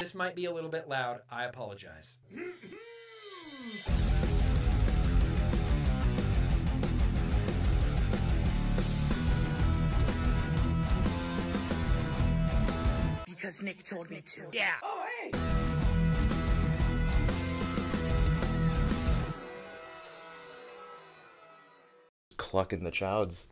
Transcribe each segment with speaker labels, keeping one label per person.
Speaker 1: This might be a little bit loud. I apologize.
Speaker 2: Because Nick told me to.
Speaker 1: Yeah.
Speaker 2: Oh, hey!
Speaker 3: clucking the chowds.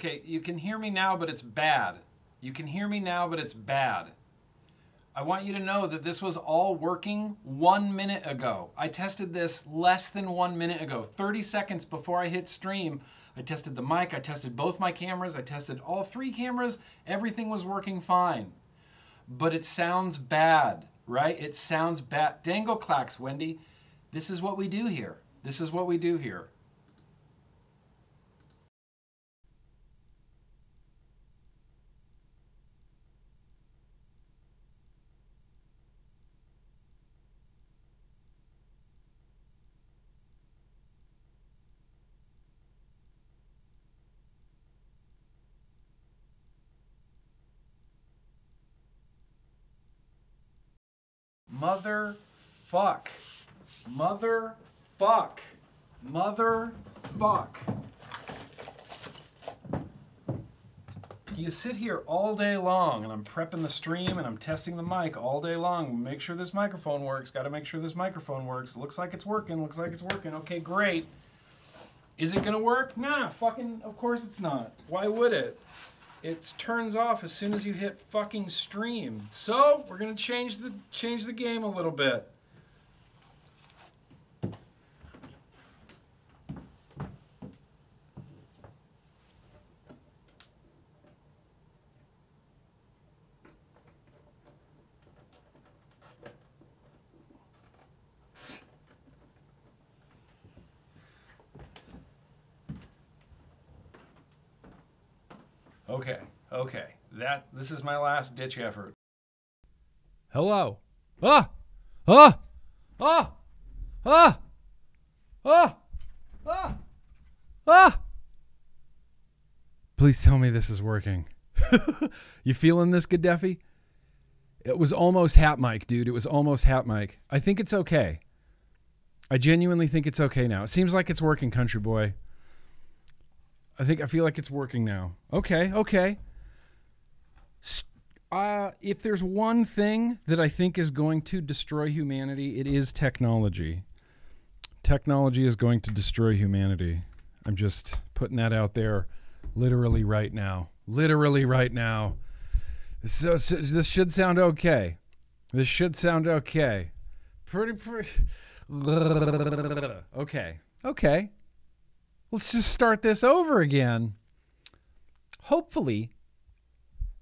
Speaker 4: Okay, you can hear me now, but it's bad. You can hear me now, but it's bad. I want you to know that this was all working one minute ago. I tested this less than one minute ago, 30 seconds before I hit stream. I tested the mic, I tested both my cameras, I tested all three cameras. Everything was working fine. But it sounds bad, right? It sounds bad. Dangle clacks, Wendy. This is what we do here. This is what we do here. Mother fuck. Mother fuck. Mother fuck. You sit here all day long and I'm prepping the stream and I'm testing the mic all day long. Make sure this microphone works. Got to make sure this microphone works. Looks like it's working. Looks like it's working. Okay, great. Is it going to work? Nah, fucking, of course it's not. Why would it? It turns off as soon as you hit fucking stream. So we're gonna change the change the game a little bit. Okay, okay. That this is my last ditch effort. Hello. Ah! Ah! Ah! Ah! Ah! Ah! Ah! Please tell me this is working. you feeling this, Gaddafi? It was almost hat mic, dude. It was almost hat mic. I think it's okay. I genuinely think it's okay now. It seems like it's working, country boy. I think I feel like it's working now. Okay, okay. Uh, if there's one thing that I think is going to destroy humanity, it is technology. Technology is going to destroy humanity. I'm just putting that out there literally right now. Literally right now. So, so this should sound okay. This should sound okay. Pretty, pretty. Okay. Okay. Let's just start this over again. Hopefully,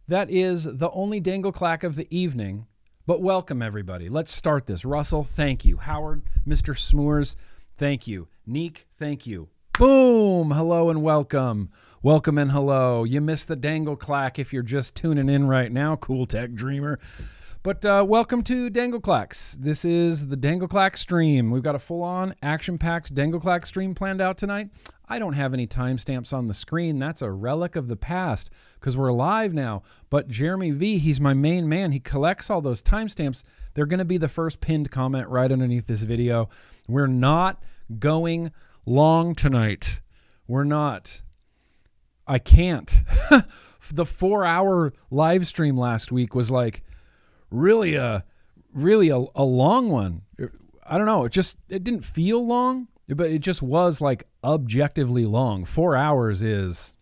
Speaker 4: that is the only dangle clack of the evening. But welcome, everybody. Let's start this. Russell, thank you. Howard, Mr. Smoors, thank you. Neek, thank you. Boom! Hello and welcome. Welcome and hello. You missed the dangle clack if you're just tuning in right now. Cool Tech Dreamer. But uh, welcome to Dangle Clacks. This is the Dangle Clack stream. We've got a full on, action packed Dangle Clack stream planned out tonight. I don't have any timestamps on the screen. That's a relic of the past because we're live now. But Jeremy V, he's my main man. He collects all those timestamps. They're going to be the first pinned comment right underneath this video. We're not going long tonight. We're not. I can't. the four hour live stream last week was like really a really a, a long one. I don't know. It just it didn't feel long, but it just was like objectively long. Four hours is.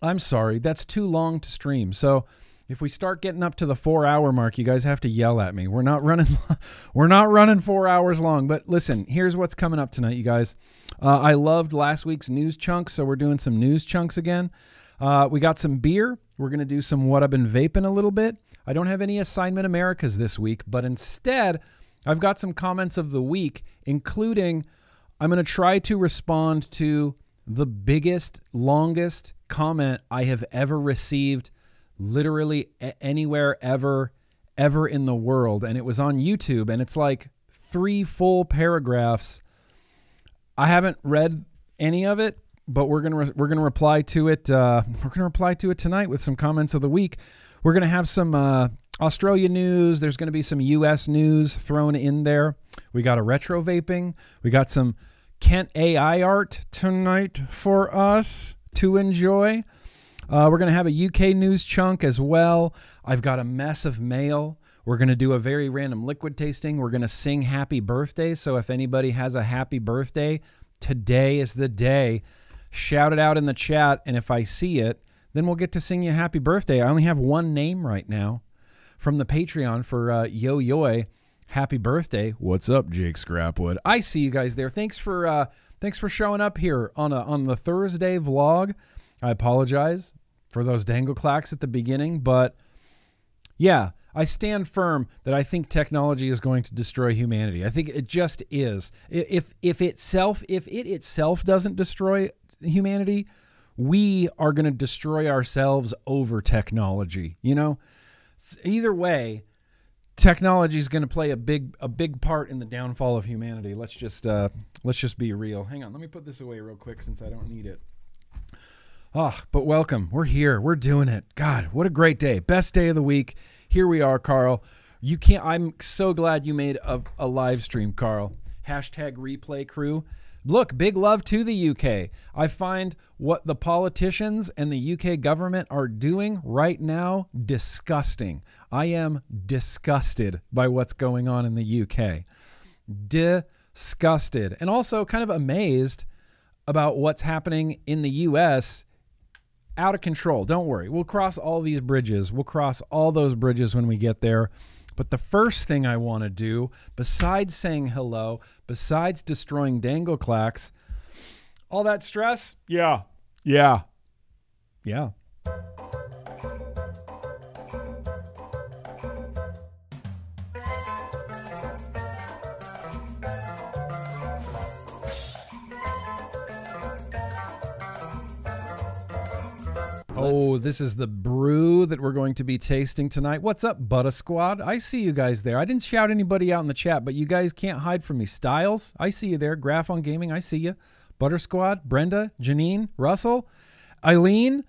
Speaker 4: I'm sorry, that's too long to stream. So if we start getting up to the four hour mark, you guys have to yell at me. We're not running. we're not running four hours long. But listen, here's what's coming up tonight, you guys. Uh, I loved last week's news chunks, so we're doing some news chunks again. Uh, we got some beer. We're going to do some what I've been vaping a little bit. I don't have any assignment Americas this week, but instead, I've got some comments of the week, including I'm going to try to respond to the biggest, longest comment I have ever received, literally anywhere ever, ever in the world. And it was on YouTube, and it's like three full paragraphs. I haven't read any of it, but we're gonna re- we're gonna reply to it. Uh, we're gonna reply to it tonight with some comments of the week. We're gonna have some uh, Australia news. There's gonna be some U.S. news thrown in there. We got a retro vaping. We got some Kent AI art tonight for us to enjoy. Uh, we're going to have a UK news chunk as well. I've got a mess of mail. We're going to do a very random liquid tasting. We're going to sing happy birthday. So if anybody has a happy birthday, today is the day. Shout it out in the chat. And if I see it, then we'll get to sing you happy birthday. I only have one name right now from the Patreon for uh, Yo Yoy. Happy birthday. What's up, Jake Scrapwood? I see you guys there. Thanks for uh, thanks for showing up here on a, on the Thursday vlog. I apologize for those dangle clacks at the beginning, but yeah, I stand firm that I think technology is going to destroy humanity. I think it just is. If if itself if it itself doesn't destroy humanity, we are going to destroy ourselves over technology. You know, either way, technology is going to play a big a big part in the downfall of humanity. Let's just uh, let's just be real. Hang on, let me put this away real quick since I don't need it. Ah, but welcome. We're here. We're doing it. God, what a great day. Best day of the week. Here we are, Carl. You can't I'm so glad you made a, a live stream, Carl. Hashtag replay crew. Look, big love to the UK. I find what the politicians and the UK government are doing right now disgusting. I am disgusted by what's going on in the UK. Disgusted. And also kind of amazed about what's happening in the US out of control. Don't worry. We'll cross all these bridges. We'll cross all those bridges when we get there. But the first thing I want to do, besides saying hello, besides destroying dangle clacks, all that stress, yeah, yeah, yeah. Oh, this is the brew that we're going to be tasting tonight. What's up, Butter Squad? I see you guys there. I didn't shout anybody out in the chat, but you guys can't hide from me. Styles, I see you there. Graph on Gaming, I see you. Butter Squad, Brenda, Janine, Russell, Eileen,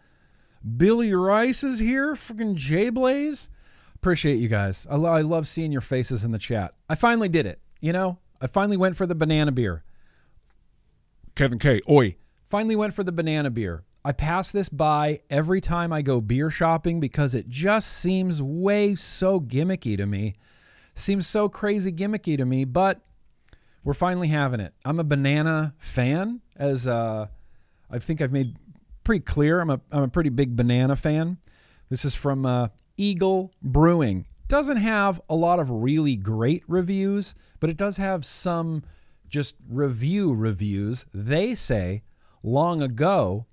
Speaker 4: Billy Rice is here. Freaking J Blaze. Appreciate you guys. I, lo- I love seeing your faces in the chat. I finally did it. You know, I finally went for the banana beer. Kevin K. Oi. Finally went for the banana beer. I pass this by every time I go beer shopping because it just seems way so gimmicky to me. Seems so crazy gimmicky to me, but we're finally having it. I'm a banana fan, as uh, I think I've made pretty clear. I'm a, I'm a pretty big banana fan. This is from uh, Eagle Brewing. Doesn't have a lot of really great reviews, but it does have some just review reviews. They say long ago,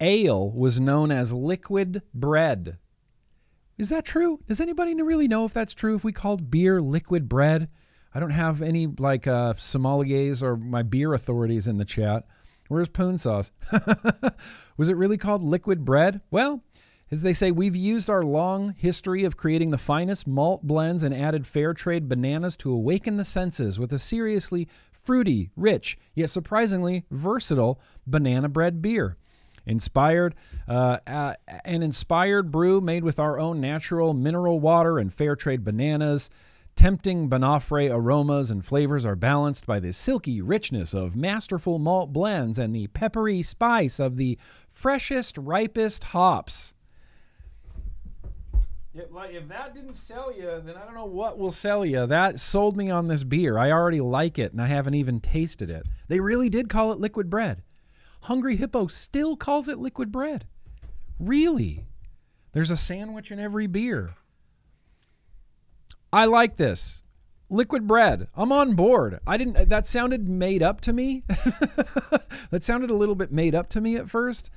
Speaker 4: ale was known as liquid bread. Is that true? Does anybody really know if that's true? If we called beer liquid bread? I don't have any like uh, sommeliers or my beer authorities in the chat. Where's Poon Sauce? Was it really called liquid bread? Well, as they say, we've used our long history of creating the finest malt blends and added fair trade bananas to awaken the senses with a seriously fruity, rich, yet surprisingly versatile banana bread beer. Inspired, uh, uh, an inspired brew made with our own natural mineral water and fair trade bananas. Tempting Banafre aromas and flavors are balanced by the silky richness of masterful malt blends and the peppery spice of the freshest, ripest hops. If, like, if that didn't sell you, then I don't know what will sell you. That sold me on this beer. I already like it, and I haven't even tasted it. They really did call it liquid bread. Hungry Hippo still calls it liquid bread. Really? There's a sandwich in every beer. I like this. Liquid bread. I'm on board. I didn't that sounded made up to me. that sounded a little bit made up to me at first,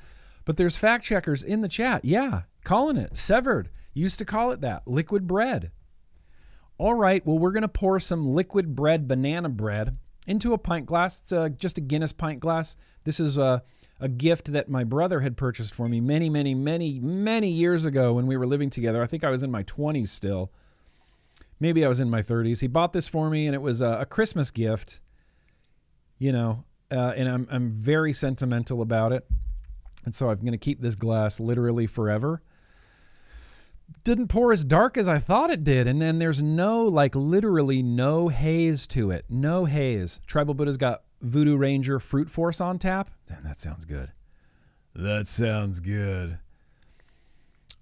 Speaker 4: But there's fact checkers in the chat. Yeah, calling it severed. Used to call it that. Liquid bread. All right, well, we're going to pour some liquid bread, banana bread, into a pint glass. It's uh, just a Guinness pint glass. This is a, a gift that my brother had purchased for me many, many, many, many years ago when we were living together. I think I was in my 20s still. Maybe I was in my 30s. He bought this for me, and it was a, a Christmas gift, you know, uh, and I'm, I'm very sentimental about it. And so I'm going to keep this glass literally forever didn't pour as dark as I thought it did. And then there's no, like, literally no haze to it. No haze. Tribal Buddha's got Voodoo Ranger Fruit Force on tap. Damn, that sounds good. That sounds good.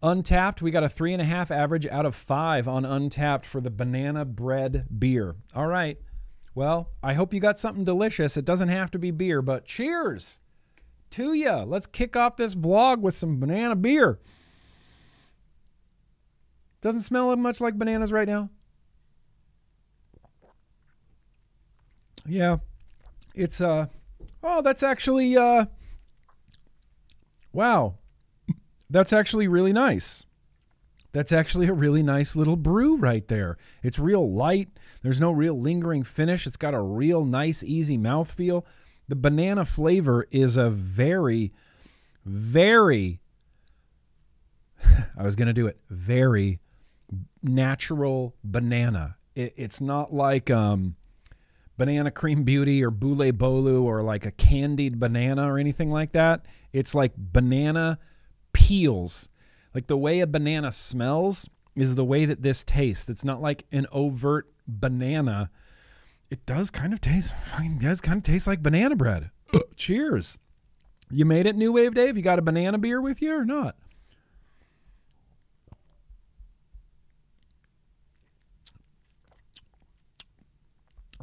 Speaker 4: Untappd, we got a three and a half average out of five on Untappd for the banana bread beer. All right. Well, I hope you got something delicious. It doesn't have to be beer, but cheers to ya. Let's kick off this vlog with some banana beer. Doesn't smell much like bananas right now. Yeah. It's uh oh, that's actually uh wow. That's actually really nice. That's actually a really nice little brew right there. It's real light. There's no real lingering finish. It's got a real nice, easy mouthfeel. The banana flavor is a very, very, I was going to do it, very natural banana. It, it's not like um, banana cream beauty or boule bolu or like a candied banana or anything like that. It's like banana peels. Like the way a banana smells is the way that this tastes. It's not like an overt banana. It does kind of taste. It does kind of taste like banana bread. Cheers. You made it, New Wave Dave. You got a banana beer with you or not?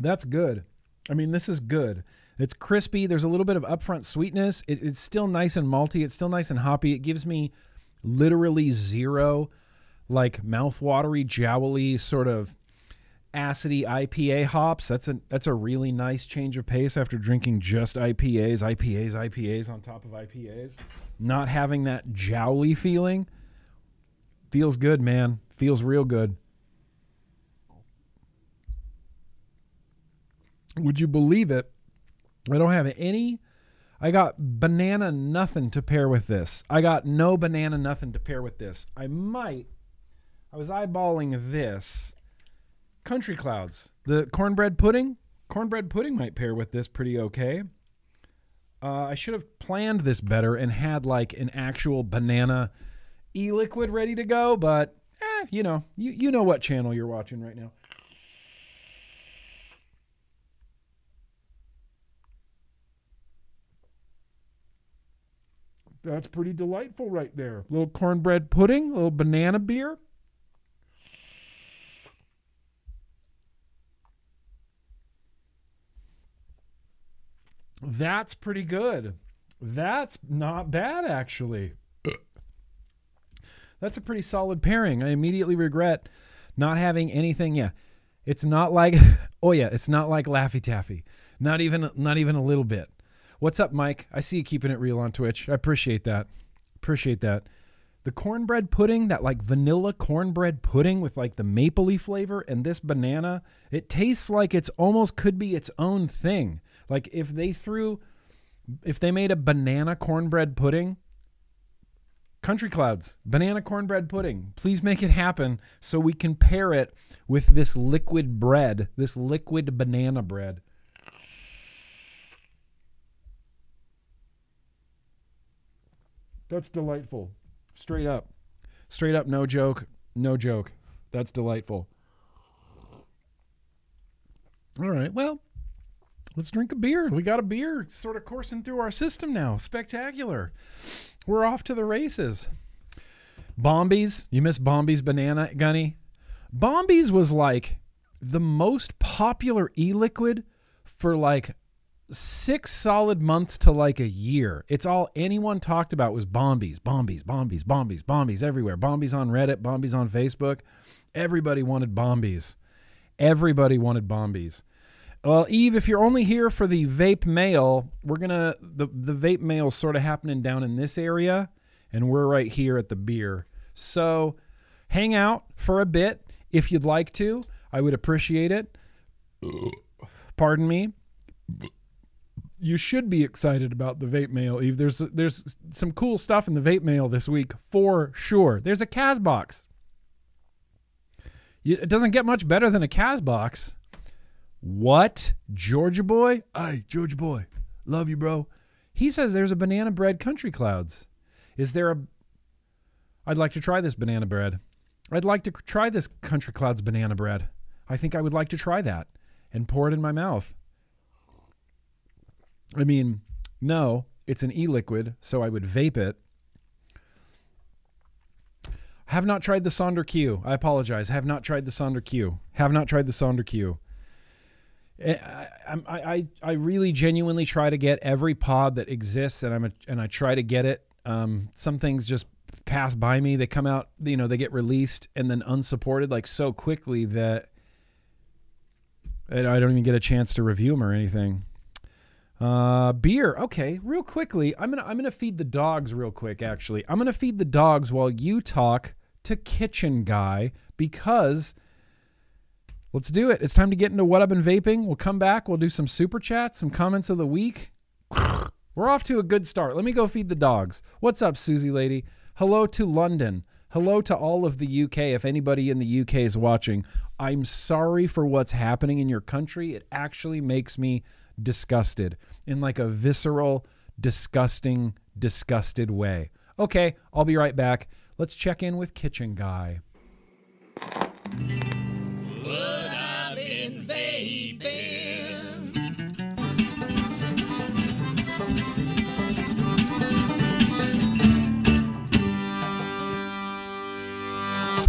Speaker 4: That's good. I mean, this is good. It's crispy. There's a little bit of upfront sweetness. It, it's still nice and malty. It's still nice and hoppy. It gives me literally zero, like mouth-watery, jowly sort of acidy IPA hops. That's a that's a really nice change of pace after drinking just IPAs, IPAs, IPAs on top of IPAs. Not having that jowly feeling feels good, man. Feels real good. Would you believe it? I don't have any. I got banana nothing to pair with this. I got no banana nothing to pair with this. I might. I was eyeballing this. Country Clouds. The cornbread pudding. Cornbread pudding might pair with this pretty okay. Uh, I should have planned this better and had like an actual banana e liquid ready to go, but eh, you know, you, you know what channel you're watching right now. That's pretty delightful right there. little cornbread pudding, little banana beer. That's pretty good. That's not bad, actually. That's a pretty solid pairing. I immediately regret not having anything. Yeah, it's not like. Oh yeah, it's not like Laffy Taffy. Not even. Not even a little bit. What's up, Mike? I see you keeping it real on Twitch. I appreciate that. Appreciate that. The cornbread pudding, that like vanilla cornbread pudding with like the mapley flavor and this banana, it tastes like it's almost could be its own thing. Like if they threw, if they made a banana cornbread pudding, Country Clouds, banana cornbread pudding. Please make it happen so we can pair it with this liquid bread, this liquid banana bread. That's delightful. Straight up. Straight up, no joke. No joke. That's delightful. All right. Well, let's drink a beer. We got a beer sort of coursing through our system now. Spectacular. We're off to the races. Bombies. You miss Bombies Banana Gunny? Bombies was like the most popular e liquid for like six solid months to like a year. It's all anyone talked about was Bombies, Bombies, Bombies, Bombies, Bombies everywhere. Bombies on Reddit, Bombies on Facebook. Everybody wanted Bombies. Everybody wanted Bombies. Well, Eve, if you're only here for the vape mail, we're gonna the the vape mail's sort of happening down in this area, and we're right here at the beer. So hang out for a bit if you'd like to. I would appreciate it. Pardon me. You should be excited about the vape mail, Eve. There's there's some cool stuff in the vape mail this week for sure. There's a Cas box. It doesn't get much better than a Cas box. What? Georgia boy? Hey, Georgia boy. Love you, bro. He says there's a banana bread country clouds. Is there a I'd like to try this banana bread. I'd like to try this country clouds banana bread. I think I would like to try that and pour it in my mouth. I mean, no, it's an e-liquid, so I would vape it. I have not tried the Sonder Q. I apologize. Have not tried the Sonder Q. Have not tried the Sonder Q. Eh, I, I, I, I really genuinely try to get every pod that exists, and I'm a, and I try to get it. Um, some things just pass by me. They come out, you know, they get released and then unsupported like so quickly that I don't even get a chance to review them or anything. Uh, beer. Okay, real quickly, I'm gonna I'm gonna feed the dogs real quick. Actually, I'm gonna feed the dogs while you talk to Kitchen Guy because let's do it. It's time to get into what I've been vaping. We'll come back. We'll do some super chats, some comments of the week. We're off to a good start. Let me go feed the dogs. What's up, Susie lady? Hello to London. Hello to all of the UK. If anybody in the UK is watching, I'm sorry for what's happening in your country. It actually makes me disgusted in like a visceral, disgusting, disgusted way. Okay, I'll be right back. Let's check in with Kitchen Guy.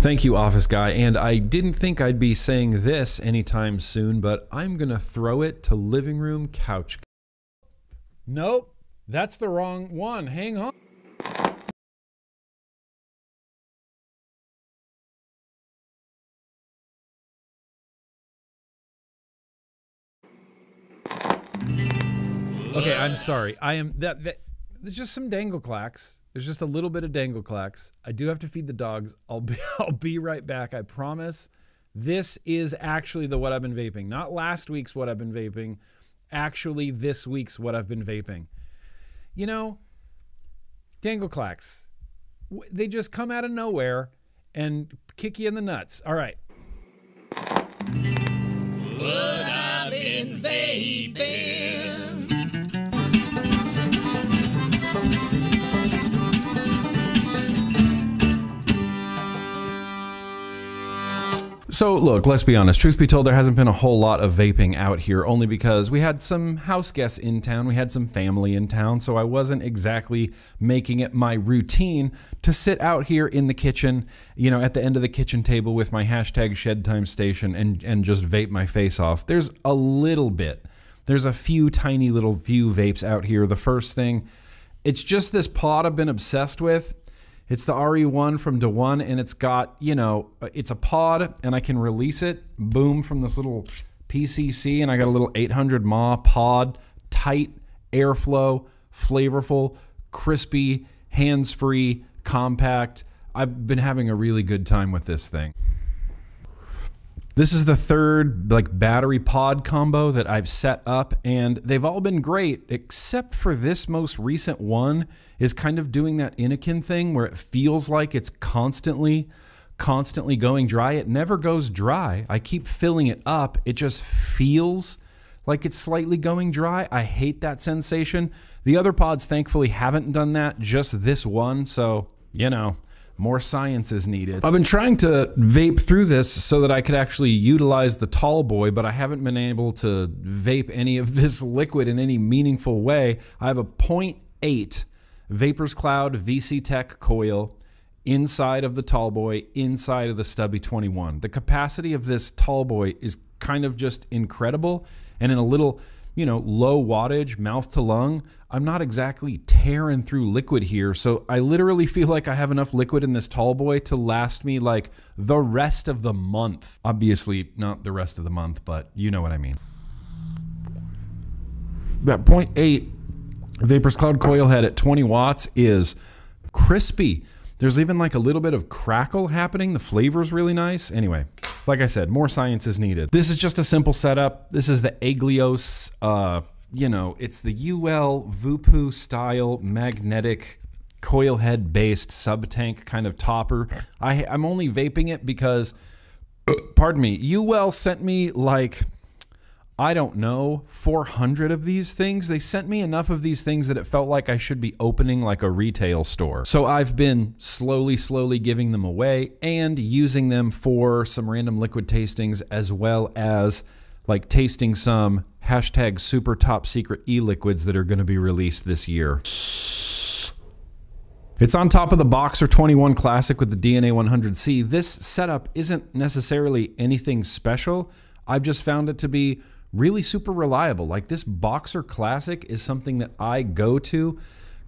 Speaker 4: Thank you, Office Guy. And I didn't think I'd be saying this anytime soon, but I'm going to throw it to Living Room Couch. Nope, that's the wrong one. Hang on. Okay, I'm sorry. I am that, that there's just some dangle clacks. There's just a little bit of dangle clacks. I do have to feed the dogs. I'll be I'll be right back. I promise. This is actually the what I've been vaping, not last week's what I've been vaping. Actually, this week's what I've been vaping. You know, dangle clacks. They just come out of nowhere and kick you in the nuts. All right. So, look, let's be honest. Truth be told, there hasn't been a whole lot of vaping out here, only because we had some house guests in town, we had some family in town, so I wasn't exactly making it my routine to sit out here in the kitchen, you know, at the end of the kitchen table with my hashtag shed time station and, and just vape my face off. There's a little bit. There's a few tiny little few vapes out here. The first thing, it's just this pod I've been obsessed with. It's the RE1 from DeOne, and it's got, you know, uh, it's a pod, and I can release it, boom, from this little PCC, and I got a little 800 mAh pod, tight, airflow, flavorful, crispy, hands free, compact. I've been having a really good time with this thing. This is the third like battery pod combo that I've set up and they've all been great except for this most recent one is kind of doing that Anakin thing where it feels like it's constantly constantly going dry. It never goes dry. I keep filling it up. It just feels like it's slightly going dry. I hate that sensation. The other pods thankfully haven't done that, just this one, so, you know, more science is needed. I've been trying to vape through this so that I could actually utilize the tall boy, but I haven't been able to vape any of this liquid in any meaningful way. I have a 0.8 Vapors Cloud VC Tech coil inside of the tall boy, inside of the Stubby 21. The capacity of this tall boy is kind of just incredible. And in a little, you know, low wattage, mouth to lung, I'm not exactly tearing through liquid here. So I literally feel like I have enough liquid in this tall boy to last me like the rest of the month. Obviously, not the rest of the month, but you know what I mean. that 0.8 Vapors Cloud coil head at 20 watts is crispy. There's even like a little bit of crackle happening. The flavor is really nice. Anyway, like I said, more science is needed. This is just a simple setup. This is the Aeglos, uh, you know, it's the Uwell Vupu style magnetic coil head based sub tank kind of topper. I, I'm only vaping it because, pardon me, Uwell sent me like I don't know, 400 of these things. They sent me enough of these things that it felt like I should be opening like a retail store. So I've been slowly, slowly giving them away and using them for some random liquid tastings as well as like tasting some hashtag super top secret e liquids that are going to be released this year. It's on top of the Boxer 21 Classic with the DNA 100C. This setup isn't necessarily anything special. I've just found it to be really super reliable. Like this Boxer Classic is something that I go to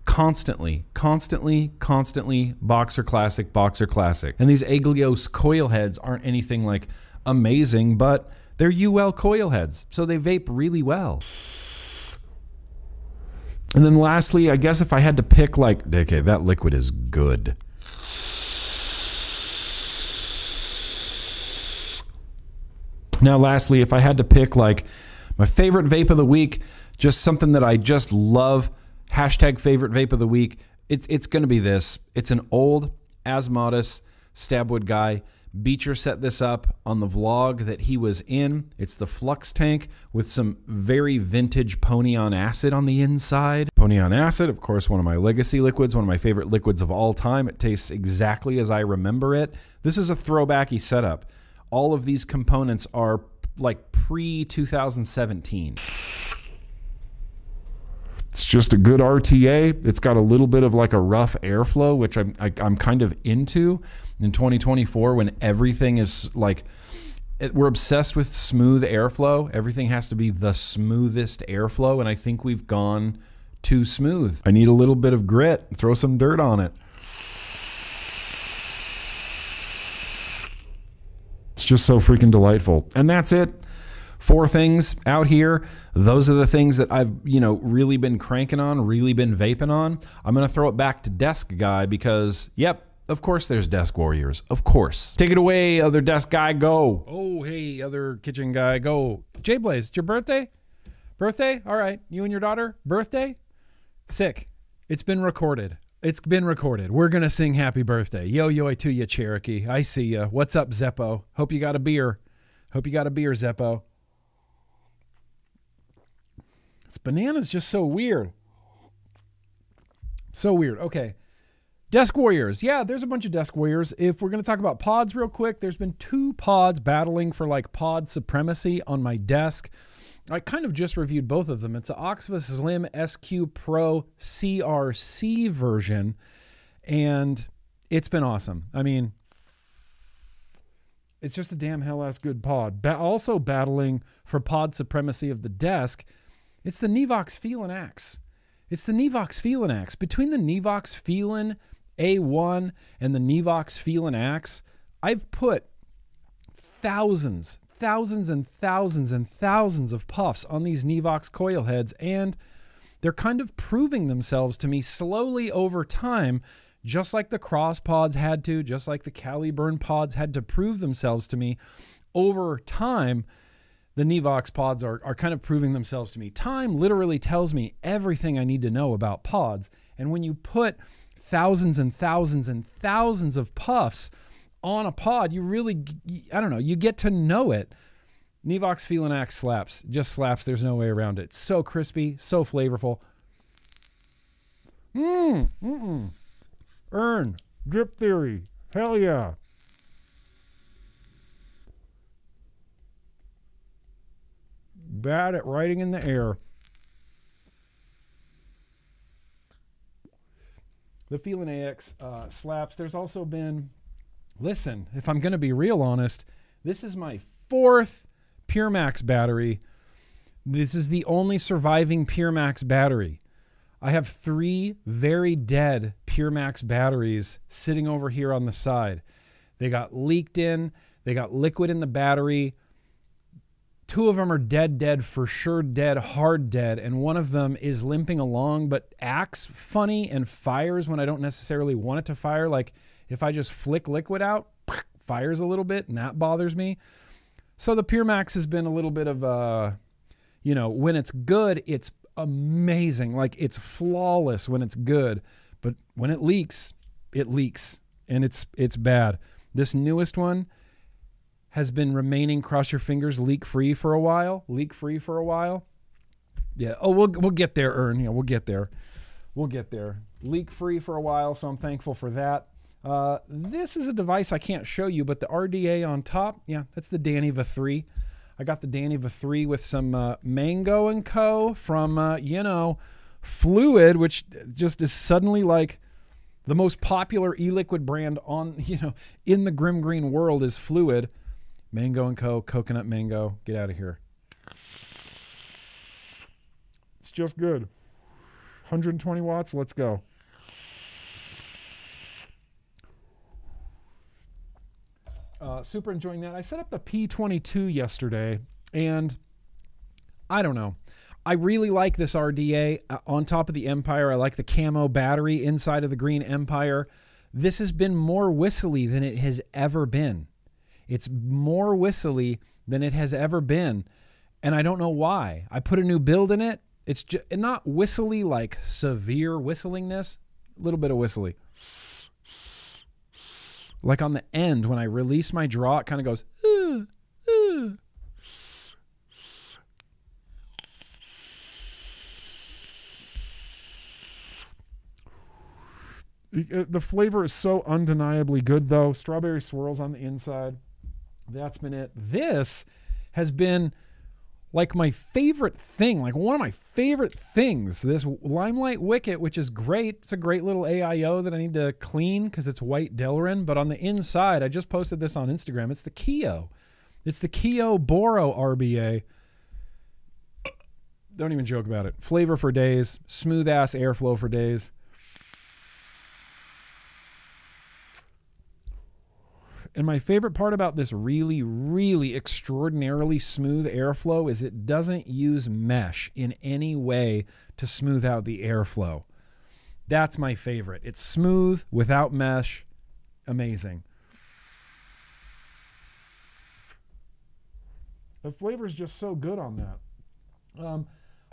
Speaker 4: constantly, constantly, constantly. Boxer Classic, Boxer Classic. And these Aeglos coil heads aren't anything like amazing, but they're Uwell coil heads, so they vape really well. And then lastly, I guess if I had to pick like, okay, that liquid is good. Now, lastly, if I had to pick like my favorite vape of the week, just something that I just love, hashtag favorite vape of the week, it's it's gonna be this. It's an old Asmodus Stabwood guy. Beecher set this up on the vlog that he was in. It's the Flux tank with some very vintage Pony on Acid on the inside. Pony on Acid, of course, one of my legacy liquids, one of my favorite liquids of all time. It tastes exactly as I remember it. This is a throwbacky setup all of these components are like pre 2017. It's just a good RTA. It's got a little bit of like a rough airflow, which I'm I, am i am kind of into in 2024 when everything is like we're obsessed with smooth airflow. Everything has to be the smoothest airflow, and I think we've gone too smooth. I need a little bit of grit. Throw some dirt on it. It's just so freaking delightful. And that's it. Four things out here. Those are the things that I've, you know, really been cranking on, really been vaping on. I'm going to throw it back to Desk Guy because, yep, of course there's Desk Warriors. Of course. Take it away, other Desk Guy, go. Oh, hey, other kitchen guy, go. Jay Blaze, it's your birthday? Birthday? All right. You and your daughter? Birthday? Sick. It's been recorded. It's been recorded. We're gonna sing happy birthday. Yo yo to you, Cherokee. I see ya. What's up, Zeppo? Hope you got a beer. Hope you got a beer, Zeppo. This banana's just so weird. So weird. Okay. Desk Warriors. Yeah, there's a bunch of Desk Warriors. If we're going to talk about pods real quick, there's been two pods battling for like pod supremacy on my desk. I kind of just reviewed both of them. It's an OXVA Xlim SQ Pro CRC version, and it's been awesome. I mean, it's just a damn hell ass good pod. Ba- also battling for pod supremacy of the desk, it's the Nevoks Feelin AX. It's the Nevoks Feelin AX. Between the Nevoks Feelin A1 and the Nevoks Feelin Axe, I've put thousands, thousands and thousands and thousands of puffs on these Nevoks coil heads, and they're kind of proving themselves to me slowly over time, just like the Xros pods had to, just like the Caliburn pods had to prove themselves to me over time. The Nevoks pods are, are kind of proving themselves to me. Time literally tells me everything I need to know about pods. And when you put thousands and thousands and thousands of puffs on a pod, you really, I don't know, you get to know it. Nevoks Feelin AX slaps, just slaps. There's no way around it. So crispy, so flavorful. Mmm, mm Earn, drip theory, hell yeah. Bad at writing in the air. The Feelin AX uh, slaps. There's also been listen, if I'm going to be real honest, this is my fourth Pure Max battery. This is the only surviving Pure Max battery. I have three very dead Pure Max batteries sitting over here on the side. They got leaked in, they got liquid in the battery two of them are dead, dead, for sure dead, hard dead, and one of them is limping along but acts funny and fires when I don't necessarily want it to fire. Like if I just flick liquid out, fires a little bit, and that bothers me. So the Pure Max has been a little bit of a, you know, when it's good, it's amazing. Like it's flawless when it's good, but when it leaks, it leaks and it's it's bad. This newest one has been remaining cross your fingers leak free for a while, leak free for a while. Yeah. Oh, we'll we'll get there, Ern. Yeah, we'll get there. We'll get there. Leak free for a while, so I'm thankful for that. Uh, this is a device I can't show you, but the RDA on top, yeah, that's the Danny Daniva 3. I got the Danny Daniva 3 with some uh, Mango and Co. from, uh, you know, Fluid, which just is suddenly like the most popular e-liquid brand on, you know, in the grim Green world is Fluid. Mango and Co. Coconut mango. Get out of here. It's just good. 120 watts. Let's go. Uh, super enjoying that. I set up the P22 yesterday, and I don't know. I really like this RDA uh, on top of the Empire. I like the camo battery inside of the green Empire. This has been more whistly than it has ever been. It's more whistly than it has ever been, and I don't know why. I put a new build in it. It's just not whistly like severe whistlingness, a little bit of whistly like on the end when I release my draw, it kind of goes. Uh, uh. The flavor is so undeniably good, though. Strawberry swirls on the inside. That's been it. This has been like my favorite thing, like one of my favorite things. This Limelight Wicket, which is great. It's a great little AIO that I need to clean because it's white Delrin. But on the inside, I just posted this on Instagram. It's the Keo. It's the Keo Boro RBA. Don't even joke about it. Flavor for days, smooth ass airflow for days. And my favorite part about this really, really extraordinarily smooth airflow is it doesn't use mesh in any way to smooth out the airflow. That's my favorite. It's smooth without mesh. Amazing. The flavor is just so good on that. Um,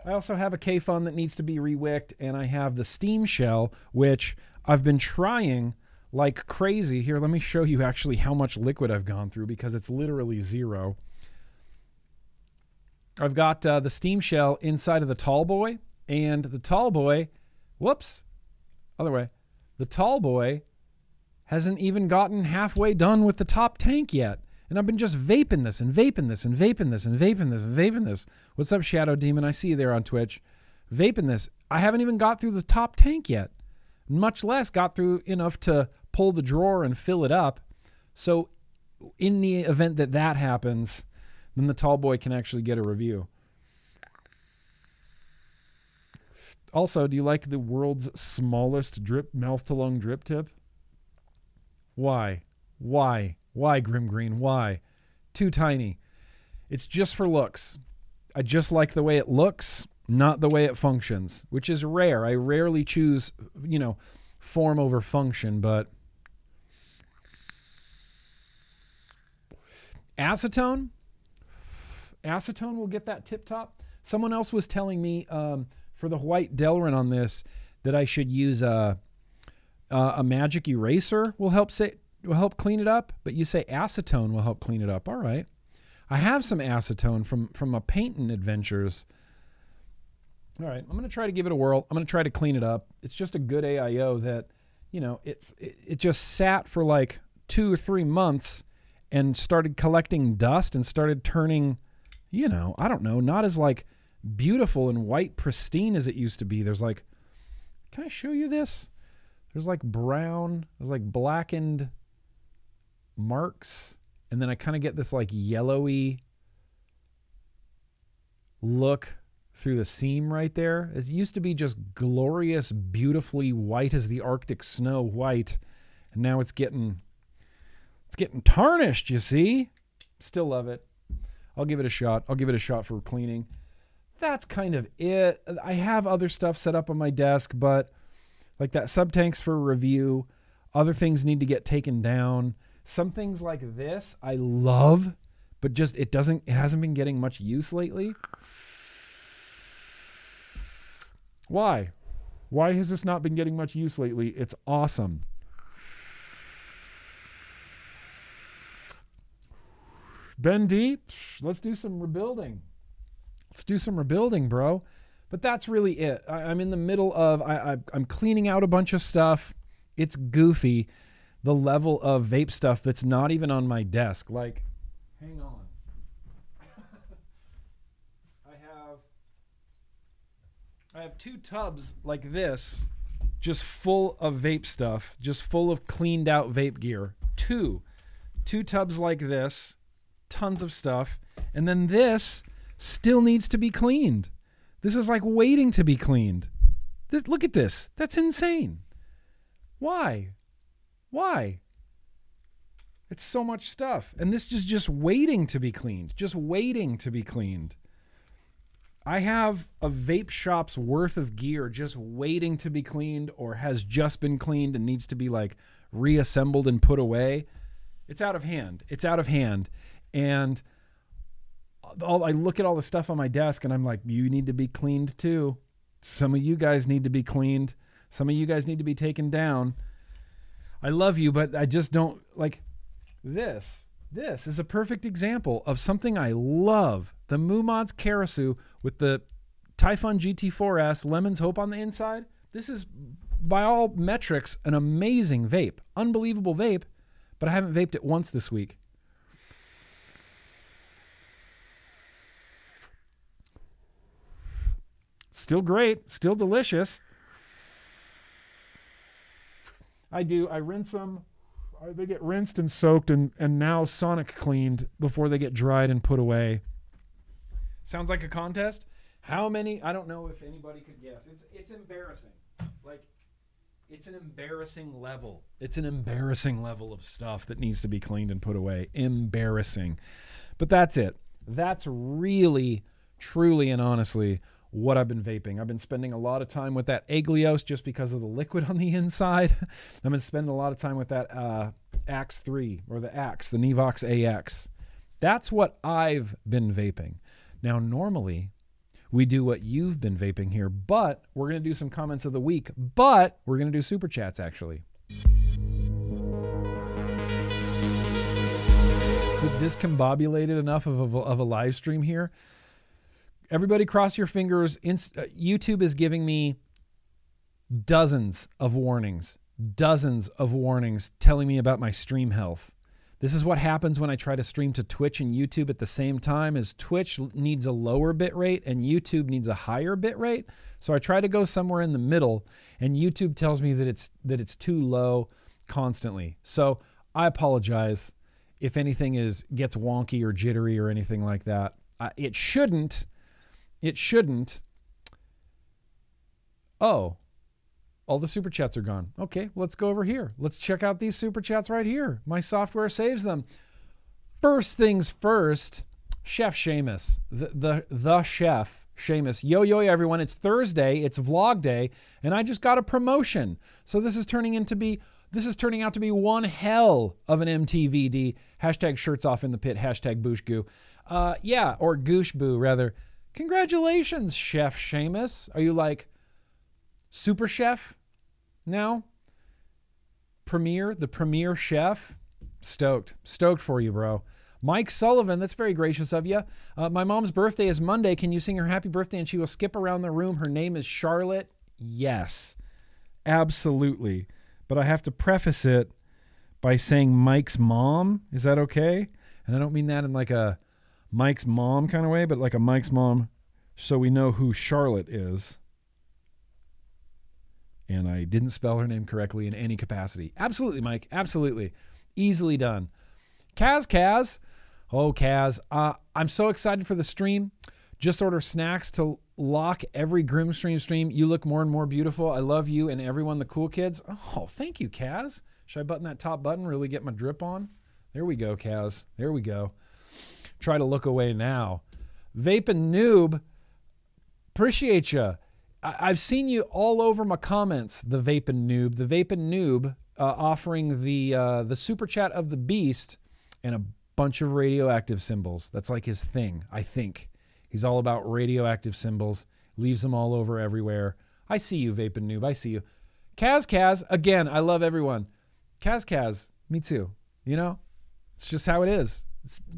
Speaker 4: I also have a Kayfun that needs to be rewicked, and I have the Steam Shell, which I've been trying like crazy. Here, let me show you actually how much liquid I've gone through because it's literally zero. I've got uh, the steam shell inside of the tall boy, and the tall boy, whoops, other way, the tall boy hasn't even gotten halfway done with the top tank yet. And I've been just vaping this and vaping this and vaping this and vaping this and vaping this. What's up, Shadow Demon? I see you there on Twitch. Vaping this. I haven't even got through the top tank yet, much less got through enough to pull the drawer and fill it up. So, in the event that that happens, then the tall boy can actually get a review. Also, do you like the world's smallest drip mouth to lung drip tip? Why? Why? Why, Grim Green? Why? Too tiny. It's just for looks. I just like the way it looks, not the way it functions, which is rare. I rarely choose, you know, form over function, but acetone? Acetone will get that tip top. Someone else was telling me um, for the white delrin on this that i should use a, a magic eraser will help say will help clean it up but you say acetone will help clean it up. All right. I have some acetone from from a painting adventures all right i'm going to try to give it a whirl i'm going to try to clean it up it's just a good aio that you know it's it, it just sat for like two or three months and started collecting dust and started turning, you know, I don't know, not as like beautiful and white pristine as it used to be. There's like, can I show you this? There's like brown, there's like blackened marks, and then I kind of get this like yellowy look through the seam right there. It used to be just glorious, beautifully white as the Arctic snow white, and now it's getting it's getting tarnished, you see. Still love it. I'll give it a shot. I'll give it a shot for cleaning. That's kind of it. I have other stuff set up on my desk, but like that sub tanks for review. Other things need to get taken down. Some things like this I love, but just it doesn't it hasn't been getting much use lately. Why? Why has this not been getting much use lately? It's awesome. Ben D, let's do some rebuilding. Let's do some rebuilding, bro. But that's really it. I, I'm in the middle of I, I'm cleaning out a bunch of stuff. It's goofy, the level of vape stuff that's not even on my desk. Like, hang on. I have I have two tubs like this, just full of vape stuff, just full of cleaned out vape gear. Two, two tubs like this, tons of stuff, and then this still needs to be cleaned. This is like waiting to be cleaned. This, look at this. That's insane. Why? Why? It's so much stuff. And this is just waiting to be cleaned, just waiting to be cleaned. I have a vape shop's worth of gear just waiting to be cleaned or has just been cleaned and needs to be like reassembled and put away. It's out of hand. It's out of hand. And all, I look at all the stuff on my desk and I'm like, you need to be cleaned too. Some of you guys need to be cleaned. Some of you guys need to be taken down. I love you, but I just don't like this. This is a perfect example of something I love. The Moomods Karasu with the Taifun GT4S Lemon's Hope on the inside. This is, by all metrics, an amazing vape. Unbelievable vape, but I haven't vaped it once this week. Still great, still delicious. I do. I rinse them. They get rinsed and soaked and, and now sonic cleaned before they get dried and put away. Sounds like a contest. How many? I don't know if anybody could guess. It's it's embarrassing. Like it's an embarrassing level. It's an embarrassing level of stuff that needs to be cleaned and put away. Embarrassing. But that's it. That's really, truly, and honestly what I've been vaping. I've been spending a lot of time with that Aeglos just because of the liquid on the inside. I've been spending a lot of time with that uh, Axe 3 or the Axe, the Nevoks AX. That's what I've been vaping. Now, normally, we do what you've been vaping here, but we're going to do some comments of the week, but we're going to do super chats actually. Is it discombobulated enough of a, of a live stream here? Everybody cross your fingers. Inst- uh, YouTube is giving me dozens of warnings, dozens of warnings telling me about my stream health. This is what happens when I try to stream to Twitch and YouTube at the same time is Twitch needs a lower bit rate and YouTube needs a higher bit rate. So I try to go somewhere in the middle and YouTube tells me that it's that it's too low constantly. So I apologize if anything is gets wonky or jittery or anything like that. Uh, it shouldn't it shouldn't. Oh, all the super chats are gone. Okay, let's go over here. Let's check out these super chats right here. My software saves them. First things first, Chef Seamus, the the, the chef Seamus. Yo yo everyone, it's Thursday, it's vlog day, and I just got a promotion. So this is turning into be this is turning out to be one hell of an MTVD. Hashtag shirts off in the pit. Hashtag boosh goo. Uh, yeah, or goosh boo rather. Congratulations, Chef Seamus. Are you like super chef now? Premier, the premier chef? Stoked. Stoked for you, bro. Mike Sullivan, that's very gracious of you. Uh, my mom's birthday is Monday. Can you sing her happy birthday? And she will skip around the room. Her name is Charlotte. Yes, absolutely. But I have to preface it by saying Mike's mom. Is that okay? And I don't mean that in like a Mike's mom kind of way, but like a Mike's mom, so we know who Charlotte is. And I didn't spell her name correctly in any capacity. Absolutely, Mike. Absolutely. Easily done. Kaz, Kaz. Oh, Kaz. Uh, I'm so excited for the stream. Just order snacks to lock every Grimstream stream. You look more and more beautiful. I love you and everyone, the cool kids. Oh, thank you, Kaz. Should I button that top button, really get my drip on? There we go, Kaz. There we go. Try to look away now. Vaping noob, appreciate you. I- have seen you all over my comments. The Vaping noob, the Vaping noob, uh, offering the uh, the super chat of the beast and a bunch of radioactive symbols. That's like his thing, I think. He's all about radioactive symbols. Leaves them all over everywhere. I see you, Vaping noob. I see you. Kaz Kaz, again, I love everyone. Kaz Kaz, me too. You know, it's just how it is.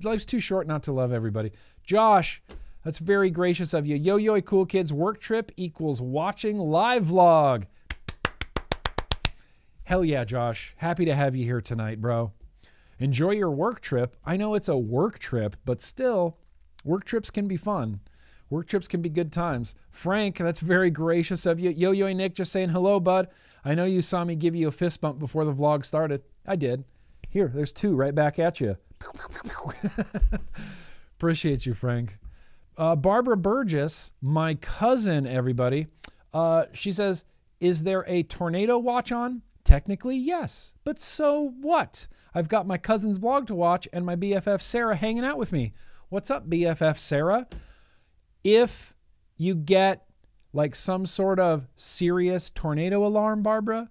Speaker 4: Life's too short not to love everybody. Josh, that's very gracious of you. Yo Yo Cool Kids work trip equals watching live vlog. Hell yeah, Josh. Happy to have you here tonight, bro. Enjoy your work trip. I know it's a work trip, but still, work trips can be fun. Work trips can be good times. Frank, that's very gracious of you. Yo Yo Nick just saying hello, bud. I know you saw me give you a fist bump before the vlog started. I did. Here, there's two right back at you. Appreciate you, Frank. Uh, Barbara Burgess, my cousin, everybody, uh, she says, Is there a tornado watch on? Technically, yes. But so what? I've got my cousin's vlog to watch and my BFF Sarah hanging out with me. What's up, BFF Sarah? If you get like some sort of serious tornado alarm, Barbara,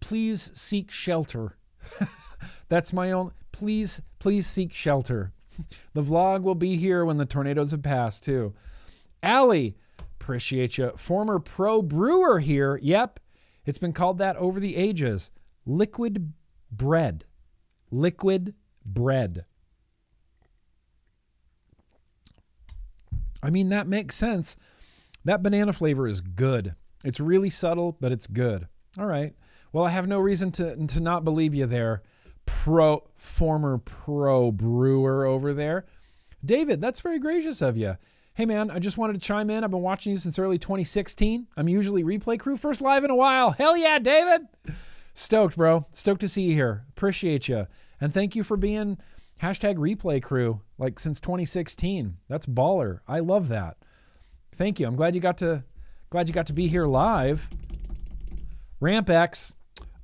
Speaker 4: please seek shelter. That's my own. Please, please seek shelter. The vlog will be here when the tornadoes have passed, too. Allie, appreciate you. Former pro brewer here. Yep, it's been called that over the ages. Liquid bread. Liquid bread. I mean, that makes sense. That banana flavor is good. It's really subtle, but it's good. All right. Well, I have no reason to, to not believe you there, pro former pro brewer over there. David, that's very gracious of you. Hey man, I just wanted to chime in. I've been watching you since early 2016. I'm usually replay crew first live in a while. Hell yeah, David. Stoked, bro. Stoked to see you here. Appreciate you. And thank you for being hashtag replay crew like since 2016. That's baller. I love that. Thank you. I'm glad you got to glad you got to be here live. Ramp X.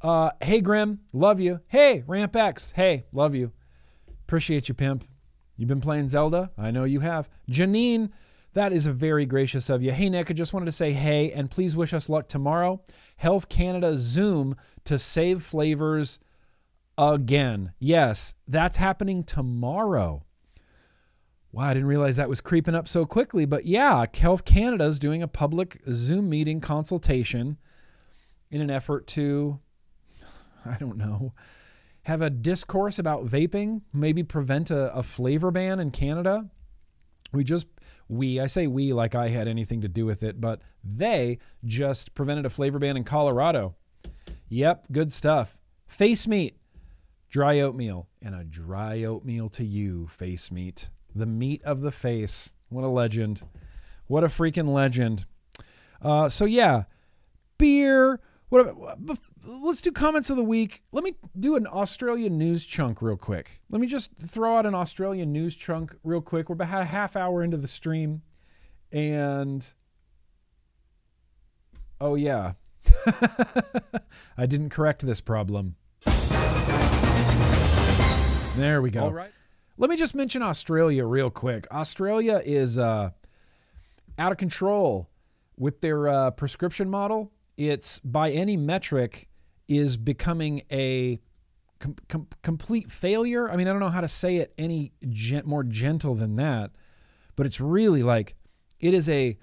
Speaker 4: Uh, hey Grim, love you. Hey Ramp X. Hey, love you. Appreciate you, pimp. You've been playing Zelda? I know you have. Janine, that is a very gracious of you. Hey, Nick, I just wanted to say hey, and please wish us luck tomorrow. Health Canada Zoom to save flavors again. Yes, that's happening tomorrow. Wow, I didn't realize that was creeping up so quickly. But yeah, Health Canada is doing a public Zoom meeting consultation in an effort to, I don't know, have a discourse about vaping, maybe prevent a, a flavor ban in Canada. We just, we, I say we like I had anything to do with it, but they just prevented a flavor ban in Colorado. Yep, good stuff. Face meat, dry oatmeal, and a dry oatmeal to you, face meat. The meat of the face. What a legend. What a freaking legend. Uh, so, yeah, beer. What let's do comments of the week. Let me do an Australian news chunk real quick. Let me just throw out an Australian news chunk real quick. We're about a half hour into the stream. And oh, yeah. I didn't correct this problem. There we go.
Speaker 1: All right.
Speaker 4: Let me just mention Australia real quick. Australia is uh, out of control with their uh, prescription model. It's by any metric is becoming a com- com- complete failure. I mean, I don't know how to say it any gen- more gentle than that, but it's really like it is a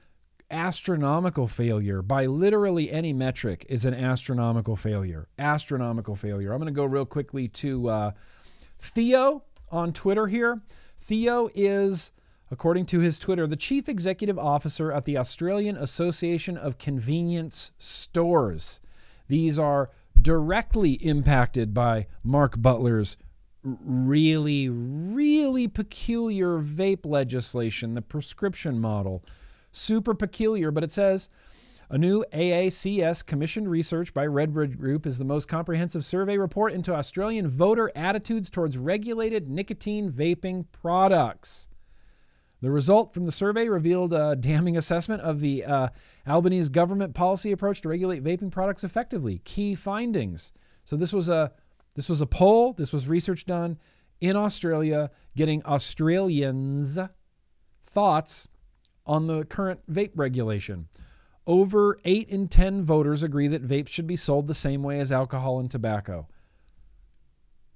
Speaker 4: astronomical failure by literally any metric is an astronomical failure. Astronomical failure. I'm going to go real quickly to uh, Theo on Twitter here. Theo is, according to his Twitter, the chief executive officer at the Australian Association of Convenience Stores. These are directly impacted by Mark Butler's really, really peculiar vape legislation, the prescription model. Super peculiar, but it says a new AACS commissioned research by Redbridge Group is the most comprehensive survey report into Australian voter attitudes towards regulated nicotine vaping products. The result from the survey revealed a damning assessment of the uh, Albanese government policy approach to regulate vaping products effectively. Key findings. So this was a this was a poll. This was research done in Australia, getting Australians' thoughts on the current vape regulation. Over 8 in 10 voters agree that vapes should be sold the same way as alcohol and tobacco.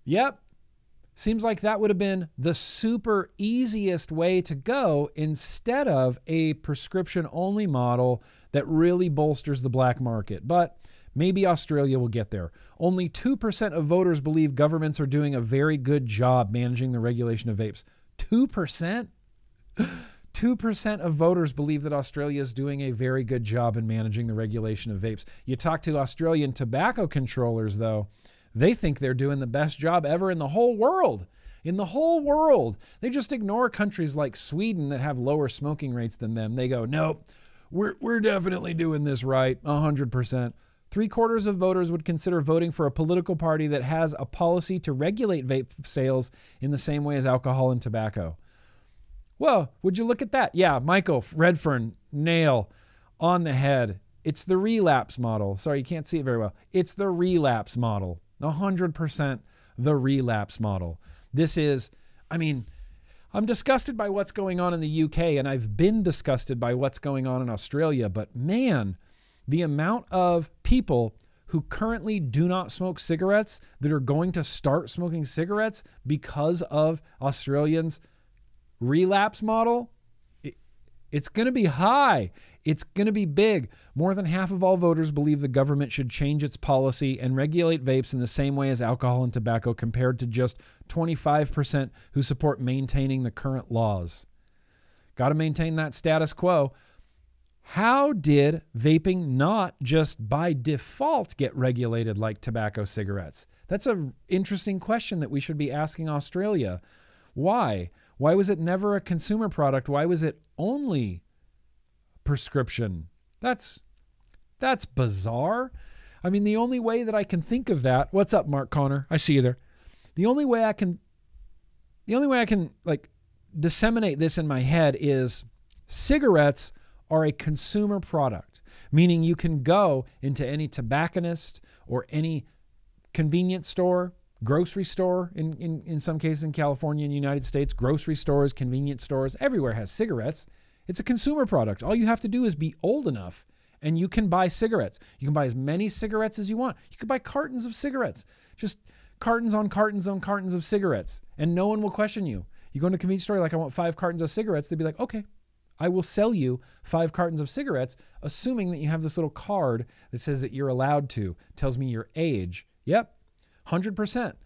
Speaker 4: Yep. Seems like that would have been the super easiest way to go instead of a prescription only model that really bolsters the black market. But maybe Australia will get there. Only 2% of voters believe governments are doing a very good job managing the regulation of vapes. 2%? 2% of voters believe that Australia is doing a very good job in managing the regulation of vapes. You talk to Australian tobacco controllers, though, they think they're doing the best job ever in the whole world. In the whole world. They just ignore countries like Sweden that have lower smoking rates than them. They go, nope, we're, we're definitely doing this right, 100%. Three quarters of voters would consider voting for a political party that has a policy to regulate vape sales in the same way as alcohol and tobacco. Well, would you look at that? Yeah, Michael Redfern, nail on the head. It's the relapse model. Sorry, you can't see it very well. It's the relapse model. 100% the relapse model. This is, I mean, I'm disgusted by what's going on in the UK, and I've been disgusted by what's going on in Australia, but man, the amount of people who currently do not smoke cigarettes that are going to start smoking cigarettes because of Australians relapse model, it, it's going to be high. It's going to be big. More than half of all voters believe the government should change its policy and regulate vapes in the same way as alcohol and tobacco, compared to just 25% who support maintaining the current laws. Got to maintain that status quo. How did vaping not just by default get regulated like tobacco cigarettes? That's an interesting question that we should be asking Australia. Why? Why was it never a consumer product? Why was it only prescription? That's that's bizarre. I mean, the only way that I can think of that. What's up, Mark Connor? I see you there. The only way I can the only way I can like disseminate this in my head is cigarettes are a consumer product, meaning you can go into any tobacconist or any convenience store grocery store in, in, in some cases in California and United States, grocery stores, convenience stores, everywhere has cigarettes. It's a consumer product. All you have to do is be old enough and you can buy cigarettes. You can buy as many cigarettes as you want. You can buy cartons of cigarettes. Just cartons on cartons on cartons of cigarettes. And no one will question you. You go into a convenience store like I want 5 cartons of cigarettes, they'd be like, "Okay. I will sell you 5 cartons of cigarettes assuming that you have this little card that says that you're allowed to, tells me your age." Yep, 100%.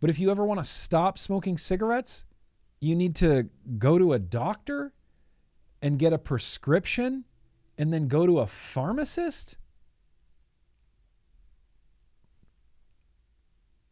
Speaker 4: But if you ever want to stop smoking cigarettes, you need to go to a doctor and get a prescription and then go to a pharmacist?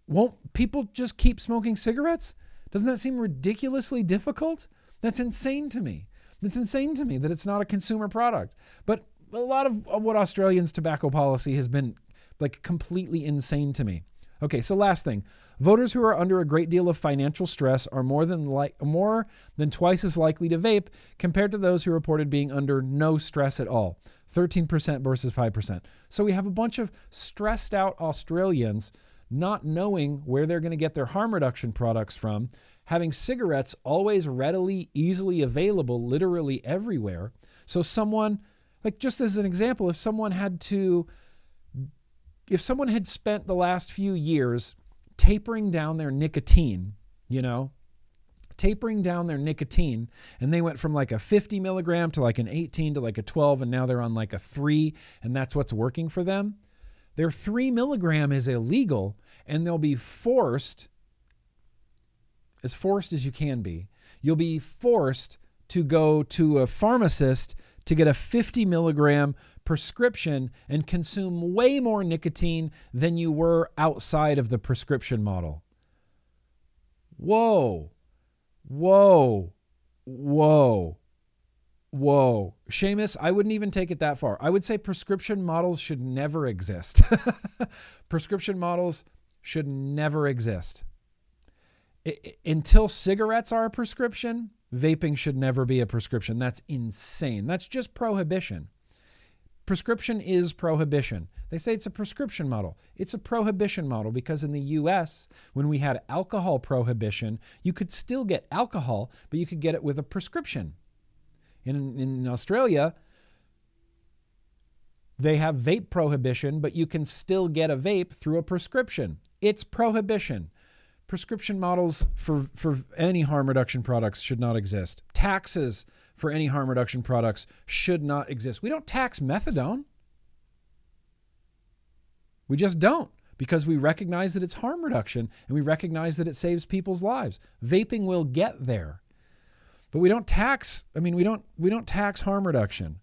Speaker 4: Won't people just keep smoking cigarettes? Doesn't that seem ridiculously difficult? That's insane to me. That's insane to me that it's not a consumer product. But a lot of, of what Australians' tobacco policy has been like completely insane to me. Okay, so last thing. Voters who are under a great deal of financial stress are more than like more than twice as likely to vape compared to those who reported being under no stress at all. 13% versus 5%. So we have a bunch of stressed out Australians not knowing where they're going to get their harm reduction products from, having cigarettes always readily, easily available literally everywhere. So someone like just as an example, if someone had to if someone had spent the last few years tapering down their nicotine, you know, tapering down their nicotine, and they went from like a 50 milligram to like an 18 to like a 12, and now they're on like a three, and that's what's working for them. Their three milligram is illegal, and they'll be forced, as forced as you can be, you'll be forced to go to a pharmacist to get a 50 milligram prescription and consume way more nicotine than you were outside of the prescription model. Whoa, whoa, whoa, whoa. Seamus, I wouldn't even take it that far. I would say prescription models should never exist. prescription models should never exist. Until cigarettes are a prescription, vaping should never be a prescription. That's insane. That's just prohibition prescription is prohibition. They say it's a prescription model. It's a prohibition model because in the US, when we had alcohol prohibition, you could still get alcohol, but you could get it with a prescription. In, in Australia, they have vape prohibition, but you can still get a vape through a prescription. It's prohibition. Prescription models for, for any harm reduction products should not exist. Taxes for any harm reduction products should not exist. We don't tax methadone. We just don't because we recognize that it's harm reduction and we recognize that it saves people's lives. Vaping will get there. But we don't tax, I mean we don't we don't tax harm reduction.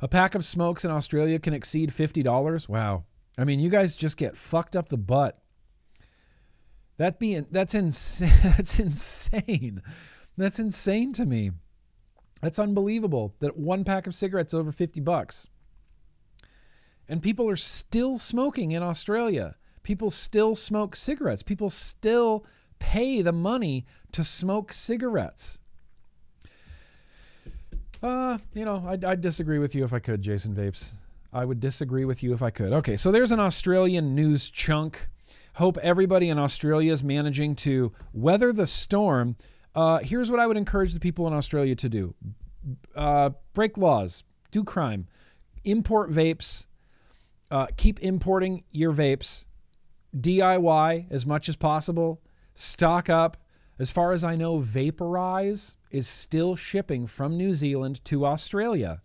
Speaker 4: A pack of smokes in Australia can exceed $50. Wow. I mean, you guys just get fucked up the butt. That being that's insane. That's insane. That's insane to me. That's unbelievable that one pack of cigarettes over 50 bucks. And people are still smoking in Australia. People still smoke cigarettes. People still pay the money to smoke cigarettes. Uh, you know, I'd, I'd disagree with you if I could, Jason Vapes. I would disagree with you if I could. Okay, so there's an Australian news chunk. Hope everybody in Australia is managing to weather the storm. Uh, here's what I would encourage the people in Australia to do uh, break laws, do crime, import vapes, uh, keep importing your vapes, DIY as much as possible, stock up. As far as I know, Vaporize is still shipping from New Zealand to Australia.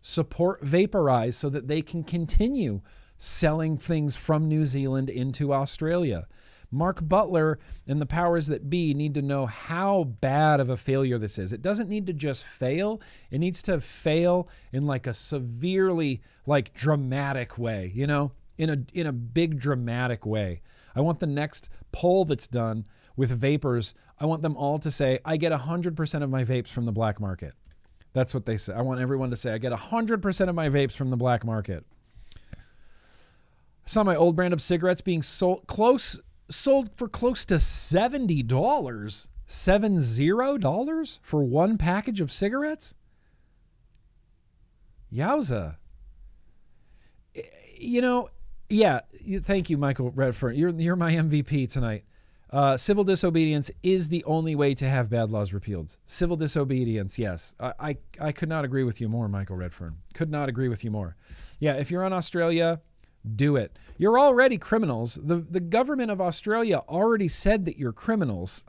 Speaker 4: Support Vaporize so that they can continue selling things from New Zealand into Australia. Mark Butler and the powers that be need to know how bad of a failure this is. It doesn't need to just fail, it needs to fail in like a severely like dramatic way, you know? In a in a big dramatic way. I want the next poll that's done with vapors, I want them all to say, I get 100% of my vapes from the black market. That's what they say. I want everyone to say, I get 100% of my vapes from the black market. Saw my old brand of cigarettes being sold close sold for close to $70. Seven zero dollars for one package of cigarettes? Yowza. You know, yeah, thank you, Michael Redfern. You're, you're my MVP tonight. Uh, civil disobedience is the only way to have bad laws repealed. Civil disobedience, yes. I, I, I could not agree with you more, Michael Redfern. Could not agree with you more. Yeah, if you're in Australia, do it. You're already criminals. The, the government of Australia already said that you're criminals.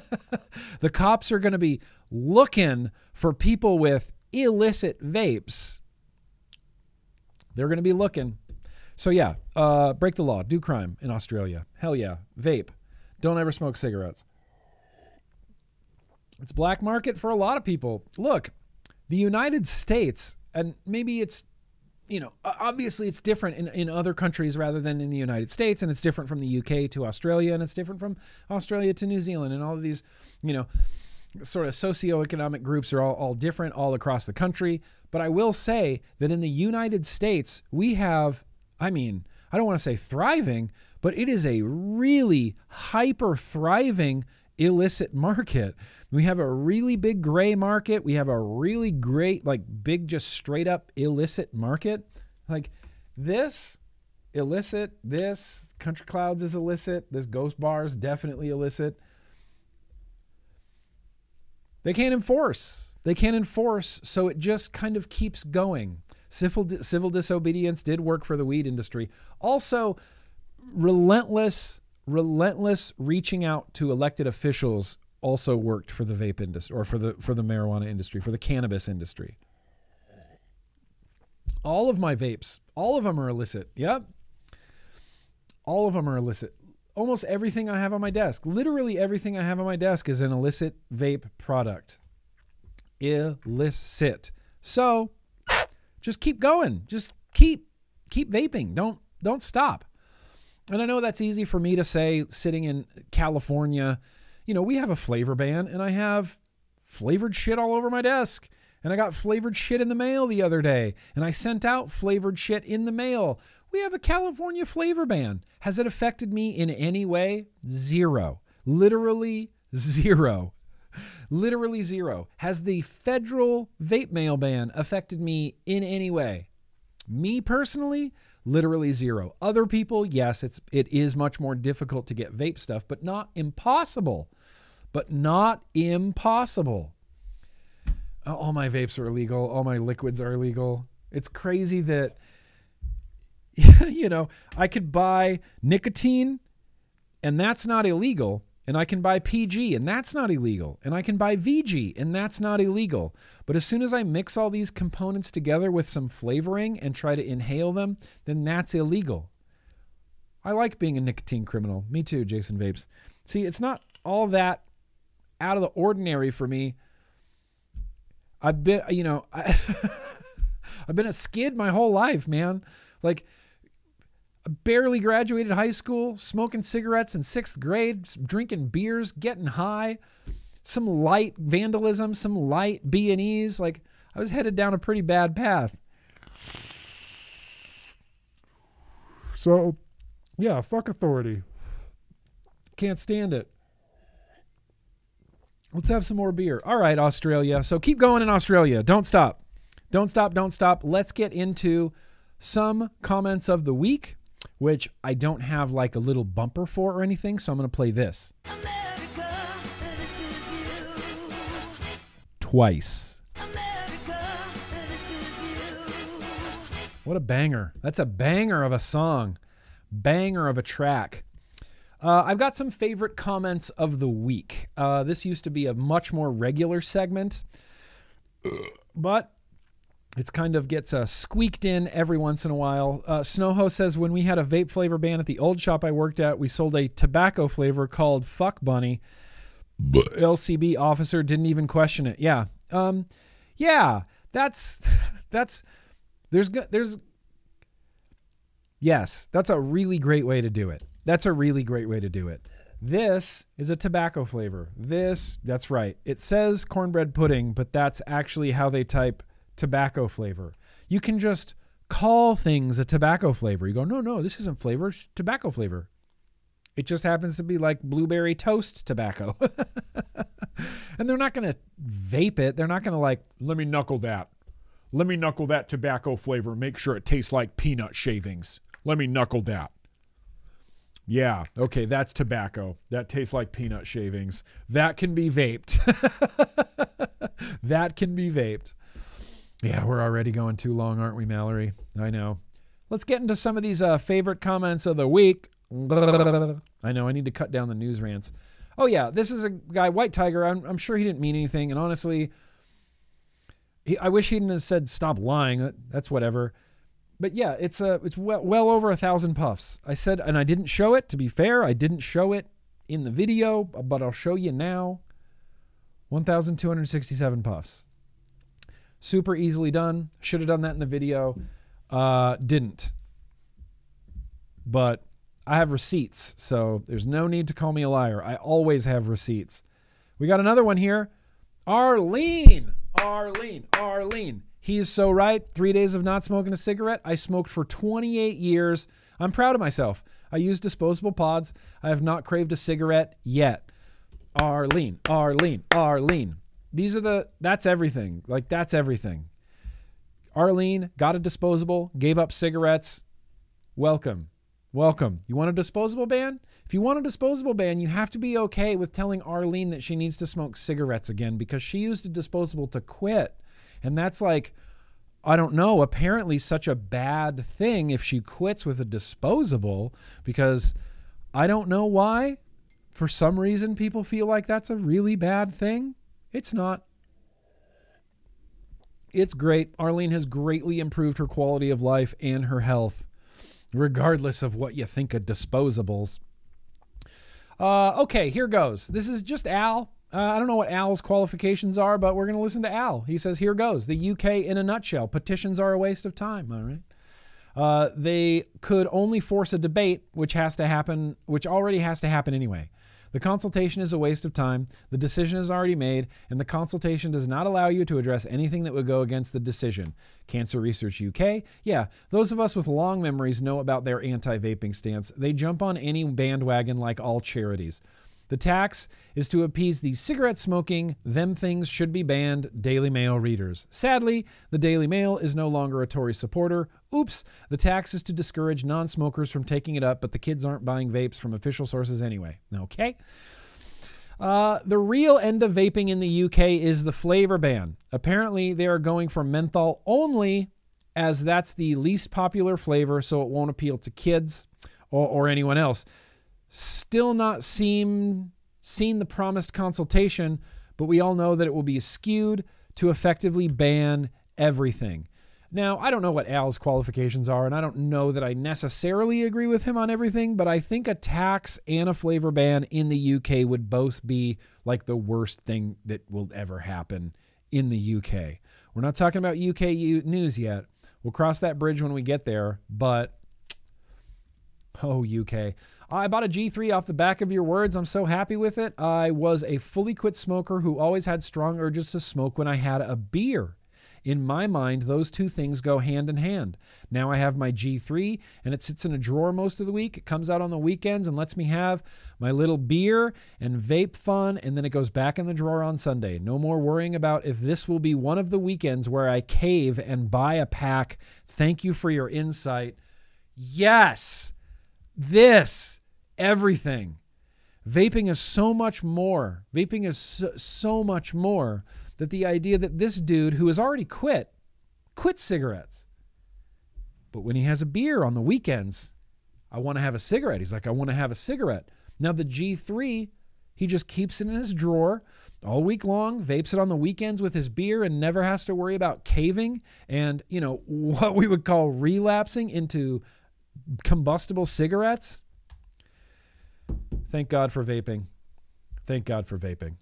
Speaker 4: the cops are going to be looking for people with illicit vapes. They're going to be looking. So, yeah, uh, break the law, do crime in Australia. Hell yeah. Vape. Don't ever smoke cigarettes. It's black market for a lot of people. Look, the United States, and maybe it's, you know, obviously it's different in, in other countries rather than in the United States, and it's different from the UK to Australia, and it's different from Australia to New Zealand, and all of these, you know, sort of socioeconomic groups are all, all different all across the country. But I will say that in the United States, we have, I mean, I don't want to say thriving, but it is a really hyper thriving illicit market. We have a really big gray market. We have a really great, like, big, just straight up illicit market. Like this, illicit, this, Country Clouds is illicit, this Ghost Bar is definitely illicit. They can't enforce. They can't enforce, so it just kind of keeps going. Civil, civil disobedience did work for the weed industry. Also, relentless, relentless reaching out to elected officials also worked for the vape industry or for the for the marijuana industry, for the cannabis industry. All of my vapes, all of them are illicit. Yep. All of them are illicit. Almost everything I have on my desk, literally everything I have on my desk is an illicit vape product. Illicit. So, just keep going. Just keep keep vaping. Don't don't stop. And I know that's easy for me to say sitting in California. You know, we have a flavor ban, and I have flavored shit all over my desk. And I got flavored shit in the mail the other day, and I sent out flavored shit in the mail. We have a California flavor ban. Has it affected me in any way? Zero. Literally zero. Literally zero. Has the federal vape mail ban affected me in any way? Me personally, literally zero. Other people, yes, it's it is much more difficult to get vape stuff, but not impossible. But not impossible. Uh, All my vapes are illegal. All my liquids are illegal. It's crazy that you know, I could buy nicotine and that's not illegal. And I can buy PG and that's not illegal. And I can buy VG and that's not illegal. But as soon as I mix all these components together with some flavoring and try to inhale them, then that's illegal. I like being a nicotine criminal. Me too, Jason Vapes. See, it's not all that out of the ordinary for me. I've been, you know, I, I've been a skid my whole life, man. Like, barely graduated high school, smoking cigarettes in sixth grade, drinking beers, getting high, some light vandalism, some light B and E's. Like, I was headed down a pretty bad path. So, yeah, fuck authority. Can't stand it. Let's have some more beer. All right, Australia. So keep going in Australia. Don't stop. Don't stop. Don't stop. Let's get into some comments of the week, which I don't have like a little bumper for or anything. So I'm going to play this
Speaker 5: America, this is you.
Speaker 4: twice.
Speaker 5: America, this is you.
Speaker 4: What a banger. That's a banger of a song, banger of a track. Uh, I've got some favorite comments of the week. Uh, this used to be a much more regular segment, but it's kind of gets uh, squeaked in every once in a while. Uh, Snowho says when we had a vape flavor ban at the old shop I worked at, we sold a tobacco flavor called Fuck Bunny. But. LCB officer didn't even question it. Yeah, um, yeah, that's that's there's there's yes, that's a really great way to do it. That's a really great way to do it. This is a tobacco flavor. This, that's right. It says cornbread pudding, but that's actually how they type tobacco flavor. You can just call things a tobacco flavor. You go, no, no, this isn't flavor, it's tobacco flavor. It just happens to be like blueberry toast tobacco. and they're not going to vape it. They're not going to like, let me knuckle that. Let me knuckle that tobacco flavor. Make sure it tastes like peanut shavings. Let me knuckle that. Yeah, okay, that's tobacco. That tastes like peanut shavings. That can be vaped. that can be vaped. Yeah, we're already going too long, aren't we, Mallory? I know. Let's get into some of these uh, favorite comments of the week. I know I need to cut down the news rants. Oh yeah, this is a guy, White Tiger. I'm, I'm sure he didn't mean anything, and honestly, he, I wish he didn't have said stop lying. That's whatever. But yeah, it's a it's well, well over a thousand puffs. I said, and I didn't show it. To be fair, I didn't show it in the video, but I'll show you now. One thousand two hundred sixty-seven puffs. Super easily done. Should have done that in the video. Uh, didn't. But I have receipts, so there's no need to call me a liar. I always have receipts. We got another one here. Arlene. Arlene. Arlene. He is so right. Three days of not smoking a cigarette. I smoked for 28 years. I'm proud of myself. I use disposable pods. I have not craved a cigarette yet. Arlene. Arlene. Arlene. These are the, that's everything. Like, that's everything. Arlene got a disposable, gave up cigarettes. Welcome. Welcome. You want a disposable ban? If you want a disposable ban, you have to be okay with telling Arlene that she needs to smoke cigarettes again because she used a disposable to quit. And that's like, I don't know, apparently such a bad thing if she quits with a disposable because I don't know why. For some reason, people feel like that's a really bad thing. It's not. It's great. Arlene has greatly improved her quality of life and her health, regardless of what you think of disposables. Uh, okay, here goes. This is just Al. Uh, I don't know what Al's qualifications are, but we're going to listen to Al. He says, Here goes. The UK in a nutshell. Petitions are a waste of time. All right. Uh, they could only force a debate, which has to happen, which already has to happen anyway. The consultation is a waste of time. The decision is already made, and the consultation does not allow you to address anything that would go against the decision. Cancer Research UK, yeah, those of us with long memories know about their anti vaping stance. They jump on any bandwagon like all charities. The tax is to appease the cigarette smoking, them things should be banned Daily Mail readers. Sadly, the Daily Mail is no longer a Tory supporter. Oops, the tax is to discourage non smokers from taking it up, but the kids aren't buying vapes from official sources anyway. Okay. Uh, the real end of vaping in the UK is the flavor ban. Apparently, they are going for menthol only, as that's the least popular flavor, so it won't appeal to kids or, or anyone else. Still not seem seen the promised consultation, but we all know that it will be skewed to effectively ban everything. Now, I don't know what Al's qualifications are, and I don't know that I necessarily agree with him on everything, but I think a tax and a flavor ban in the UK would both be like the worst thing that will ever happen in the UK. We're not talking about UK news yet. We'll cross that bridge when we get there, but Oh, UK. I bought a G3 off the back of your words. I'm so happy with it. I was a fully quit smoker who always had strong urges to smoke when I had a beer. In my mind, those two things go hand in hand. Now I have my G3 and it sits in a drawer most of the week. It comes out on the weekends and lets me have my little beer and vape fun, and then it goes back in the drawer on Sunday. No more worrying about if this will be one of the weekends where I cave and buy a pack. Thank you for your insight. Yes this, everything. Vaping is so much more. Vaping is so, so, much more that the idea that this dude who has already quit, quit cigarettes. But when he has a beer on the weekends, I want to have a cigarette. He's like, I want to have a cigarette. Now, the G3, he just keeps it in his drawer all week long, vapes it on the weekends with his beer, and never has to worry about caving and, you know, what we would call relapsing into combustible cigarettes. Thank God for vaping. Thank God for vaping.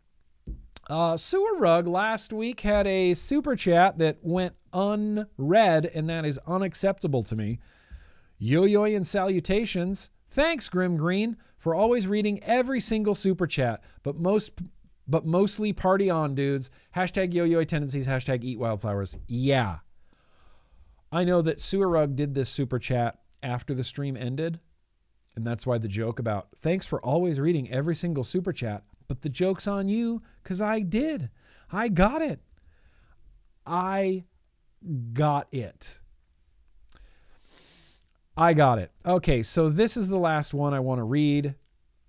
Speaker 4: Uh, Sewer Rug last week had a super chat that went unread, and that is unacceptable to me. Yo yo and salutations. Thanks, Grim Green, for always reading every single super chat, but most but mostly party on, dudes. Hashtag yo yo tendencies, hashtag eat wildflowers. Yeah. I know that Sewer Rug did this super chat after the stream ended. And that's why the joke about thanks for always reading every single super chat, but the joke's on you because I did. I got it. I got it. I got it. Okay, so this is the last one I want to read.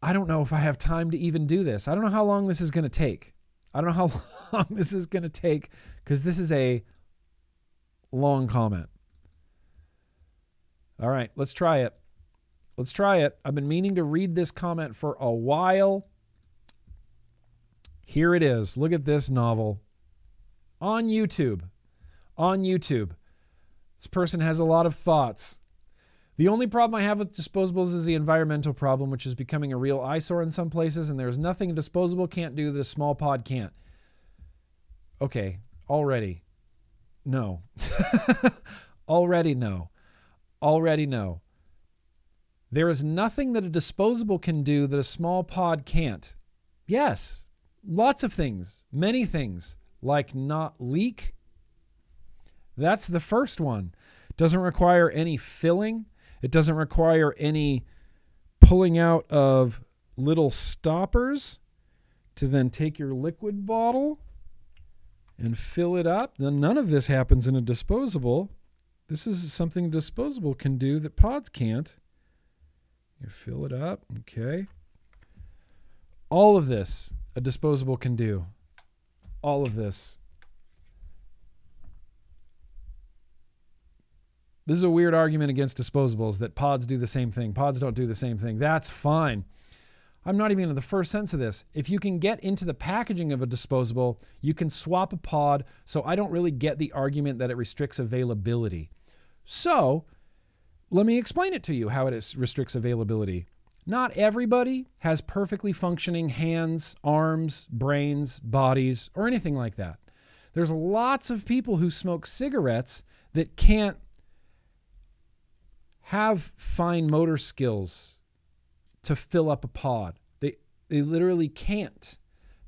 Speaker 4: I don't know if I have time to even do this. I don't know how long this is going to take. I don't know how long this is going to take because this is a long comment. All right, let's try it. Let's try it. I've been meaning to read this comment for a while. Here it is. Look at this novel on YouTube. On YouTube. This person has a lot of thoughts. The only problem I have with disposables is the environmental problem, which is becoming a real eyesore in some places, and there's nothing a disposable can't do that a small pod can't. Okay, already. No. already no already know. There is nothing that a disposable can do that a small pod can't. Yes, lots of things, many things, like not leak. That's the first one. Doesn't require any filling, it doesn't require any pulling out of little stoppers to then take your liquid bottle and fill it up. Then none of this happens in a disposable. This is something disposable can do that pods can't. You fill it up, okay. All of this a disposable can do. All of this. This is a weird argument against disposables that pods do the same thing. Pods don't do the same thing. That's fine. I'm not even in the first sense of this. If you can get into the packaging of a disposable, you can swap a pod. So I don't really get the argument that it restricts availability. So let me explain it to you how it is, restricts availability. Not everybody has perfectly functioning hands, arms, brains, bodies, or anything like that. There's lots of people who smoke cigarettes that can't have fine motor skills to fill up a pod. They they literally can't.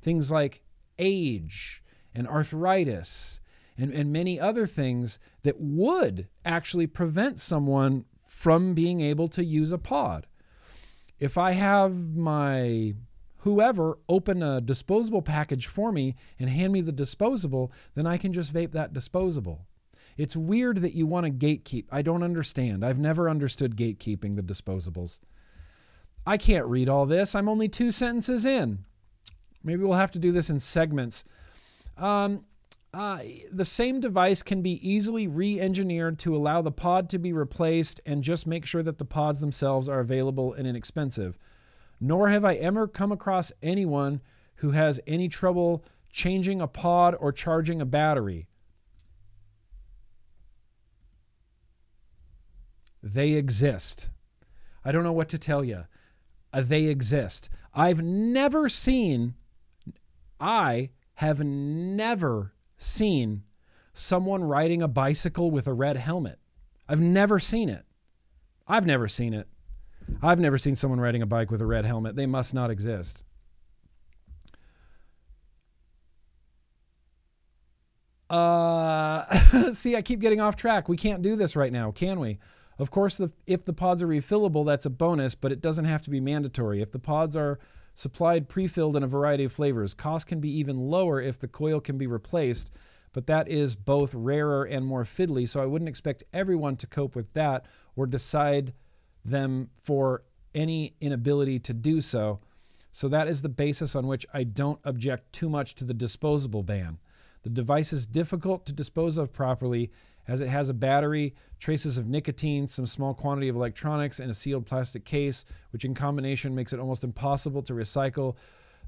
Speaker 4: Things like age and arthritis and, and many other things that would actually prevent someone from being able to use a pod. If I have my whoever open a disposable package for me and hand me the disposable, then I can just vape that disposable. It's weird that you want to gatekeep. I don't understand. I've never understood gatekeeping the disposables. I can't read all this. I'm only two sentences in. Maybe we'll have to do this in segments. Um, uh, the same device can be easily re engineered to allow the pod to be replaced and just make sure that the pods themselves are available and inexpensive. Nor have I ever come across anyone who has any trouble changing a pod or charging a battery. They exist. I don't know what to tell you. Uh, they exist. I've never seen, I have never seen someone riding a bicycle with a red helmet. I've never seen it. I've never seen it. I've never seen someone riding a bike with a red helmet. They must not exist. Uh, see, I keep getting off track. We can't do this right now, can we? Of course, if the pods are refillable, that's a bonus, but it doesn't have to be mandatory. If the pods are supplied pre-filled in a variety of flavors, cost can be even lower if the coil can be replaced, but that is both rarer and more fiddly, so I wouldn't expect everyone to cope with that or decide them for any inability to do so. So that is the basis on which I don't object too much to the disposable ban. The device is difficult to dispose of properly as it has a battery, traces of nicotine, some small quantity of electronics, and a sealed plastic case, which in combination makes it almost impossible to recycle.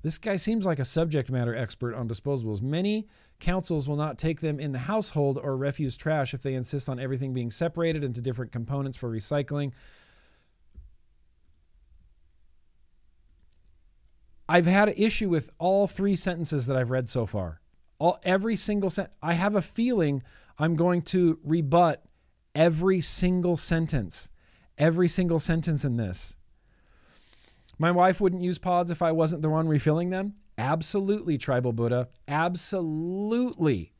Speaker 4: This guy seems like a subject matter expert on disposables. Many councils will not take them in the household or refuse trash if they insist on everything being separated into different components for recycling. I've had an issue with all three sentences that I've read so far. All every single sent. I have a feeling I'm going to rebut every single sentence, every single sentence in this. My wife wouldn't use pods if I wasn't the one refilling them. Absolutely, tribal Buddha. Absolutely.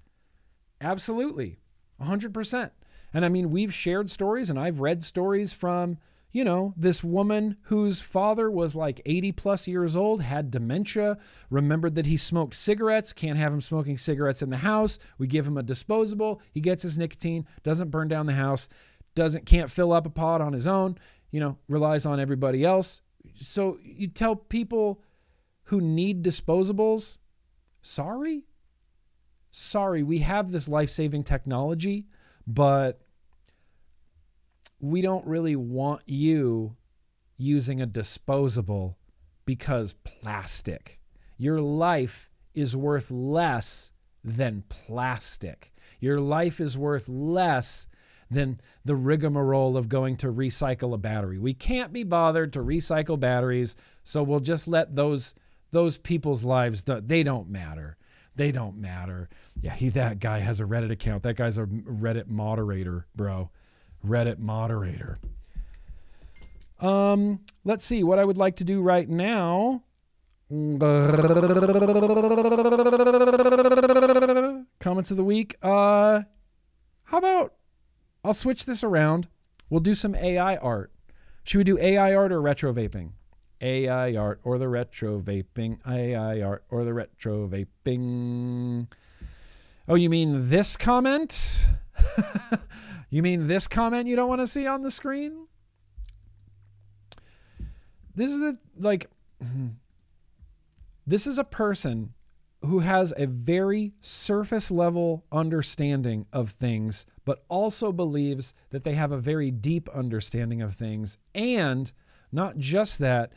Speaker 4: Absolutely. 100%. And I mean, we've shared stories and I've read stories from, you know, this woman whose father was like 80 plus years old, had dementia, remembered that he smoked cigarettes, can't have him smoking cigarettes in the house. We give him a disposable, he gets his nicotine, doesn't burn down the house, doesn't can't fill up a pod on his own, you know, relies on everybody else. So you tell people who need disposables, sorry? Sorry, we have this life-saving technology, but we don't really want you using a disposable because plastic. Your life is worth less than plastic. Your life is worth less than the rigmarole of going to recycle a battery. We can't be bothered to recycle batteries, so we'll just let those those people's lives they don't matter. They don't matter. Yeah, he that guy has a Reddit account. That guy's a Reddit moderator, bro. Reddit moderator. Um, let's see what I would like to do right now. Comments of the week. Uh, how about I'll switch this around. We'll do some AI art. Should we do AI art or retro vaping? AI art or the retro vaping? AI art or the retro vaping? Oh, you mean this comment? you mean this comment you don't want to see on the screen? This is the like this is a person who has a very surface level understanding of things, but also believes that they have a very deep understanding of things. And not just that,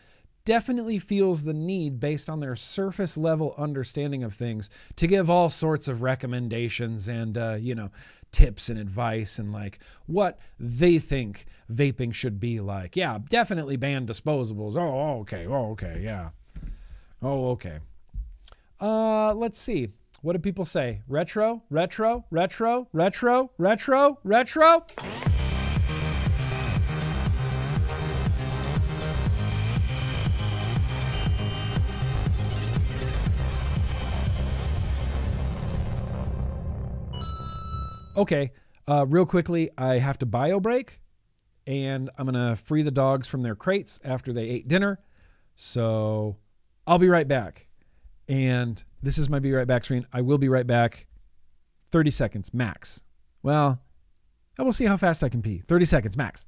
Speaker 4: definitely feels the need, based on their surface level understanding of things, to give all sorts of recommendations and, uh, you know, tips and advice and like what they think vaping should be like. Yeah, definitely ban disposables. Oh, okay. Oh, okay. Yeah. Oh, okay. Uh, let's see. What do people say? Retro, retro, retro, retro, retro, retro. Okay, uh, real quickly, I have to bio break, and I'm gonna free the dogs from their crates after they ate dinner. So I'll be right back. And this is my be right back screen. I will be right back. 30 seconds max. Well, I will see how fast I can pee. 30 seconds max.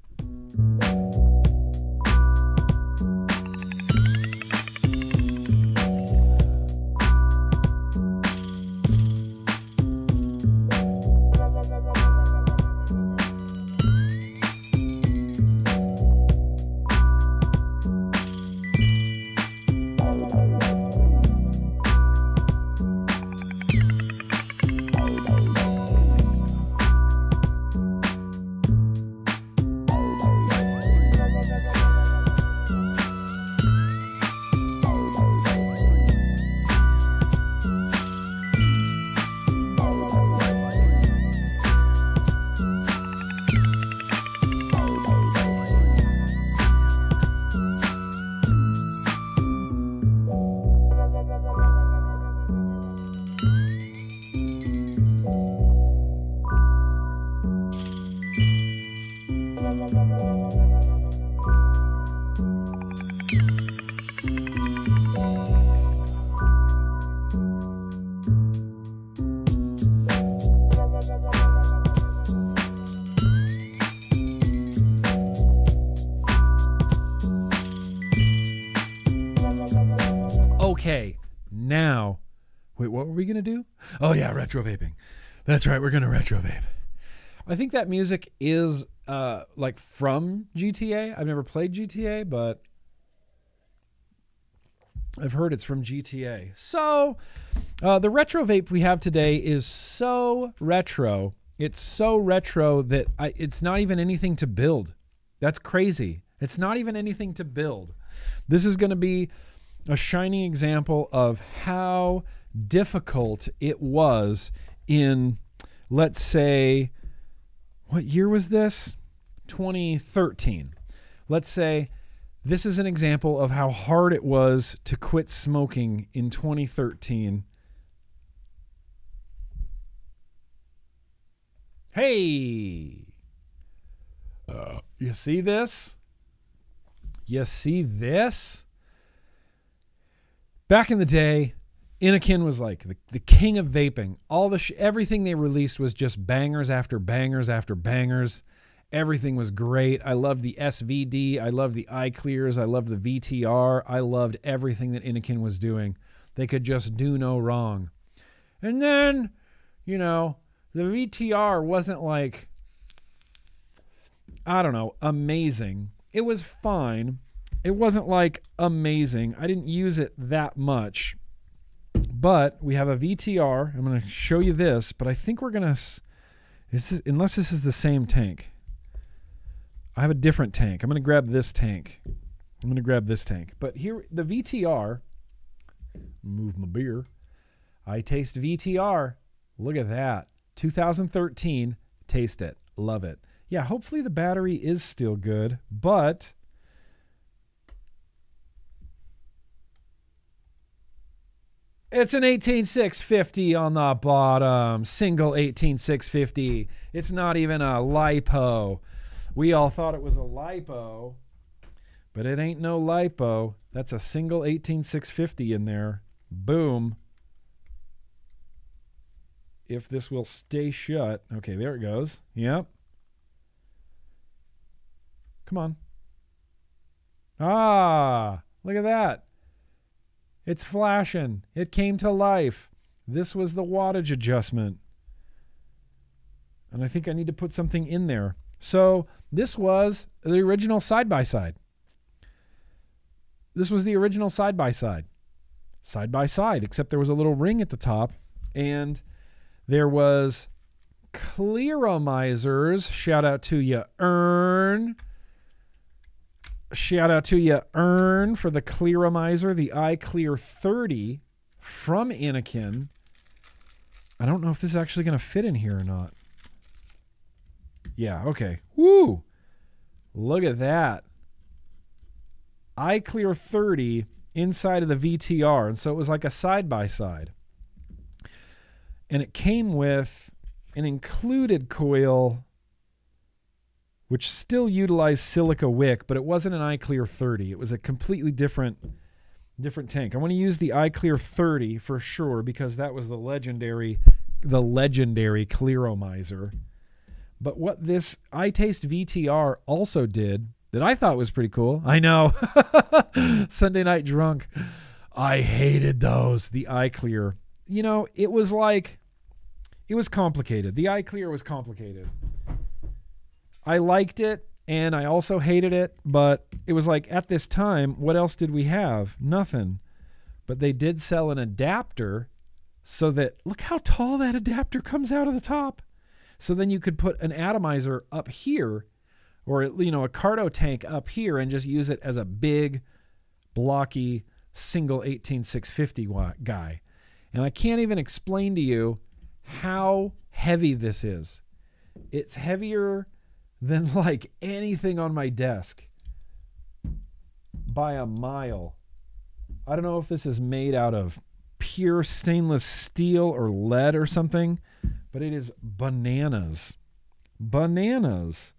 Speaker 4: We going to do? Oh, yeah, retro vaping. That's right, we're going to retro vape. I think that music is uh, like from GTA. I've never played GTA, but I've heard it's from GTA. So, uh, the retro vape we have today is so retro. It's so retro that I, it's not even anything to build. That's crazy. It's not even anything to build. This is going to be a shining example of how difficult it was in, let's say, what year was this? 2013. Let's say this is an example of how hard it was to quit smoking in 2013. Hey, Uh, you see this? You see this? Back in the day, Innokin was like the, the king of vaping. All the everything they released was just bangers after bangers after bangers. Everything was great. I loved the SVD. I loved the iClears. I loved the VTR. I loved everything that Innokin was doing. They could just do no wrong. And then, you know, the VTR wasn't like, I don't know, amazing. It was fine. It wasn't like amazing. I didn't use it that much. But we have a VTR. I'm going to show you this, but I think we're going to unless this is the same tank. I have a different tank. I'm going to grab this tank. I'm going to grab this tank. But here the VTR move my beer. iTaste VTR. Look at that. 2013. Taste it. Love it. Yeah, hopefully the battery is still good, but It's an 18650 on the bottom, single 18650. It's not even a lipo. We all thought it was a lipo, but it ain't no lipo. That's a single 18650 in there. Boom. If this will stay shut. Okay, there it goes. Yep. Come on. Ah, look at that. It's flashing. It came to life. This was the wattage adjustment. And I think I need to put something in there. So this was the original side by side. This was the original side by side. Side by side, except there was a little ring at the top and there was clearomizers. Shout out to you, Earn. Shout out to you, Earn, for the Clearomizer, the iClear 30 from Innokin. I don't know if this is actually going to fit in here or not. Yeah, okay. Woo! Look at that. iClear 30 inside of the VTR. And so it was like a side by side. And it came with an included coil which still utilized silica wick, but it wasn't an iClear 30. It was a completely different different tank. I want to use the iClear 30 for sure because that was the legendary the legendary Clearomizer. But what this iTaste VTR also did that I thought was pretty cool. I know. Sunday night drunk. I hated those. The iClear. You know, it was like it was complicated. The iClear was complicated. I liked it and I also hated it, but it was like at this time, what else did we have? Nothing. But they did sell an adapter so that look how tall that adapter comes out of the top. So then you could put an atomizer up here or you know a carto tank up here and just use it as a big blocky single 18650 watt guy. And I can't even explain to you how heavy this is. It's heavier than like anything on my desk by a mile. I don't know if this is made out of pure stainless steel or lead or something, but it is bananas. Bananas.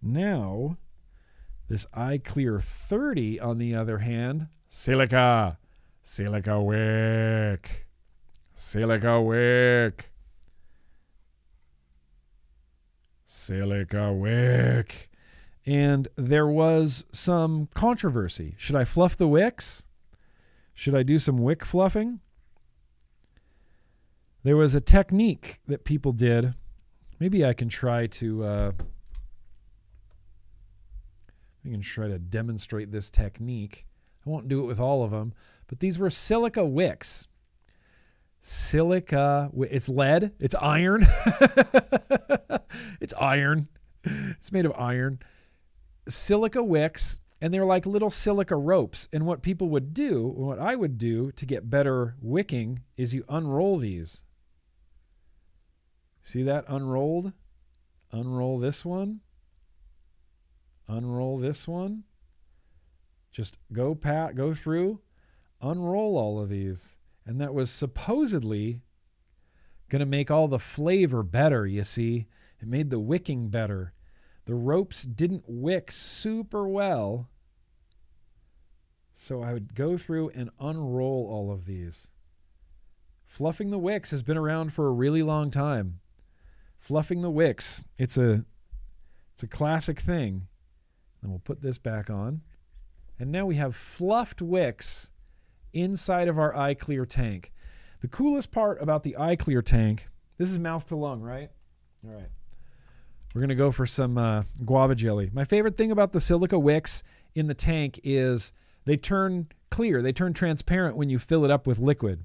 Speaker 4: Now, this iClear 30, on the other hand, silica, silica wick, silica wick, silica wick. And there was some controversy. Should I fluff the wicks? Should I do some wick fluffing? There was a technique that people did. Maybe I can try to. Uh, I can try to demonstrate this technique. I won't do it with all of them, but these were silica wicks. Silica, it's lead, it's iron. it's iron. It's made of iron. Silica wicks, and they're like little silica ropes. And what people would do, what I would do to get better wicking, is you unroll these. See that unrolled? Unroll this one unroll this one. Just go pat, go through, unroll all of these. And that was supposedly going to make all the flavor better, you see. It made the wicking better. The ropes didn't wick super well. So I would go through and unroll all of these. Fluffing the wicks has been around for a really long time. Fluffing the wicks, it's a it's a classic thing. And we'll put this back on. And now we have fluffed wicks inside of our iClear tank. The coolest part about the iClear tank, this is mouth to lung, right? All right. We're going to go for some uh, guava jelly. My favorite thing about the silica wicks in the tank is they turn clear, they turn transparent when you fill it up with liquid.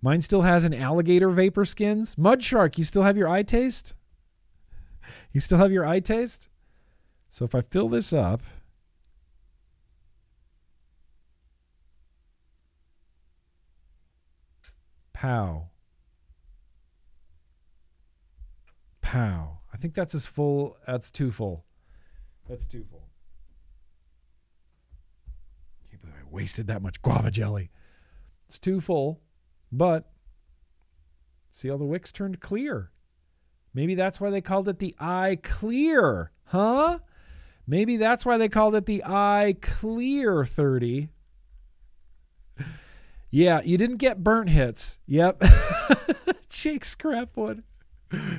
Speaker 4: Mine still has an alligator vapor skins. Mud Shark, you still have your iTaste? You still have your iTaste? So if I fill this up, pow, pow. I think that's as full. That's too full. That's too full. Can't believe I wasted that much guava jelly. It's too full, but see all the wicks turned clear. Maybe that's why they called it the iClear, huh? Maybe that's why they called it the iClear 30. Yeah, you didn't get burnt hits. Yep. Jake Scrapwood.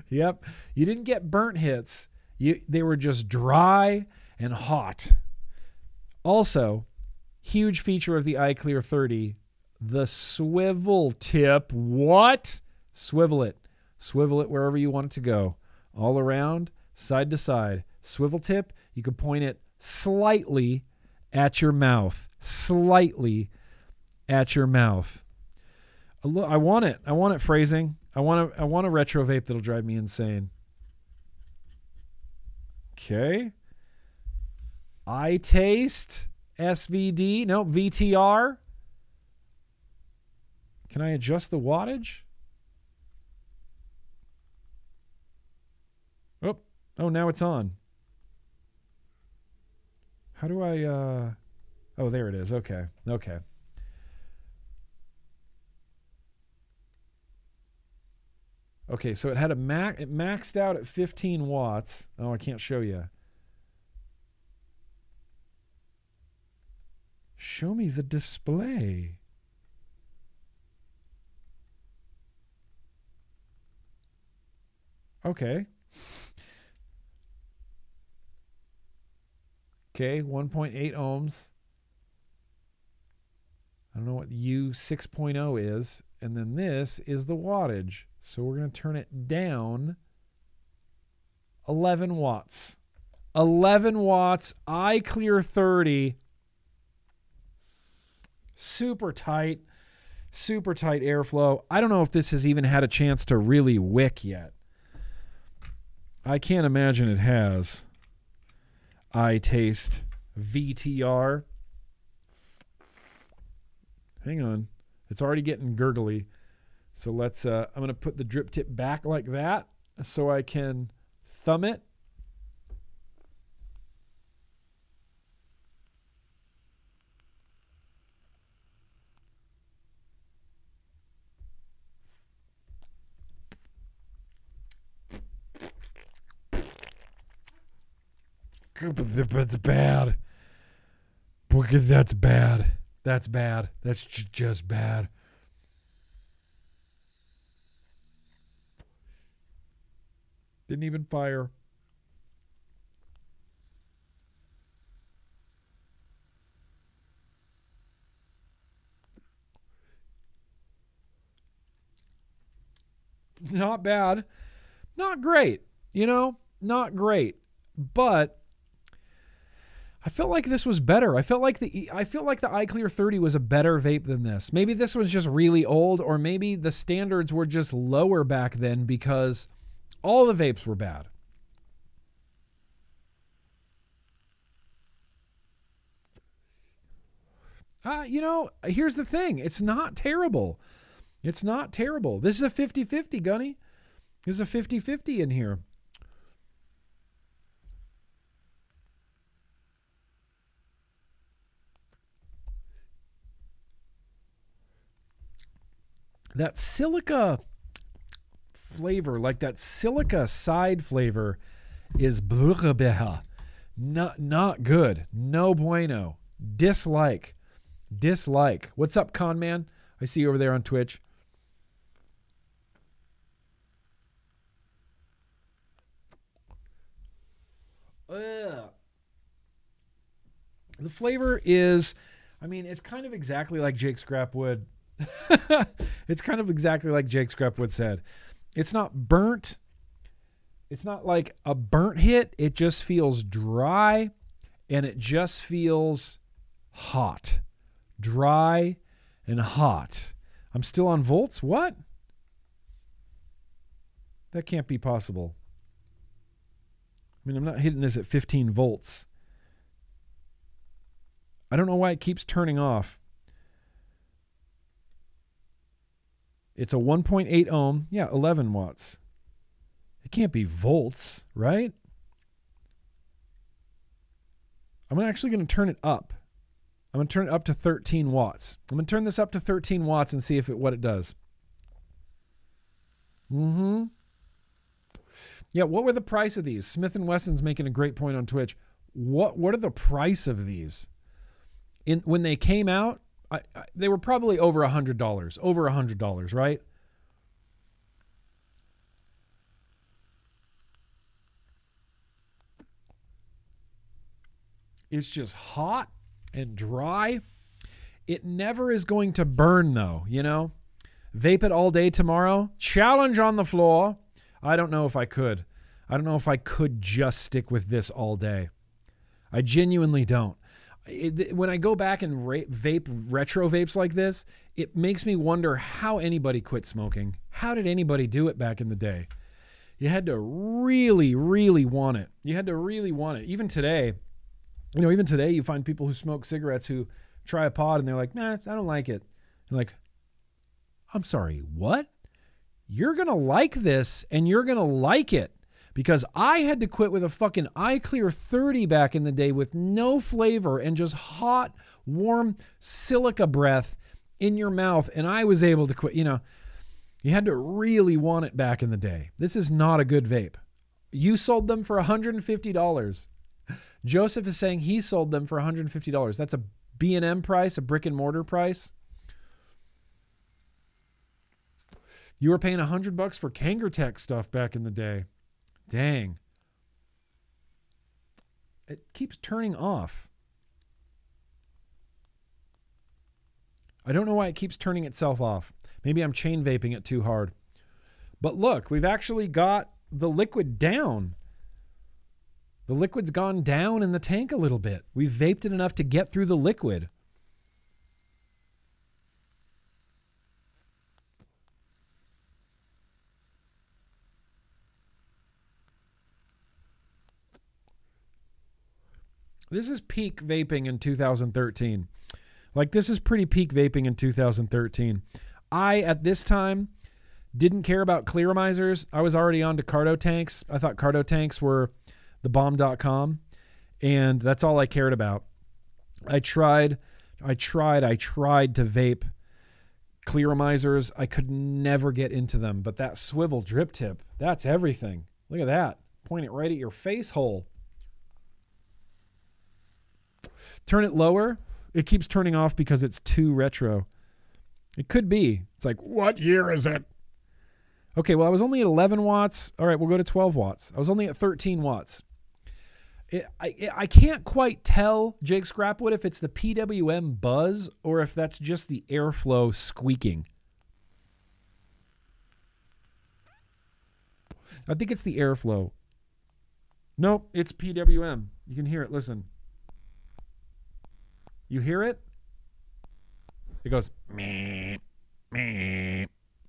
Speaker 4: Yep. You didn't get burnt hits. You they were just dry and hot. Also, huge feature of the iClear 30, the swivel tip. What? Swivel it. Swivel it wherever you want it to go. All around, side to side. Swivel tip, you can point it slightly at your mouth. Slightly at your mouth. I want it. I want it phrasing. I want a, I want a retro vape that'll drive me insane. Okay. iTaste SVD. No, VTR. Can I adjust the wattage? Oh, oh, now it's on. How do I uh Oh, there it is. Okay. Okay. Okay, so it had a max it maxed out at 15 watts. Oh, I can't show you. Show me the display. Okay. Okay, 1.8 ohms. I don't know what U 6.0 is. And then this is the wattage. So we're going to turn it down 11 watts. 11 watts, iClear 30. Super tight, super tight airflow. I don't know if this has even had a chance to really wick yet. I can't imagine it has. iTaste VTR. Hang on. It's already getting gurgly. So let's uh I'm going to put the drip tip back like that so I can thumb it. That's bad. Because that's bad. That's bad. That's just bad. Didn't even fire. Not bad. Not great. You know, not great. But I felt like this was better. I felt like the I feel like the iClear 30 was a better vape than this. Maybe this was just really old or maybe the standards were just lower back then because all the vapes were bad. Uh, you know, here's the thing. It's not terrible. It's not terrible. This is a 50-50, Gunny. There's a 50-50 in here. that silica flavor, like that silica side flavor, is blurbeha. Not not good. No bueno. Dislike. Dislike. What's up, con man? I see you over there on Twitch. Ugh. The flavor is, I mean, it's kind of exactly like Jake Scrapwood it's kind of exactly like Jake Scrapwood said. It's not burnt. It's not like a burnt hit. It just feels dry and it just feels hot. Dry and hot. I'm still on volts? What? That can't be possible. I mean, I'm not hitting this at 15 volts. I don't know why it keeps turning off. It's a 1.8 ohm. Yeah, 11 watts. It can't be volts, right? I'm actually going to turn it up. I'm going to turn it up to 13 watts. I'm going to turn this up to 13 watts and see if it what it does. Mm-hmm. Yeah, what were the price of these? Smith and Wesson's making a great point on Twitch. What what are the price of these? In when they came out, I, they were probably over a hundred dollars, over a hundred dollars, right? It's just hot and dry. It never is going to burn, though, you know? Vape it all day tomorrow. Challenge on the floor. I don't know if I could. I don't know if I could just stick with this all day. I genuinely don't. It, when I go back and ra- vape retro vapes like this, it makes me wonder how anybody quit smoking. How did anybody do it back in the day? You had to really, really want it. You had to really want it. Even today, you know, even today, you find people who smoke cigarettes who try a pod and they're like, nah, I don't like it. And like, I'm sorry, what? You're going to like this and you're going to like it because I had to quit with a fucking iClear 30 back in the day with no flavor and just hot, warm silica breath in your mouth. And I was able to quit. You know, you had to really want it back in the day. This is not a good vape. You sold them for $150. Joseph is saying he sold them for $150. That's a B&M price, a brick and mortar price. You were paying 100 bucks for Kangertech stuff back in the day. Dang. It keeps turning off. I don't know why it keeps turning itself off. Maybe I'm chain vaping it too hard. But look, we've actually got the liquid down. The liquid's gone down in the tank a little bit. We've vaped it enough to get through the liquid. This is peak vaping in 2013. Like, this is pretty peak vaping in 2013. I, at this time, didn't care about clearomizers. I was already on to Carto tanks. I thought Carto tanks were the bomb.com, and that's all I cared about. I tried, I tried, I tried to vape clearomizers. I could never get into them, but that swivel drip tip, that's everything. Look at that. Point it right at your face hole. Turn it lower. It keeps turning off because it's too retro. It could be. It's like, what year is it? Okay, well, I was only at 11 watts. All right, we'll go to 12 watts. I was only at 13 watts. It, I, it, I can't quite tell, Jake Scrapwood, if it's the PWM buzz or if that's just the airflow squeaking. I think it's the airflow. Nope, it's PWM. You can hear it. Listen. You hear it? It goes meh, meh,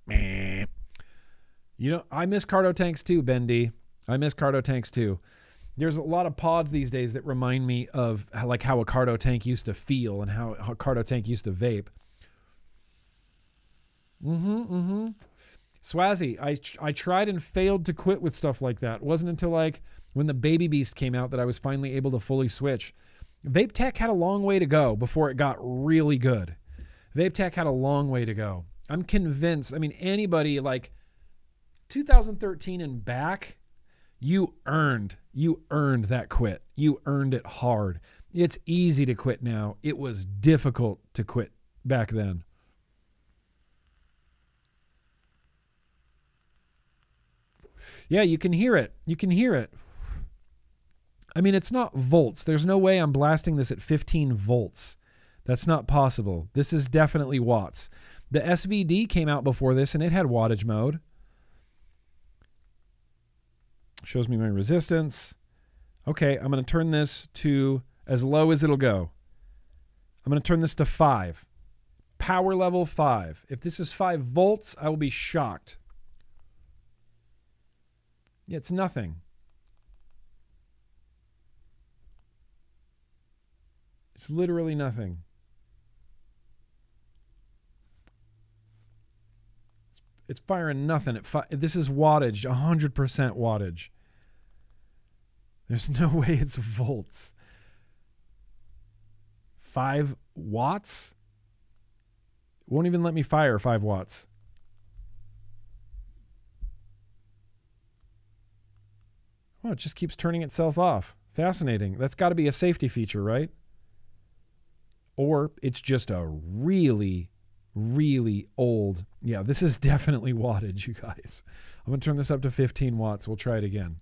Speaker 4: meh. You know, I miss Carto tanks too, Bendy. I miss Carto tanks too. There's a lot of pods these days that remind me of how, like how a Carto tank used to feel and how, how a Carto tank used to vape. Mm-hmm, mm-hmm. Swazi, I I tried and failed to quit with stuff like that. It wasn't until like when the Baby Beast came out that I was finally able to fully switch. Vape Tech had a long way to go before it got really good. Vape Tech had a long way to go. I'm convinced. I mean, anybody like 2013 and back, you earned you earned that quit. You earned it hard. It's easy to quit now. It was difficult to quit back then. Yeah, you can hear it. You can hear it. I mean, it's not volts. There's no way I'm blasting this at 15 volts. That's not possible. This is definitely watts. The SVD came out before this and it had wattage mode. Shows me my resistance. Okay, I'm going to turn this to as low as it'll go. I'm going to turn this to 5. Power level 5. If this is 5 volts, I will be shocked. It's nothing. It's literally nothing. It's firing nothing. It fi- this is wattage, 100% wattage. There's no way it's volts. 5 watts? Won't even let me fire 5 watts. Oh, it just keeps turning itself off. Fascinating. That's got to be a safety feature, right? Or it's just a really, really old. Yeah, this is definitely wattage, you guys. I'm going to turn this up to 15 watts. We'll try it again.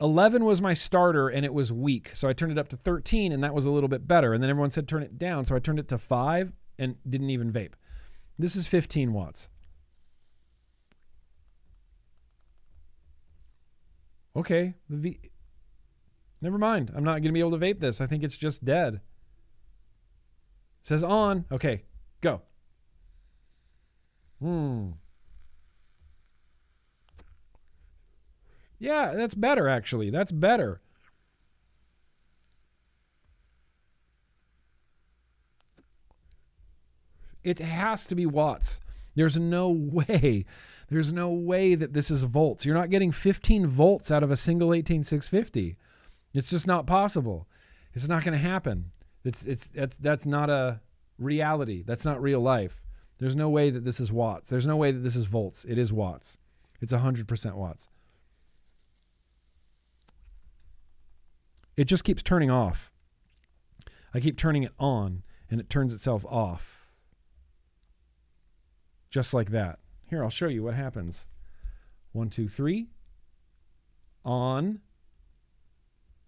Speaker 4: 11 was my starter and it was weak. So I turned it up to 13 and that was a little bit better. And then everyone said turn it down. So I turned it to 5 and didn't even vape. This is 15 watts. Okay, the V. Never mind. I'm not going to be able to vape this. I think it's just dead. It says on. Okay, go. Hmm. Yeah, that's better actually. That's better. It has to be watts. There's no way. There's no way that this is volts. You're not getting 15 volts out of a single 18650. It's just not possible. It's not going to happen. It's it's that's that's not a reality. That's not real life. There's no way that this is watts. There's no way that this is volts. It is watts. It's 100% watts. It just keeps turning off. I keep turning it on and it turns itself off. Just like that. Here, I'll show you what happens. One, two, three. On.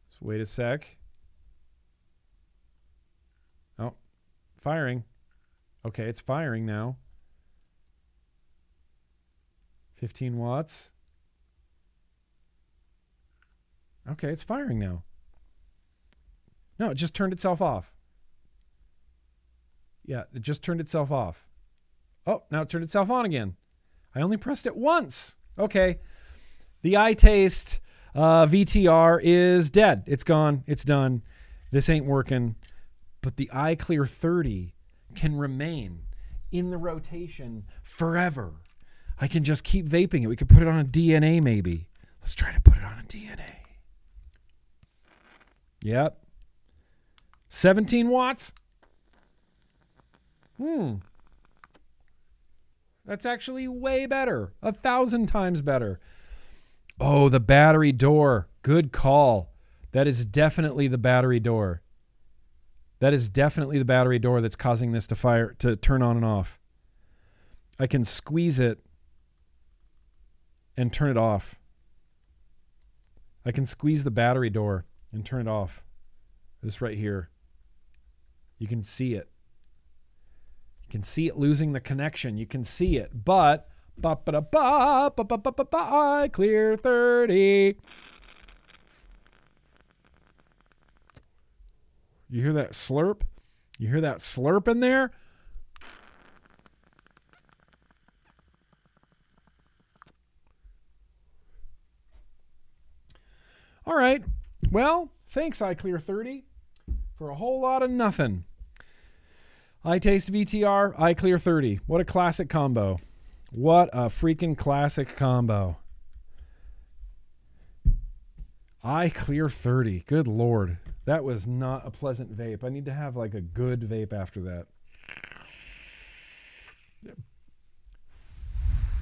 Speaker 4: Just wait a sec. Oh, firing. Okay, it's firing now. 15 watts. Okay, it's firing now. No, it just turned itself off. Yeah, it just turned itself off. Oh, now it turned itself on again. I only pressed it once. Okay. The iTaste uh, VTR is dead. It's gone. It's done. This ain't working. But the iClear 30 can remain in the rotation forever. I can just keep vaping it. We could put it on a DNA maybe. Let's try to put it on a DNA. Yep. 17 watts. Hmm. That's actually way better. A thousand times better. Oh, the battery door. Good call. That is definitely the battery door. That is definitely the battery door that's causing this to fire to turn on and off. I can squeeze it and turn it off. I can squeeze the battery door and turn it off. This right here. You can see it. You can see it losing the connection. You can see it, but ba ba da ba ba ba ba ba clear 30. You hear that slurp? You hear that slurp in there? All right. Well, thanks iClear 30 for a whole lot of nothing. iTaste VTR, iClear 30. What a classic combo. What a freaking classic combo. iClear 30. Good lord. That was not a pleasant vape. I need to have like a good vape after that.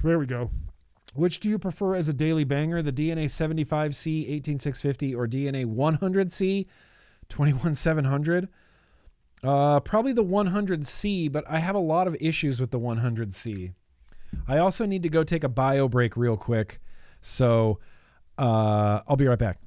Speaker 4: There we go. Which do you prefer as a daily banger, the DNA 75C 18650 or DNA 100C 21700? Uh, probably the 100C, but I have a lot of issues with the 100C. I also need to go take a bio break real quick. So uh, I'll be right back.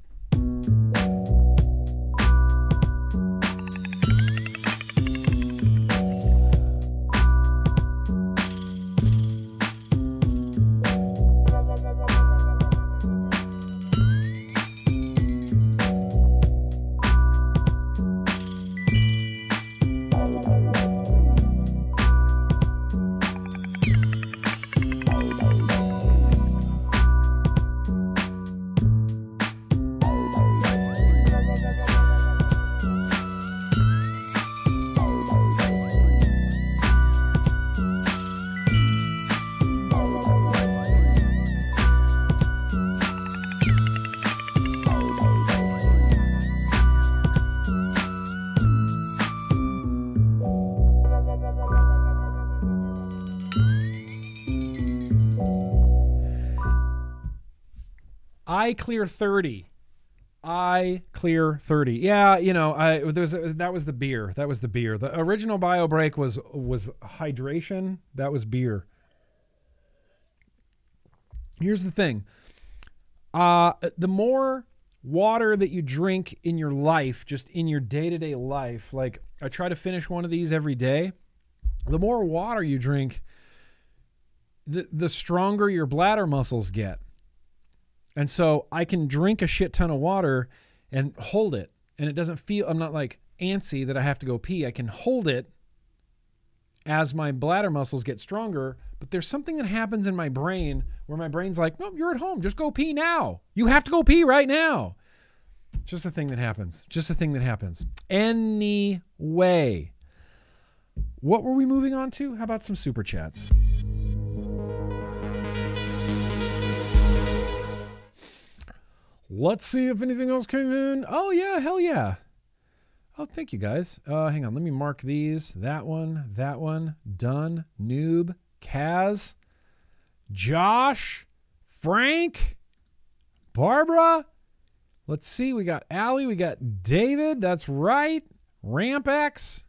Speaker 4: Clear 30. I clear 30. Yeah, you know, I there was that was the beer. That was the beer. The original bio break was was hydration. That was beer. Here's the thing. Uh the more water that you drink in your life, just in your day-to-day life, like I try to finish one of these every day. The more water you drink, the the stronger your bladder muscles get. And so I can drink a shit ton of water and hold it. And it doesn't feel, I'm not like antsy that I have to go pee. I can hold it as my bladder muscles get stronger. But there's something that happens in my brain where my brain's like, no, you're at home. Just go pee now. You have to go pee right now. Just a thing that happens. Just a thing that happens. Anyway, what were we moving on to? How about some super chats? Let's see if anything else came in. Oh, yeah, hell yeah. Oh, thank you guys. Uh, hang on, let me mark these. That one, that one, done. Noob, Kaz, Josh, Frank, Barbara. Let's see, we got Allie, we got David. That's right. Ramp X.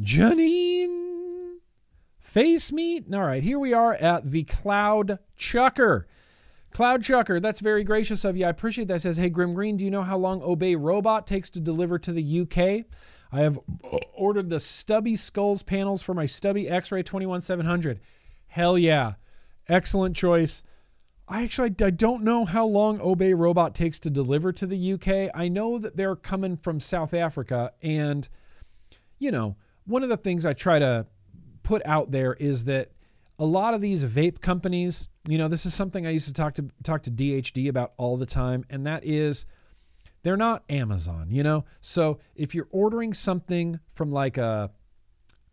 Speaker 4: Janine. Face meat. All right, here we are at the Cloud Chucker. Cloud Chucker, that's very gracious of you. I appreciate that. It says, Hey, Grim Green, do you know how long Obey Robot takes to deliver to the UK? I have ordered the Stubby Skulls panels for my Stubby X Ray 21700. Hell yeah. Excellent choice. I actually I don't know how long Obey Robot takes to deliver to the UK. I know that they're coming from South Africa and you know, one of the things I try to put out there is that a lot of these vape companies, you know, this is something I used to talk to talk to DHD about all the time, and that is they're not Amazon, you know? So if you're ordering something from like a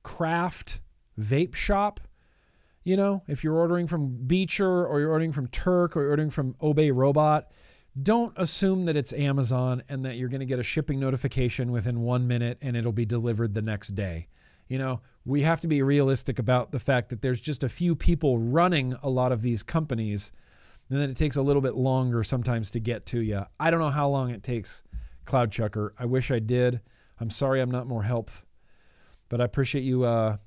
Speaker 4: craft vape shop, you know, if you're ordering from Beecher or you're ordering from Turk or you're ordering from Obey Robot, don't assume that it's Amazon and that you're going to get a shipping notification within one minute and it'll be delivered the next day. You know, we have to be realistic about the fact that there's just a few people running a lot of these companies and then it takes a little bit longer sometimes to get to you. I don't know how long it takes, Cloud Chucker. I wish I did. I'm sorry I'm not more help, but I appreciate you uh,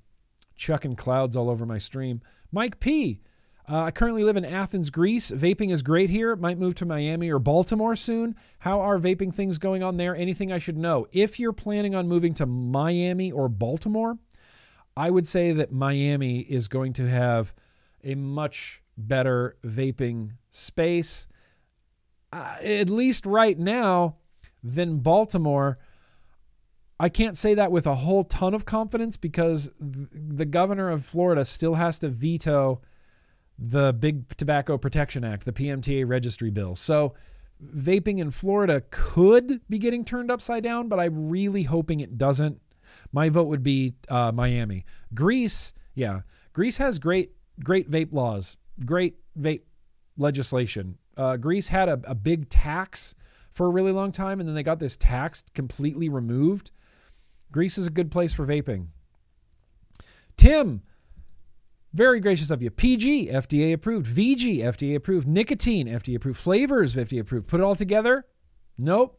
Speaker 4: chucking clouds all over my stream. Mike P. Uh, I currently live in Athens, Greece. Vaping is great here. Might move to Miami or Baltimore soon. How are vaping things going on there? Anything I should know? If you're planning on moving to Miami or Baltimore, I would say that Miami is going to have a much better vaping space, uh, at least right now, than Baltimore. I can't say that with a whole ton of confidence because th- the governor of Florida still has to veto the Big Tobacco Protection Act, the PMTA registry bill. So vaping in Florida could be getting turned upside down, but I'm really hoping it doesn't. My vote would be uh, Miami. Greece, yeah, Greece has great, great vape laws, great vape legislation. Uh, Greece had a, a big tax for a really long time, and then they got this tax completely removed. Greece is a good place for vaping. Tim, very gracious of you. PG, FDA approved. VG, FDA approved. Nicotine, FDA approved. Flavors, FDA approved. Put it all together? Nope.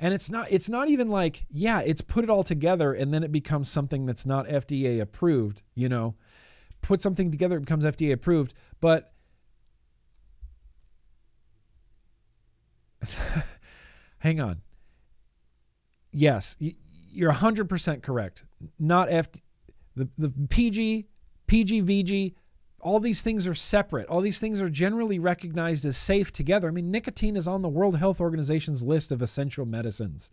Speaker 4: And it's not it's not even like, yeah, it's put it all together and then it becomes something that's not FDA approved, you know. Put something together, it becomes FDA approved, but hang on. Yes, you're 100% correct. Not F the the PG, PG, VG, all these things are separate. All these things are generally recognized as safe together. I mean, nicotine is on the World Health Organization's list of essential medicines.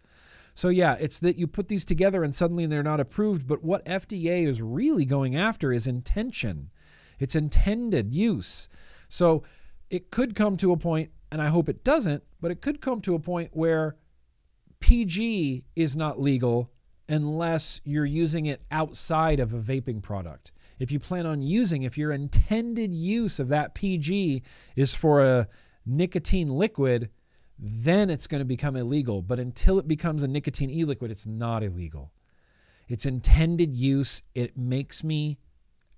Speaker 4: So, yeah, it's that you put these together and suddenly they're not approved. But what FDA is really going after is intention, it's intended use. So, it could come to a point, and I hope it doesn't, but it could come to a point where PG is not legal unless you're using it outside of a vaping product. If you plan on using, if your intended use of that PG is for a nicotine liquid, then it's going to become illegal. But until it becomes a nicotine e liquid, it's not illegal. Its intended use, it makes me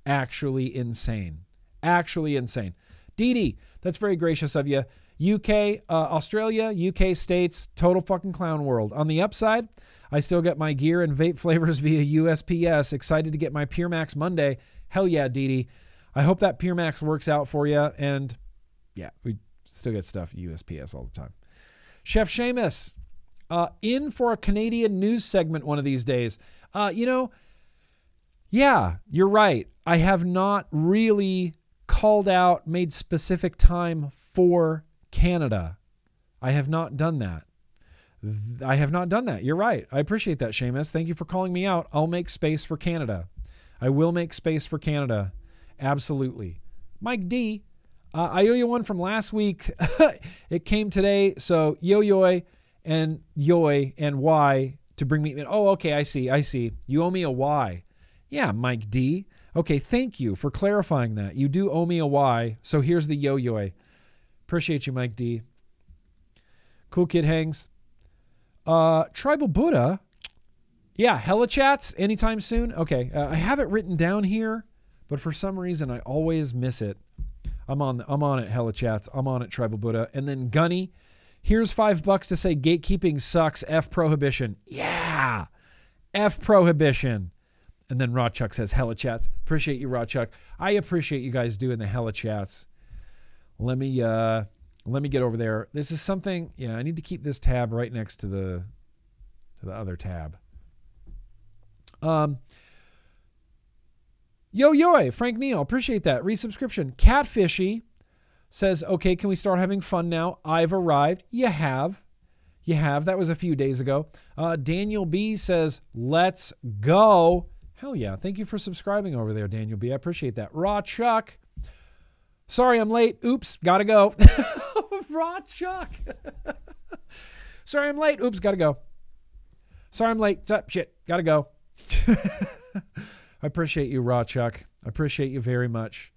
Speaker 4: actually insane. Actually insane. Dee Dee, that's very gracious of you. UK, uh, Australia, UK states, total fucking clown world. On the upside, I still get my gear and vape flavors via USPS. Excited to get my Pure Max Monday. Hell yeah, Dee. I hope that Pure Max works out for you. And yeah, we still get stuff USPS all the time. Chef Seamus, uh, in for a Canadian news segment one of these days. Uh, you know, yeah, you're right. I have not really called out, made specific time for Canada. I have not done that. I have not done that. You're right. I appreciate that, Seamus. Thank you for calling me out. I'll make space for Canada. I will make space for Canada. Absolutely. Mike D, uh, I owe you one from last week. it came today. So yo yoy and yoy and y to bring me. Oh, okay. I see. I see. You owe me a y. Yeah, Mike D. Okay. Thank you for clarifying that. You do owe me a y. So here's the yo yoy. Appreciate you, Mike D. Cool kid hangs. Uh, Tribal Buddha. Yeah, hella chats anytime soon. Okay, uh, I have it written down here, but for some reason I always miss it. I'm on. I'm on it. Hella chats. I'm on it. Tribal Buddha. And then Gunny. Here's five bucks to say gatekeeping sucks. F prohibition. Yeah. F prohibition. And then Raw Chuck says, Hella chats. Appreciate you, Raw Chuck. I appreciate you guys doing the hella chats. Let me uh let me get over there. This is something, yeah, I need to keep this tab right next to the to the other tab. Um Yo yo, Frank Neal, appreciate that. Resubscription. Catfishy says, okay, can we start having fun now? I've arrived. You have. You have. That was a few days ago. Uh, Daniel B says, let's go. Hell yeah. Thank you for subscribing over there, Daniel B. I appreciate that. Raw Chuck. Sorry, I'm late. Oops, gotta go. Raw Chuck. Sorry, I'm late. Oops, gotta go. Sorry, I'm late. Sup, Shit, gotta go. I appreciate you, Raw Chuck. I appreciate you very much.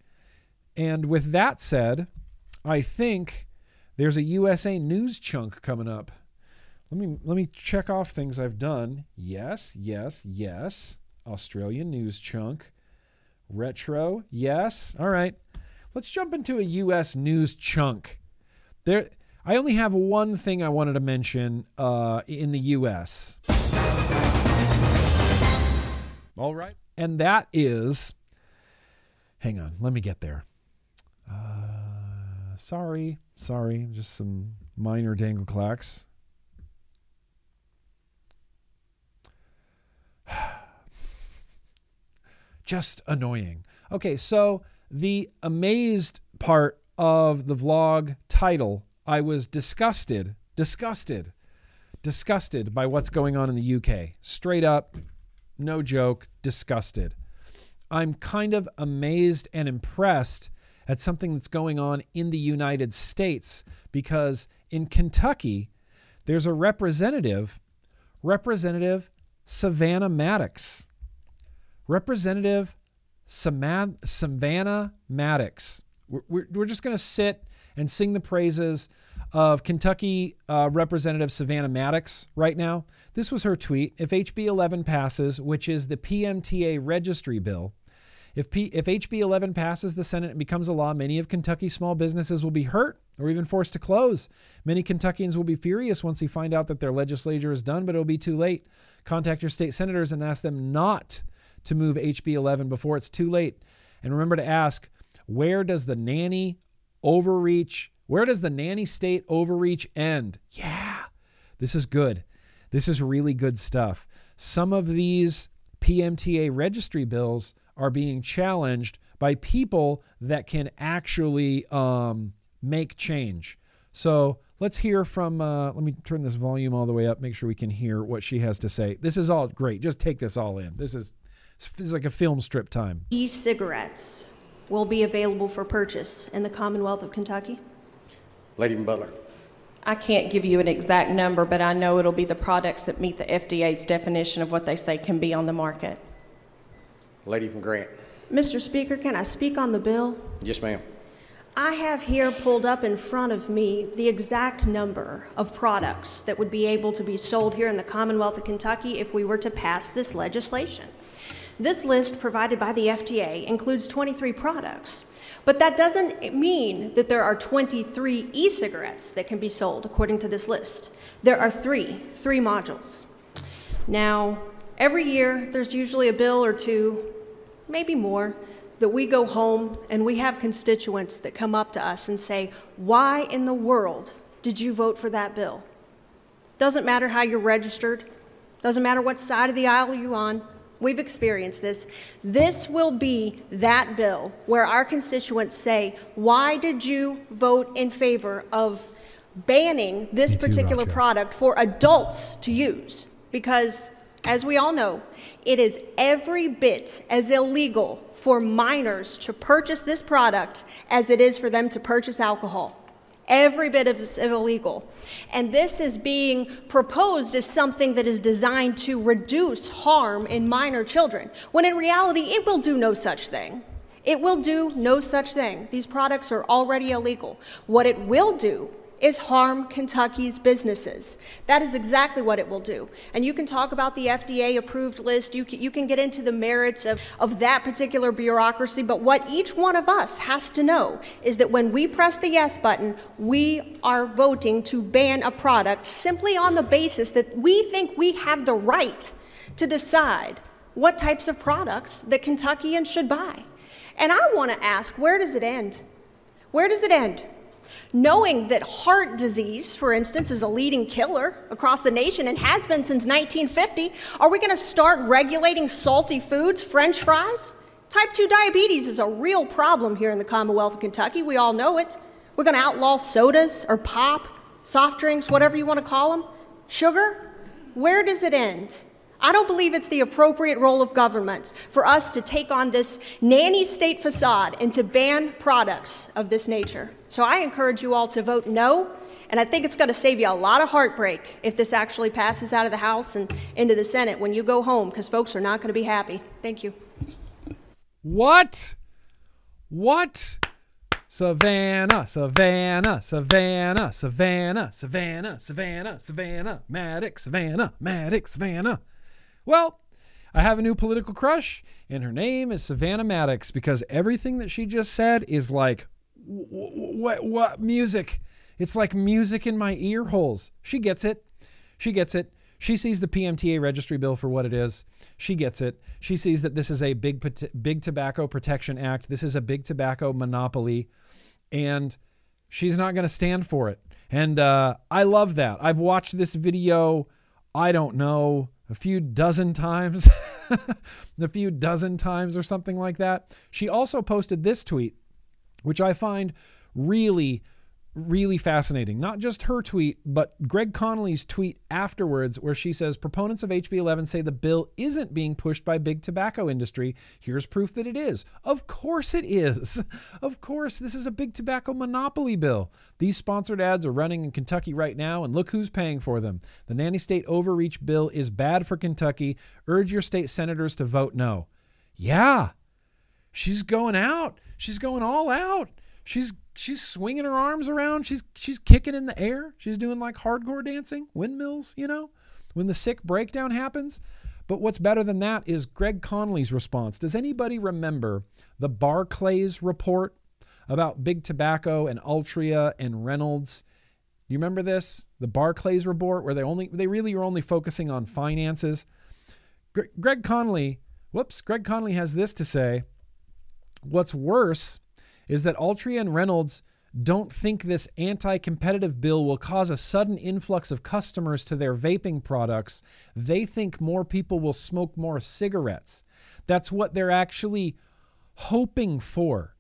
Speaker 4: And with that said, I think there's a USA News chunk coming up. Let me let me check off things I've done. Yes, yes, yes. Australian news chunk. Retro. Yes. All right. Let's jump into a US news chunk. There I only have one thing I wanted to mention uh, in the US. All right. And that is hang on, let me get there. Uh, sorry, sorry, just some minor dangle clacks. just annoying. Okay, so the amazed part of the vlog title, I was disgusted, disgusted, disgusted by what's going on in the UK. Straight up, no joke, disgusted. I'm kind of amazed and impressed at something that's going on in the United States because in Kentucky, there's a representative, Representative Savannah Maddox. Representative Savannah Maddox. We're, we're, just going to sit and sing the praises of Kentucky uh, Representative Savannah Maddox right now. This was her tweet. If HB 11 passes, which is the PMTA registry bill, if, P, if HB 11 passes the Senate and becomes a law, many of Kentucky's small businesses will be hurt or even forced to close. Many Kentuckians will be furious once they find out that their legislature is done, but it'll be too late. Contact your state senators and ask them not to move HB 11 before it's too late. And remember to ask, where does the nanny overreach, where does the nanny state overreach end? Yeah, this is good. This is really good stuff. Some of these PMTA registry bills are being challenged by people that can actually um, make change. So let's hear from, uh, let me turn this volume all the way up, make sure we can hear what she has to say. This is all great. Just take this all in. This is, this is like a film strip time.
Speaker 6: E-cigarettes will be available for purchase in the Commonwealth of Kentucky?
Speaker 7: Lady Butler.
Speaker 8: I can't give you an exact number, but I know it'll be the products that meet the FDA's definition of what they say can be on the market.
Speaker 7: Lady from Grant.
Speaker 6: Mr. Speaker, can I speak on the bill?
Speaker 7: Yes, ma'am.
Speaker 6: I have here pulled up in front of me the exact number of products that would be able to be sold here in the Commonwealth of Kentucky if we were to pass this legislation. This list provided by the FDA includes 23 products, but that doesn't mean that there are 23 e cigarettes that can be sold according to this list. There are three, three modules. Now, every year there's usually a bill or two, maybe more, that we go home and we have constituents that come up to us and say, Why in the world did you vote for that bill? Doesn't matter how you're registered, doesn't matter what side of the aisle you're on. We've experienced this. This will be that bill where our constituents say, Why did you vote in favor of banning this
Speaker 4: too,
Speaker 6: particular
Speaker 4: Roger.
Speaker 6: product for adults to use? Because, as we all know, it is every bit as illegal for minors to purchase this product as it is for them to purchase alcohol. Every bit of it's illegal. And this is being proposed as something that is designed to reduce harm in minor children, when in reality, it will do no such thing. It will do no such thing. These products are already illegal. What it will do is harm Kentucky's businesses. That is exactly what it will do. And you can talk about the FDA approved list, you can, you can get into the merits of, of that particular bureaucracy, but what each one of us has to know is that when we press the yes button, we are voting to ban a product simply on the basis that we think we have the right to decide what types of products that Kentuckians should buy. And I want to ask where does it end? Where does it end? Knowing that heart disease, for instance, is a leading killer across the nation and has been since 1950, are we going to start regulating salty foods, french fries? Type 2 diabetes is a real problem here in the Commonwealth of Kentucky. We all know it. We're going to outlaw sodas or pop, soft drinks, whatever you want to call them. Sugar? Where does it end? I don't believe it's the appropriate role of government for us to take on this nanny state facade and to ban products of this nature. So I encourage you all to vote no, and I think it's going to save you a lot of heartbreak if this actually passes out of the House and into the Senate when you go home, because folks are not going to be happy. Thank you.
Speaker 4: What? What? Savannah, Savannah, Savannah, Savannah, Savannah, Savannah, Savannah, Maddox, Savannah, Maddox, Savannah. Well, I have a new political crush, and her name is Savannah Maddox because everything that she just said is like, what, what music? It's like music in my ear holes. She gets it. She gets it. She sees the PMTA registry bill for what it is. She gets it. She sees that this is a big big tobacco protection act. This is a big tobacco monopoly, and she's not going to stand for it. And uh, I love that. I've watched this video. I don't know a few dozen times, a few dozen times or something like that. She also posted this tweet, which I find really really fascinating. Not just her tweet, but Greg Conley's tweet afterwards, where she says proponents of HB 11 say the bill isn't being pushed by big tobacco industry. Here's proof that it is. Of course it is. Of course, this is a big tobacco monopoly bill. These sponsored ads are running in Kentucky right now, and look who's paying for them. The nanny state overreach bill is bad for Kentucky. Urge your state senators to vote no. Yeah, she's going out. She's going all out. She's she's swinging her arms around. She's she's kicking in the air. She's doing like hardcore dancing, windmills, you know, when the sick breakdown happens. But what's better than that is Greg Conley's response. Does anybody remember the Barclays report about big tobacco and Altria and Reynolds? You remember this? The Barclays report where they only they really are only focusing on finances. Gre- Greg Conley, whoops, Greg Conley has this to say. What's worse is that Altria and Reynolds don't think this anti competitive bill will cause a sudden influx of customers to their vaping products. They think more people will smoke more cigarettes. That's what they're actually hoping for.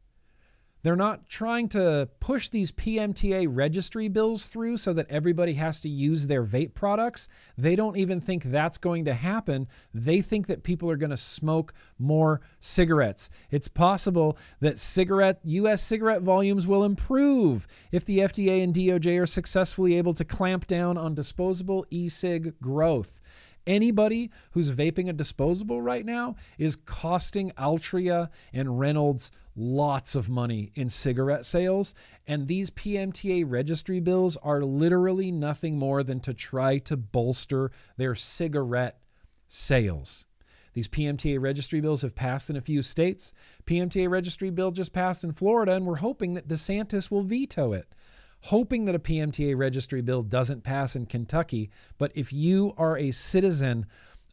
Speaker 4: They're not trying to push these PMTA registry bills through so that everybody has to use their vape products. They don't even think that's going to happen. They think that people are going to smoke more cigarettes. It's possible that cigarette US cigarette volumes will improve if the FDA and DOJ are successfully able to clamp down on disposable e-cig growth. Anybody who's vaping a disposable right now is costing Altria and Reynolds lots of money in cigarette sales. And these PMTA registry bills are literally nothing more than to try to bolster their cigarette sales. These PMTA registry bills have passed in a few states. PMTA registry bill just passed in Florida, and we're hoping that DeSantis will veto it hoping that a PMTA registry bill doesn't pass in Kentucky. But if you are a citizen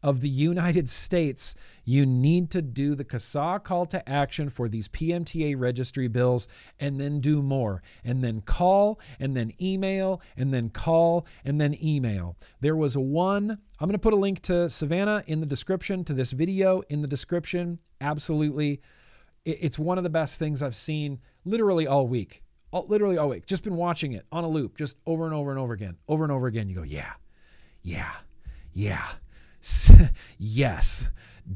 Speaker 4: of the United States, you need to do the CASAA call to action for these PMTA registry bills and then do more. And then call and then email and then call and then email. There was one, I'm going to put a link to Savannah in the description, to this video in the description. Absolutely. It's one of the best things I've seen literally all week all, literally all week. Just been watching it on a loop, just over and over and over again, over and over again. You go, yeah, yeah, yeah, yes,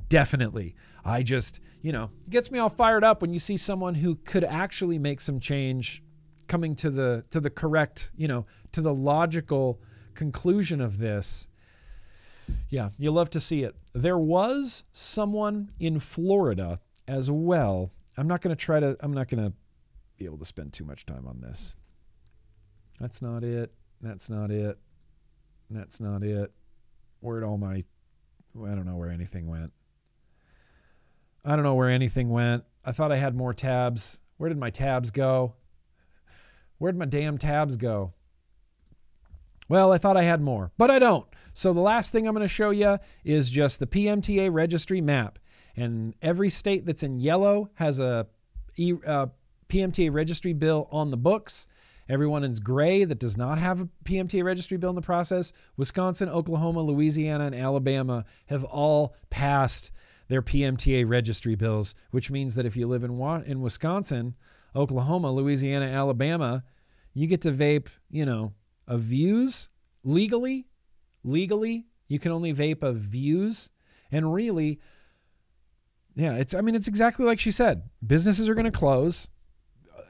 Speaker 4: definitely. I just, you know, it gets me all fired up when you see someone who could actually make some change coming to the to the correct, you know, to the logical conclusion of this. Yeah, you love to see it. There was someone in Florida as well. I'm not going to try to I'm not going to be able to spend too much time on this. That's not it. That's not it. That's not it. Where'd all my I don't know where anything went. I don't know where anything went. I thought I had more tabs. Where did my tabs go? Where'd my damn tabs go? Well, I thought I had more, but I don't. So the last thing I'm going to show you is just the PMTA registry map. And every state that's in yellow has a e, uh, PMTA registry bill on the books. Everyone in gray that does not have a PMTA registry bill in the process, Wisconsin, Oklahoma, Louisiana, and Alabama have all passed their PMTA registry bills, which means that if you live in in Wisconsin, Oklahoma, Louisiana, Alabama, you get to vape, you know, a Vuse legally. Legally, you can only vape a Vuse. And really, yeah, it's I mean, it's exactly like she said. Businesses are going to close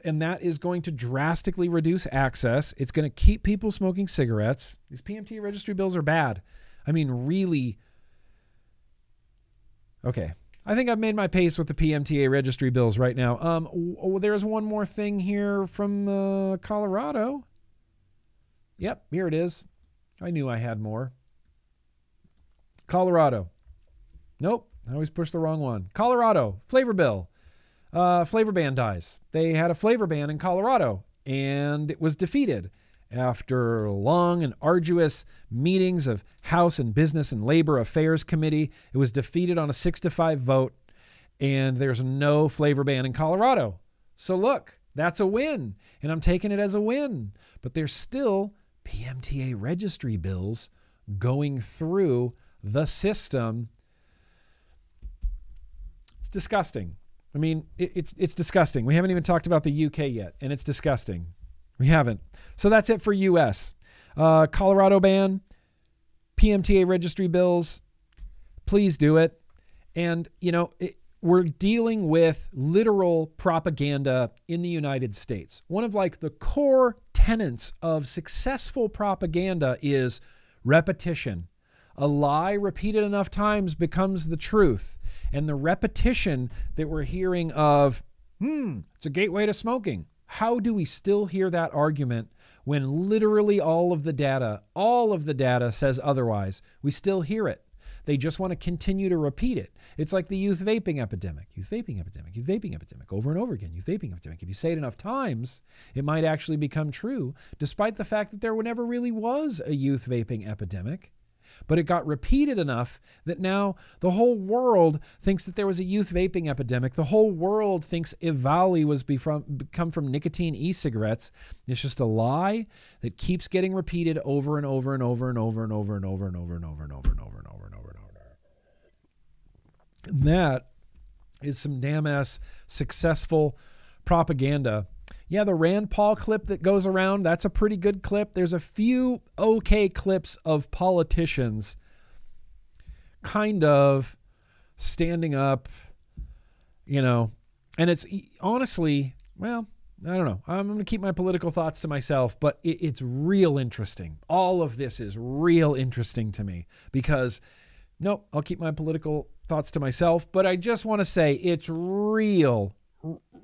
Speaker 4: and that is going to drastically reduce access. It's going to keep people smoking cigarettes. These PMTA registry bills are bad. I mean, really. Okay. I think I've made my pace with the PMTA registry bills right now. Um, there's one more thing here from uh, Colorado. Yep, here it is. I knew I had more. Colorado. Nope, I always push the wrong one. Colorado flavor bill uh, flavor ban dies. They had a flavor ban in Colorado and it was defeated after long and arduous meetings of House and Business and Labor Affairs Committee. It was defeated on a six to five vote, and there's no flavor ban in Colorado. So look, that's a win, and I'm taking it as a win. But there's still PMTA registry bills going through the system. It's disgusting. I mean, it, it's it's disgusting. We haven't even talked about the UK yet, and it's disgusting. We haven't. So that's it for US. Uh, Colorado ban, PMTA registry bills. Please do it. And you know, it, we're dealing with literal propaganda in the United States. One of like the core tenets of successful propaganda is repetition. A lie repeated enough times becomes the truth. And the repetition that we're hearing of, hmm, it's a gateway to smoking. How do we still hear that argument when literally all of the data, all of the data says otherwise? We still hear it. They just want to continue to repeat it. It's like the youth vaping epidemic, youth vaping epidemic, youth vaping epidemic, over and over again, youth vaping epidemic. If you say it enough times, it might actually become true, despite the fact that there never really was a youth vaping epidemic. But it got repeated enough that now the whole world thinks that there was a youth vaping epidemic. The whole world thinks EVALI was be from, come from nicotine e-cigarettes. It's just a lie that keeps getting repeated over and over and over and over and over and over and over and over and over and over and over and over and over. And that is some damn ass successful propaganda yeah, the Rand Paul clip that goes around, that's a pretty good clip. There's a few okay clips of politicians kind of standing up, you know, and it's honestly, well, I don't know. I'm going to keep my political thoughts to myself, but it, it's real interesting. All of this is real interesting to me because, nope, I'll keep my political thoughts to myself, but I just want to say it's real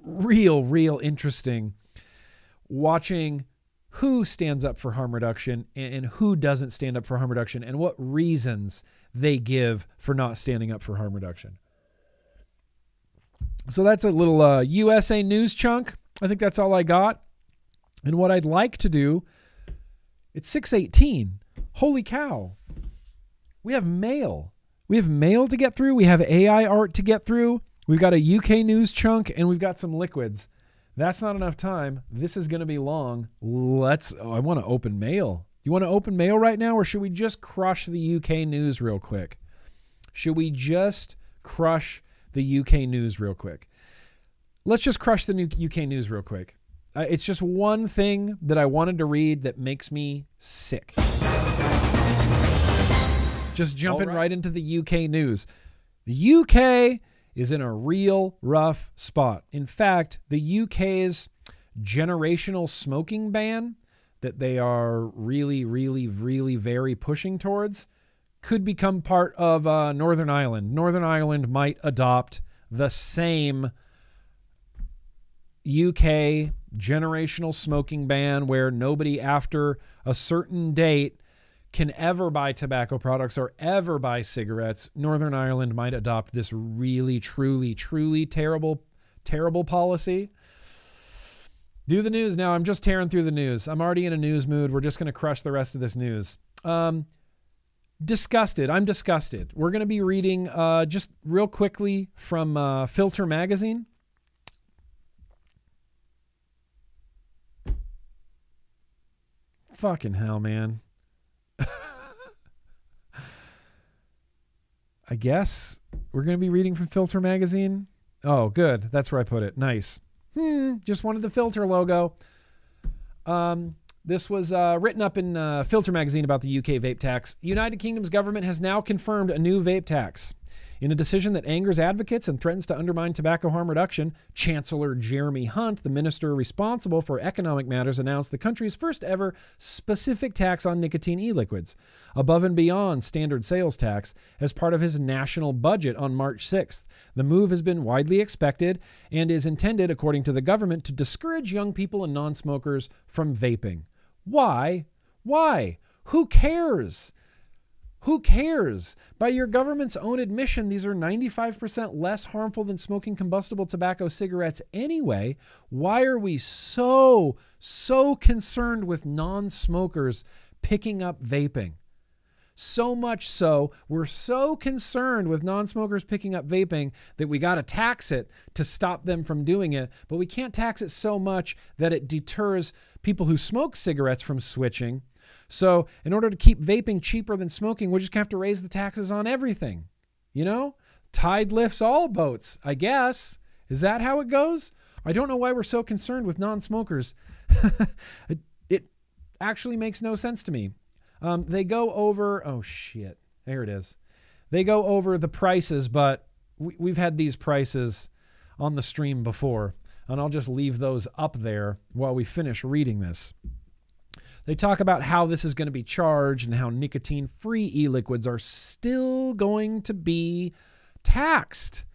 Speaker 4: real, real interesting watching who stands up for harm reduction and who doesn't stand up for harm reduction and what reasons they give for not standing up for harm reduction. So that's a little uh, USA news chunk. I think that's all I got. And what I'd like to do, it's 618. Holy cow. We have mail. We have mail to get through. We have AI art to get through. We've got a UK news chunk and we've got some liquids. That's not enough time. This is going to be long. Let's. Oh, I want to open mail. You want to open mail right now, or should we just crush the UK news real quick? Should we just crush the UK news real quick? Let's just crush the new UK news real quick. Uh, it's just one thing that I wanted to read that makes me sick. Just jumping
Speaker 1: right.
Speaker 4: right into the UK news. The UK is in a real rough spot. In fact, the UK's generational smoking ban that they are really, really, really very pushing towards could become part of uh, Northern Ireland. Northern Ireland might adopt the same UK generational smoking ban where nobody after a certain date can ever buy tobacco products or ever buy cigarettes, Northern Ireland might adopt this really, truly, truly terrible, terrible policy. Do the news now. I'm just tearing through the news. I'm already in a news mood. We're just going to crush the rest of this news. Um, disgusted. I'm disgusted. We're going to be reading uh, just real quickly from uh, Filter Magazine. Fucking hell, man. I guess we're going to be reading from Filter Magazine. Oh, good. That's where I put it. Nice. Hmm. Just wanted the filter logo. Um, this was uh, written up in uh, Filter magazine about the UK vape tax. United Kingdom's government has now confirmed a new vape tax. In a decision that angers advocates and threatens to undermine tobacco harm reduction, Chancellor Jeremy Hunt, the minister responsible for economic matters, announced the country's first ever specific tax on nicotine e liquids, above and beyond standard sales tax, as part of his national budget on March 6th. The move has been widely expected and is intended, according to the government, to discourage young people and non smokers from vaping. Why? Why? Who cares? Who cares? By your government's own admission, these are 95% less harmful than smoking combustible tobacco cigarettes anyway. Why are we so, so concerned with non smokers picking up vaping? So much so, we're so concerned with non smokers picking up vaping that we got to tax it to stop them from doing it. But we can't tax it so much that it deters people who smoke cigarettes from switching. So, in order to keep vaping cheaper than smoking, we're just going to have to raise the taxes on everything. You know? Tide lifts all boats, I guess. Is that how it goes? I don't know why we're so concerned with non smokers. it, it actually makes no sense to me. Um, they go over, oh shit, there it is. They go over the prices, but we, we've had these prices on the stream before, and I'll just leave those up there while we finish reading this. They talk about how this is going to be charged and how nicotine free e liquids are still going to be taxed.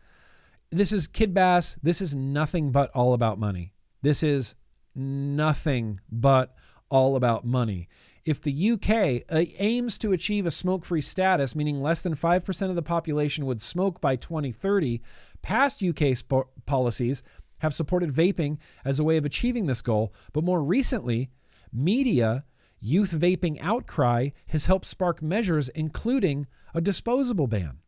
Speaker 4: This is Kid Bass. This is nothing but all about money. This is nothing but all about money. If the UK uh, aims to achieve a smoke free status, meaning less than 5% of the population would smoke by 2030, past UK policies have supported vaping as a way of achieving this goal, but more recently, media, youth vaping outcry has helped spark measures including a disposable ban.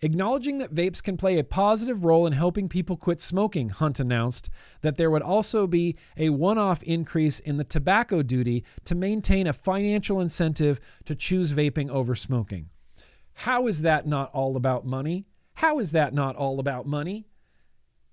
Speaker 4: Acknowledging that vapes can play a positive role in helping people quit smoking, Hunt announced that there would also be a one off increase in the tobacco duty to maintain a financial incentive to choose vaping over smoking. How is that not all about money? How is that not all about money?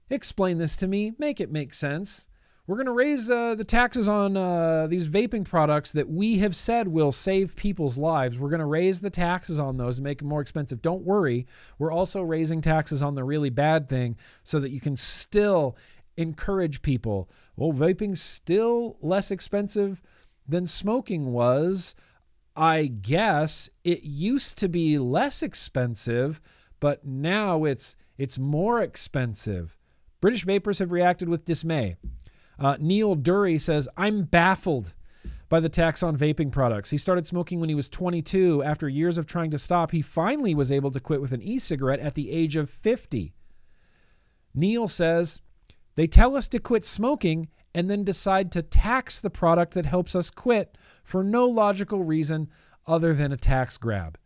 Speaker 4: Explain this to me. Make it make sense. We're going to raise uh, the taxes on uh, these vaping products that we have said will save people's lives. We're going to raise the taxes on those and make them more expensive. Don't worry. We're also raising taxes on the really bad thing so that you can still encourage people. Well, vaping's still less expensive than smoking was. I guess it used to be less expensive, but now it's it's more expensive. British vapors have reacted with dismay. Uh, Neil Dury says, I'm baffled by the tax on vaping products. He started smoking when he was 22. After years of trying to stop, he finally was able to quit with an e cigarette at the age of 50. Neil says, They tell us to quit smoking and then decide to tax the product that helps us quit for no logical reason other than a tax grab.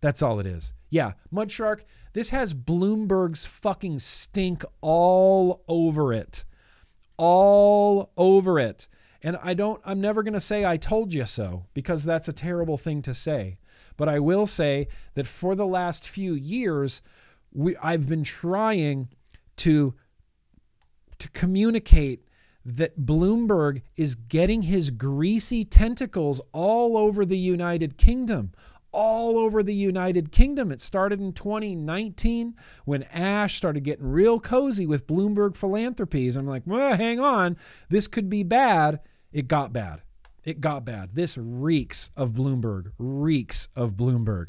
Speaker 4: That's all it is. Yeah, Mudshark, this has Bloomberg's fucking stink all over it all over it. And I don't, I'm never going to say I told you so because that's a terrible thing to say. But I will say that for the last few years, we, I've been trying to, to communicate that Bloomberg is getting his greasy tentacles all over the United Kingdom, all over the United Kingdom. It started in 2019 when ASH started getting real cozy with Bloomberg Philanthropies. I'm like, well, hang on. This could be bad. It got bad. It got bad. This reeks of Bloomberg, reeks of Bloomberg.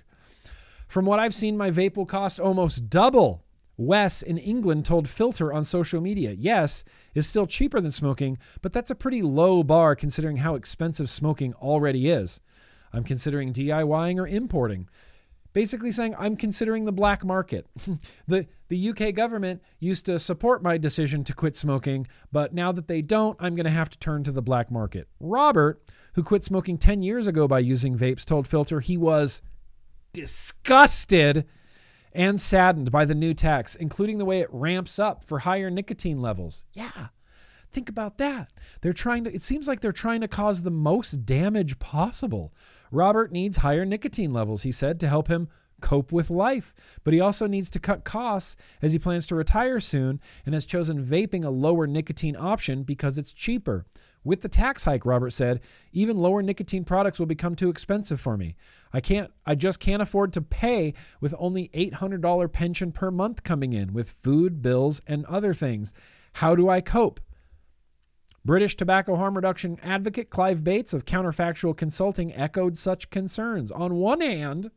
Speaker 4: From what I've seen, my vape will cost almost double. Wes in England told Filter on social media, yes, is still cheaper than smoking, but that's a pretty low bar considering how expensive smoking already is. I'm considering DIYing or importing. basically saying I'm considering the black market. the the UK government used to support my decision to quit smoking, but now that they don't, I'm going to have to turn to the black market. Robert, who quit smoking 10 years ago by using vapes, told Filter he was disgusted and saddened by the new tax, including the way it ramps up for higher nicotine levels. Yeah. Think about that. They're trying to, it seems like they're trying to cause the most damage possible. Robert needs higher nicotine levels, he said, to help him cope with life. But he also needs to cut costs as he plans to retire soon and has chosen vaping a lower nicotine option because it's cheaper. With the tax hike, Robert said, even lower nicotine products will become too expensive for me. I can't I just can't afford to pay with only $800 pension per month coming in with food, bills, and other things. How do I cope? British tobacco harm reduction advocate Clive Bates of Counterfactual Consulting echoed such concerns. On one hand,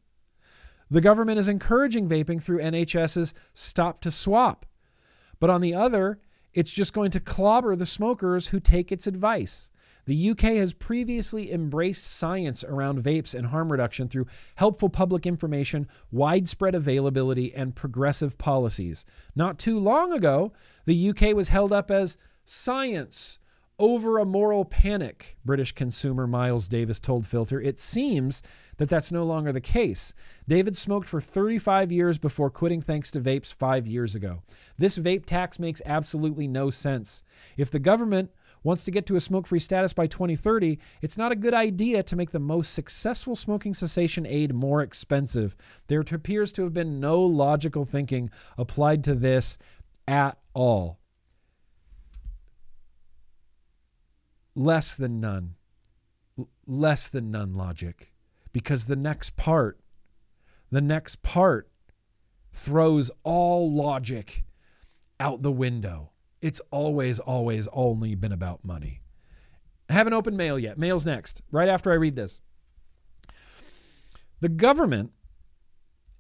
Speaker 4: the government is encouraging vaping through NHS's Stop to Swap. But on the other, it's just going to clobber the smokers who take its advice. The UK has previously embraced science around vapes and harm reduction through helpful public information, widespread availability, and progressive policies. Not too long ago, the UK was held up as science over a moral panic, British consumer Miles Davis told Filter. It seems that that's no longer the case. David smoked for 35 years before quitting thanks to vapes five years ago. This vape tax makes absolutely no sense. If the government wants to get to a smoke free status by 2030, it's not a good idea to make the most successful smoking cessation aid more expensive. There appears to have been no logical thinking applied to this at all. Less than none. Less than none logic. Because the next part, the next part throws all logic out the window. It's always, always only been about money. I haven't opened mail yet. Mail's next, right after I read this. The government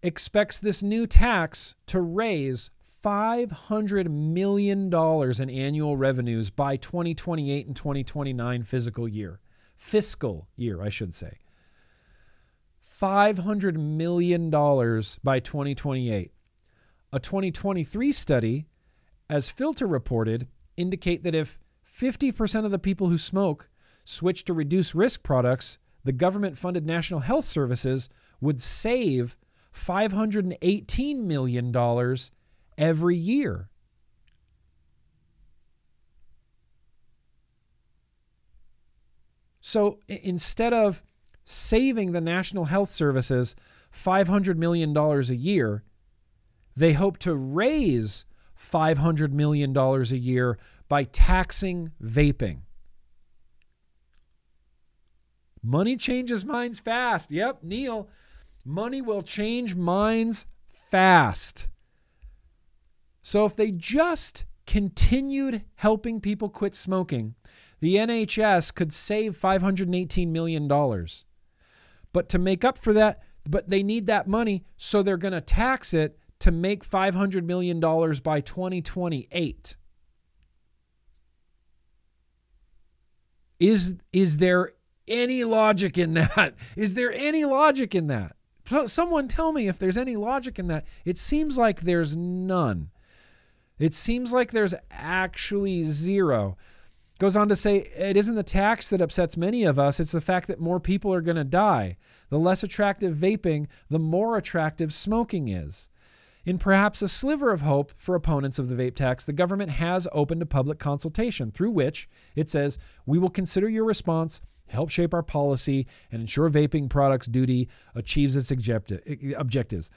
Speaker 4: expects this new tax to raise $500 million in annual revenues by 2028 and 2029 fiscal year. Fiscal year, I should say. $500 million by 2028. A 2023 study, as Filter reported, indicate that if 50% of the people who smoke switch to reduced risk products, the government funded National Health Services would save $518 million every year. So instead of saving the National Health Services $500 million a year, they hope to raise $500 million a year by taxing vaping. Money changes minds fast. Yep, Neil. Money will change minds fast. So if they just continued helping people quit smoking, the NHS could save $518 million. But to make up for that, but they need that money, so they're going to tax it to make $500 million by 2028. Is, is there any logic in that? Is there any logic in that? Someone tell me if there's any logic in that. It seems like there's none. It seems like there's actually zero. Goes on to say it isn't the tax that upsets many of us, it's the fact that more people are going to die. The less attractive vaping, the more attractive smoking is. In perhaps a sliver of hope for opponents of the vape tax, the government has opened a public consultation through which it says, We will consider your response, help shape our policy, and ensure vaping products duty achieves its objecti- objectives.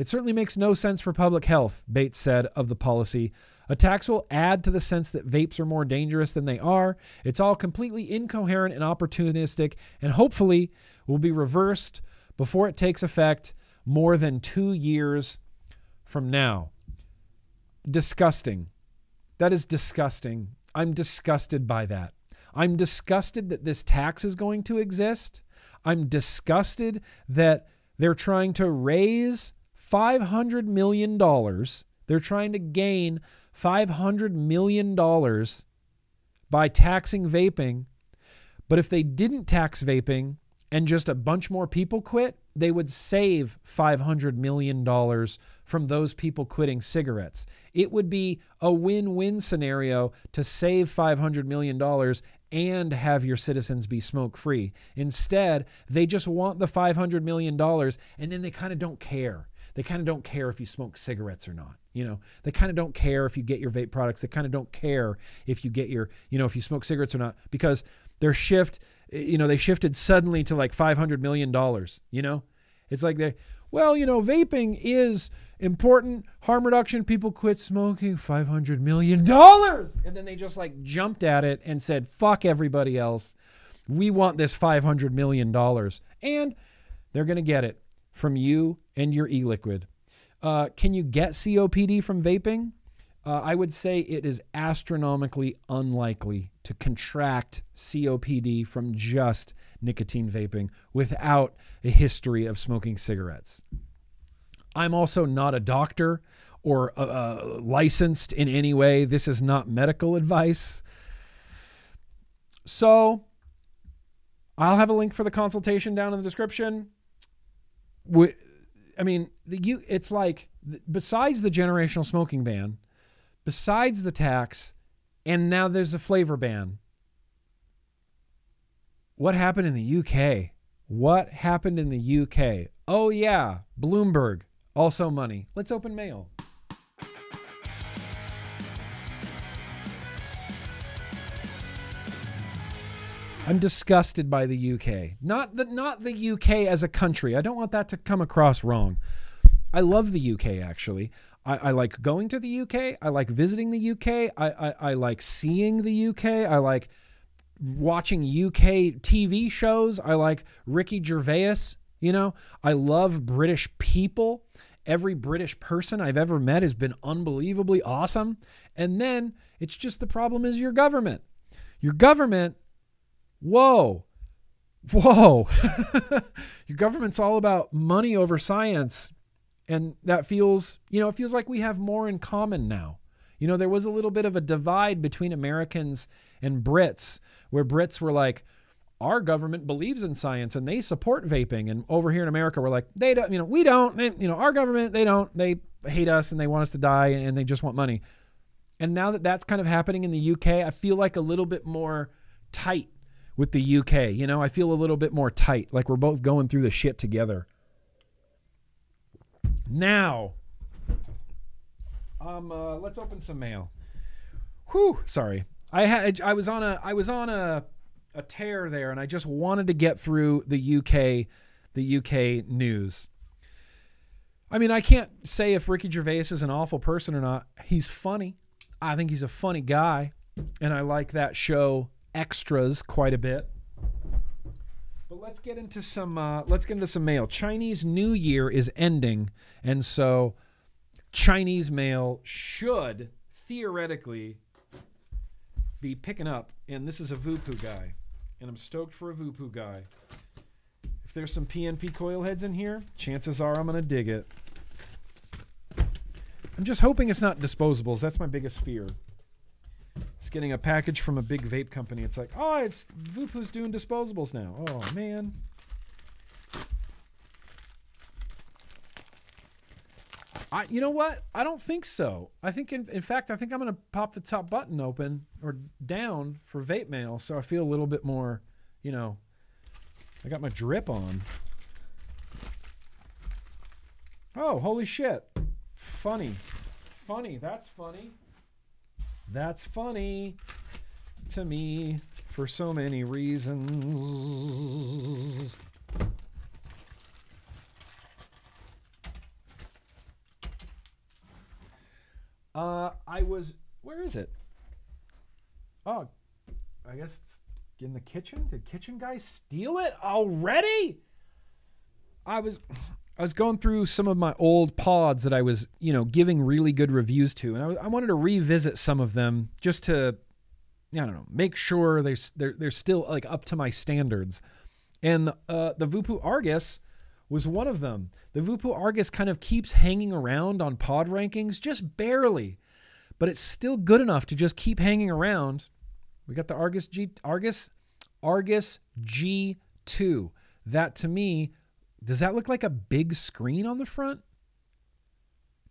Speaker 4: It certainly makes no sense for public health, Bates said of the policy. A tax will add to the sense that vapes are more dangerous than they are. It's all completely incoherent and opportunistic, and hopefully will be reversed before it takes effect more than two years from now. Disgusting. That is disgusting. I'm disgusted by that. I'm disgusted that this tax is going to exist. I'm disgusted that they're trying to raise $500 million. They're trying to gain $500 million by taxing vaping. But if they didn't tax vaping and just a bunch more people quit, they would save 500 million dollars from those people quitting cigarettes. It would be a win-win scenario to save 500 million dollars and have your citizens be smoke free. Instead, they just want the 500 million dollars and then they kind of don't care. They kind of don't care if you smoke cigarettes or not. You know, they kind of don't care if you get your vape products. They kind of don't care if you get your, you know, if you smoke cigarettes or not because their shift, eh, you know, they shifted suddenly to like 500 million dollars, you know? It's like they, well, you know, vaping is important. Harm reduction, people quit smoking, $500 million. And then they just like jumped at it and said, fuck everybody else. We want this $500 million. And they're going to get it from you and your e liquid. Uh, can you get COPD from vaping? Uh, I would say it is astronomically unlikely to contract COPD from just nicotine vaping without a history of smoking cigarettes. I'm also not a doctor or uh, uh, licensed in any way. This is not medical advice. So I'll have a link for the consultation down in the description. Wi- I mean, the you it's like besides the generational smoking ban, besides the tax, and now there's a flavor ban. What happened in the UK? What happened in the UK? Oh yeah, Bloomberg, also money. Let's open mail. I'm disgusted by the UK. Not the not the UK as a country. I don't want that to come across wrong. I love the UK actually. I, I like going to the UK. I like visiting the UK. I, I, I like seeing the UK. I like watching UK TV shows. I like Ricky Gervais. You know, I love British people. Every British person I've ever met has been unbelievably awesome. And then it's just the problem is your government. Your government whoa, whoa. Your government's all about money over science. And that feels, you know, it feels like we have more in common now. You know, there was a little bit of a divide between Americans and Brits, where Brits were like, our government believes in science and they support vaping. And over here in America, we're like, they don't, you know, we don't, they, you know, our government, they don't, they hate us and they want us to die and they just want money. And now that that's kind of happening in the UK, I feel like a little bit more tight with the UK. You know, I feel a little bit more tight, like we're both going through the shit together. Now, um, uh, let's open some mail. Whew, sorry. I had I was on a I was on a a tear there, and I just wanted to get through the UK the UK news. I mean, I can't say if Ricky Gervais is an awful person or not. He's funny. I think he's a funny guy, and I like that show Extras quite a bit. But let's get into some uh, let's get into some mail. Chinese New Year is ending, and so Chinese mail should theoretically be picking up. And this is a Voopoo guy, and I'm stoked for a Voopoo guy. If there's some PNP coil heads in here, chances are I'm gonna dig it. I'm just hoping it's not disposables. That's my biggest fear. It's getting a package from a big vape company. It's like, oh, it's Voopoo's doing disposables now. Oh man. I, you know what? I don't think so. I think, in, in fact, I think I'm going to pop the top button open or down for vape mail so I feel a little bit more, you know, I got my drip on. Oh, holy shit. Funny. Funny. That's funny. That's funny to me for so many reasons. Uh, I was. Where is it? Oh, I guess it's in the kitchen. Did kitchen guy steal it already? I was. I was going through some of my old pods that I was, you know, giving really good reviews to, and I, I wanted to revisit some of them just to, I don't know, make sure they're they're, they're still like up to my standards. And uh, the Voopoo Argus was one of them. The Voopoo Argus kind of keeps hanging around on pod rankings, just barely, but it's still good enough to just keep hanging around. We got the Argus G Argus Argus G2. That to me does that look like a big screen on the front?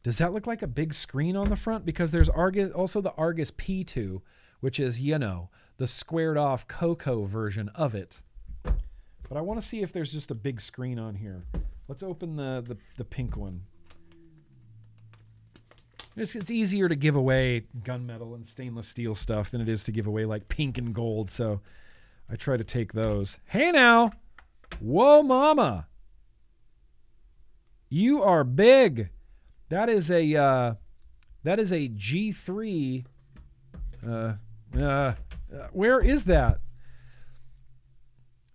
Speaker 4: Does that look like a big screen on the front? Because there's Argus, also the Argus P2, which is, you know, the squared off Coco version of it. But I want to see if there's just a big screen on here. Let's open the, the, the pink one. It's, it's easier to give away gunmetal and stainless steel stuff than it is to give away like pink and gold. So I try to take those. Hey now. Whoa, mama. You are big. That is a uh, that is a G3. Uh, uh, uh, where is that?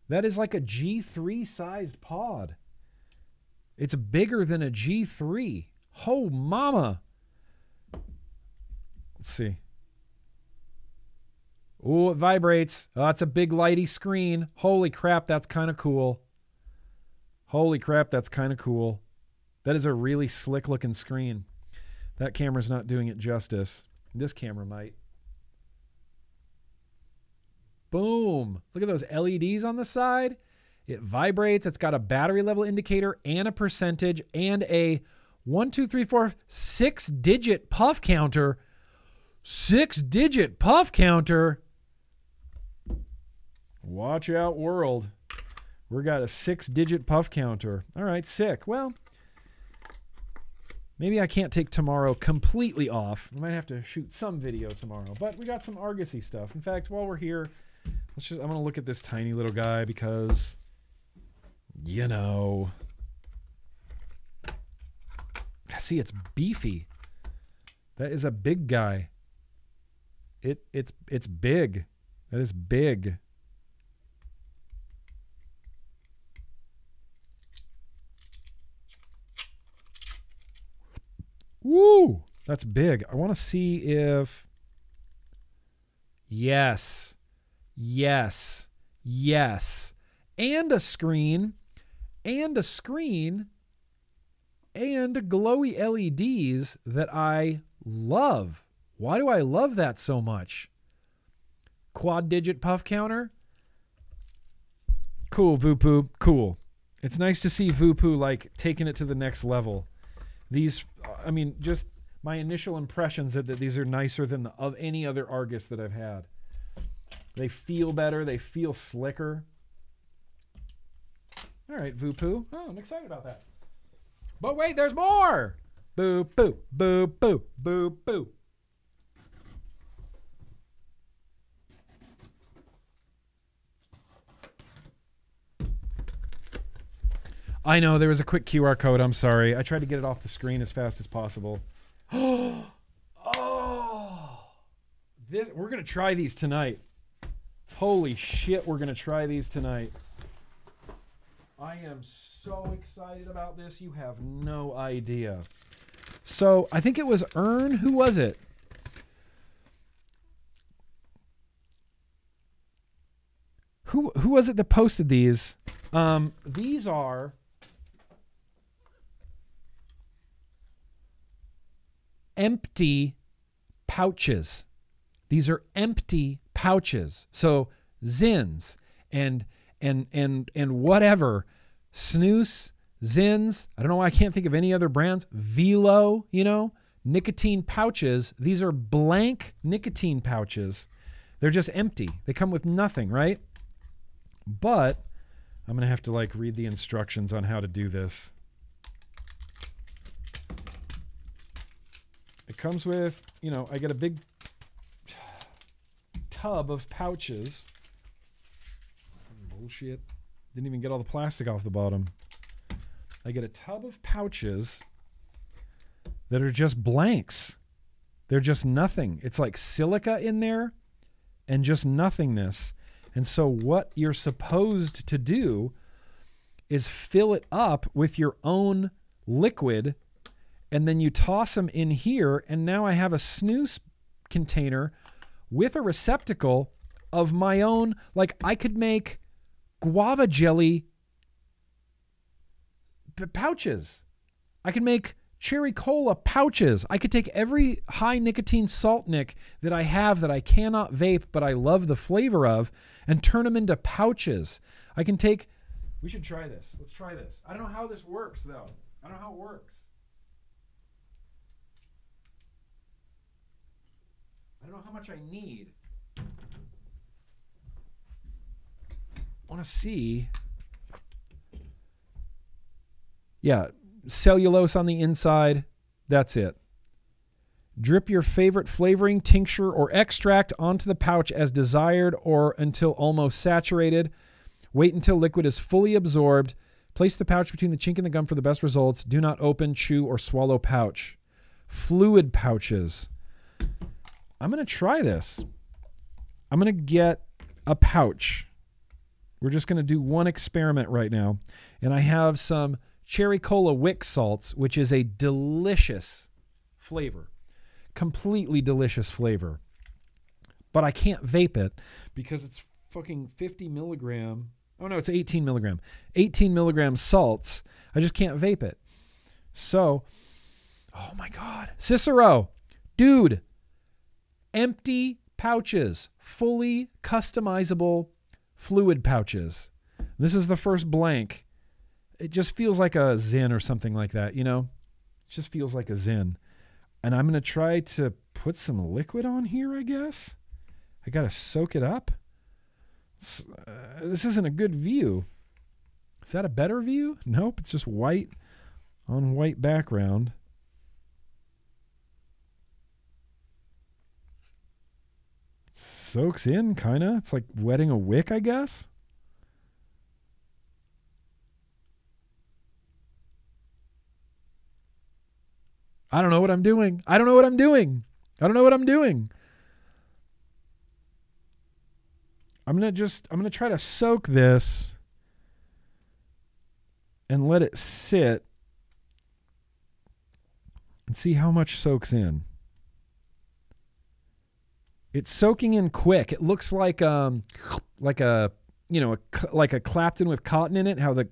Speaker 4: That is like a G3 sized pod. It's bigger than a G3. Oh, mama. Let's see. Oh, it vibrates. Oh, it's a big lighty screen. Holy crap, that's kind of cool. Holy crap, that's kind of cool. That is a really slick looking screen. That camera's not doing it justice. This camera might. Boom. Look at those LEDs on the side. It vibrates. It's got a battery level indicator and a percentage and a one, two, three, four, six digit puff counter. Six digit puff counter. Watch out, world. We got a six digit puff counter. All right, sick. Well, maybe I can't take tomorrow completely off. I might have to shoot some video tomorrow, but we got some Argosy stuff. In fact, while we're here, let's just, I'm to look at this tiny little guy because, you know, see, it's beefy. That is a big guy. It it's it's big. That is big. Woo! That's big. I want to see if. Yes. Yes. Yes. And a screen. And a screen. And glowy LEDs that I love. Why do I love that so much? Quad digit puff counter. Cool, Voopoo. Cool. It's nice to see Voopoo like taking it to the next level these i mean just my initial impressions that, that these are nicer than the, of any other argus that i've had. They feel better. They feel slicker. All right voopoo oh i'm excited about that. But wait there's more! Boo boo boo boo boo boo I know there was a quick QR code. I'm sorry. I tried to get it off the screen as fast as possible. oh, this we're gonna try these tonight. Holy shit, we're gonna try these tonight. I am so excited about this. You have no idea. So I think it was Earn. Who was it? Who who was it that posted these? Um, these are empty pouches. These are empty pouches. So Zyns and and and and whatever snus Zyns. I don't know why I can't think of any other brands. Velo, you know, nicotine pouches. These are blank nicotine pouches. They're just empty. They come with nothing, right? But I'm gonna have to like read the instructions on how to do this. Comes with, you know, I get a big tub of pouches. Bullshit. Didn't even get all the plastic off the bottom. I get a tub of pouches that are just blanks. They're just nothing. It's like silica in there and just nothingness. And so, what you're supposed to do is fill it up with your own liquid and then you toss them in here, and now I have a snus container with a receptacle of my own. Like I could make guava jelly pouches. I could make cherry cola pouches. I could take every high nicotine salt nic that I have that I cannot vape, but I love the flavor of, and turn them into pouches. I can take We should try this. Let's try this. I don't know how this works though. I don't know how it works. I don't know how much I need. want to see. Yeah, cellulose on the inside. That's it. Drip your favorite flavoring, tincture, or extract onto the pouch as desired or until almost saturated. Wait until liquid is fully absorbed. Place the pouch between the chink and the gum for the best results. Do not open, chew, or swallow pouch. Fluid pouches. I'm going to try this. I'm going to get a pouch. We're just going to do one experiment right now. And I have some cherry cola wick salts, which is a delicious flavor. Completely delicious flavor. But I can't vape it because it's fucking 50 milligram. Oh no, it's 18 milligram. 18 milligram salts. I just can't vape it. So, oh my God. Cicero, dude, empty pouches, fully customizable fluid pouches. This is the first blank. It just feels like a Zyn or something like that, you know? It just feels like a Zyn. And I'm going to try to put some liquid on here, I guess. I got to soak it up. Uh, this isn't a good view. Is that a better view? Nope, it's just white on white background. Soaks in, kind of. It's like wetting a wick, I guess. I don't know what I'm doing. I don't know what I'm doing. I don't know what I'm doing. I'm going to just I'm going to try to soak this and let it sit and see how much soaks in. It's soaking in quick. It looks like um like a you know a, like a Clapton with cotton in it. How the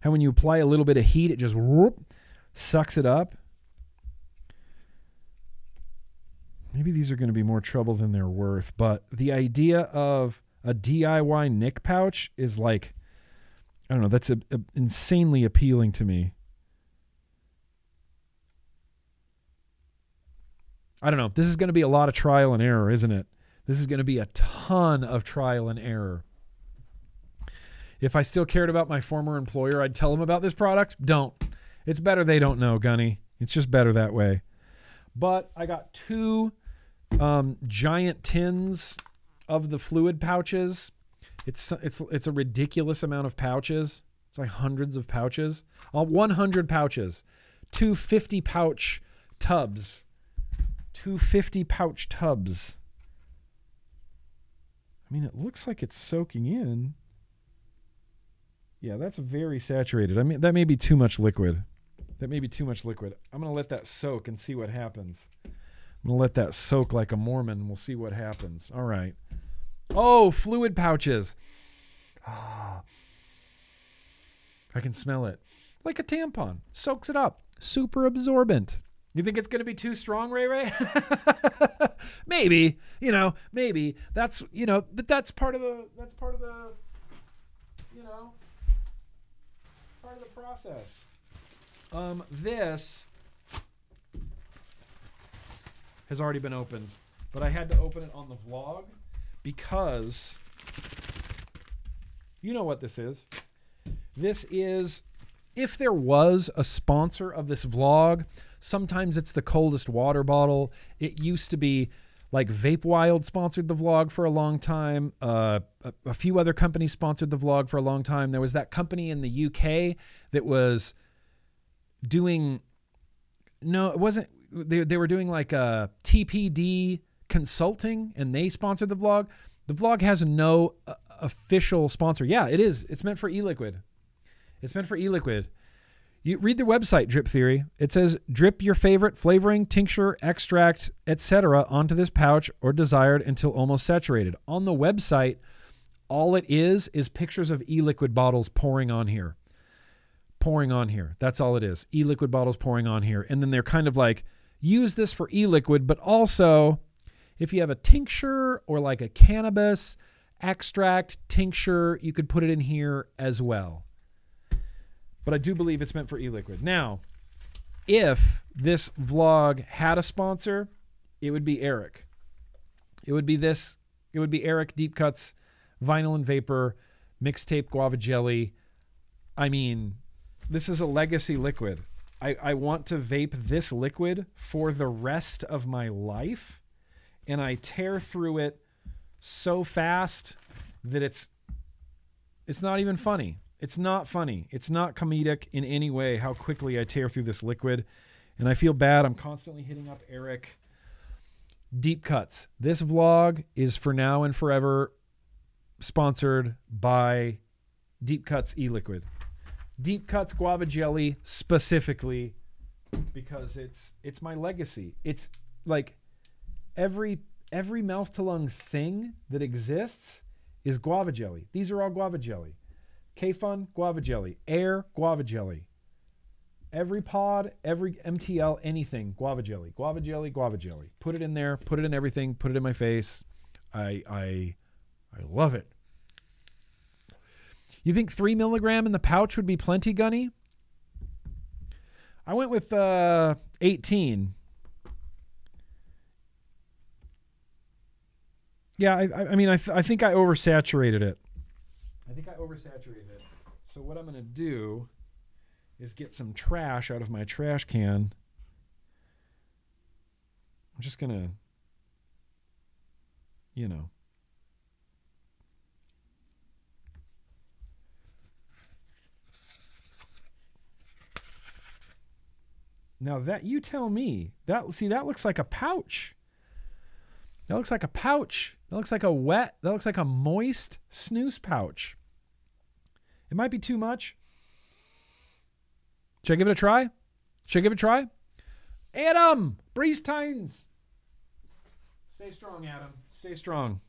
Speaker 4: how when you apply a little bit of heat, it just whoop, sucks it up. Maybe these are going to be more trouble than they're worth, but the idea of a DIY nic pouch is like I don't know, that's a, a- insanely appealing to me. I don't know. This is going to be a lot of trial and error, isn't it? This is going to be a ton of trial and error. If I still cared about my former employer, I'd tell them about this product. Don't. It's better they don't know, Gunny. It's just better that way. But I got two um, giant tins of the fluid pouches. It's it's it's a ridiculous amount of pouches. It's like hundreds of pouches. All 100 pouches. Two 50 pouch tubs. Two 50 pouch tubs. I mean, it looks like it's soaking in. Yeah, that's very saturated. I mean, that may be too much liquid. That may be too much liquid. I'm going to let that soak and see what happens. I'm going to let that soak like a Mormon. We'll see what happens. All right. Oh, fluid pouches. Ah. I can smell it. Like a tampon. Soaks it up. Super absorbent. You think it's going to be too strong, Ray Ray? maybe. You know, maybe. That's, you know, but that's part of the that's part of the you know, part of the process. Um this has already been opened, but I had to open it on the vlog because you know what this is. This is if there was a sponsor of this vlog, sometimes it's the coldest water bottle. It used to be like Vape Wild sponsored the vlog for a long time. Uh, a, a few other companies sponsored the vlog for a long time. There was that company in the UK that was doing no, it wasn't. They, they were doing like a TPD consulting and they sponsored the vlog. The vlog has no uh, official sponsor. Yeah, it is. It's meant for e-liquid. It's meant for e-liquid. You read their website, Drip Theory. It says drip your favorite flavoring, tincture, extract, etc. onto this pouch or desired until almost saturated. On the website, all it is is pictures of e-liquid bottles pouring on here. Pouring on here. That's all it is. E-liquid bottles pouring on here. And then they're kind of like use this for e-liquid, but also if you have a tincture or like a cannabis extract tincture, you could put it in here as well. But I do believe it's meant for e-liquid. Now, if this vlog had a sponsor, it would be Eric. It would be this. It would be Eric Deep Cuts Vinyl and Vapor Mixtape Guava Jelly. I mean, this is a legacy liquid. I, I want to vape this liquid for the rest of my life, and I tear through it so fast that it's it's not even funny. It's not funny. It's not comedic in any way how quickly I tear through this liquid. And I feel bad. I'm constantly hitting up Eric. Deep Cuts. This vlog is for now and forever sponsored by Deep Cuts e liquid. Deep Cuts guava jelly specifically because it's it's my legacy. It's like every every mouth to lung thing that exists is guava jelly. These are all guava jelly. K-Fun, guava jelly. Air, guava jelly. Every pod, every MTL, anything, guava jelly. Guava jelly, guava jelly. Put it in there, put it in everything, put it in my face. I I I love it. You think three milligram in the pouch would be plenty, Gunny? I went with uh, 18. Yeah, I, I- mean, I, th- I think I oversaturated it. I think I oversaturated it. So what I'm going to do is get some trash out of my trash can. I'm just going to, you know. Now that you tell me that see that looks like a pouch. That looks like a pouch. That looks like a wet. That looks like a moist snus pouch. It might be too much. Should I give it a try? Should I give it a try? Adam, Breeze Tines. Stay strong, Adam. Stay strong.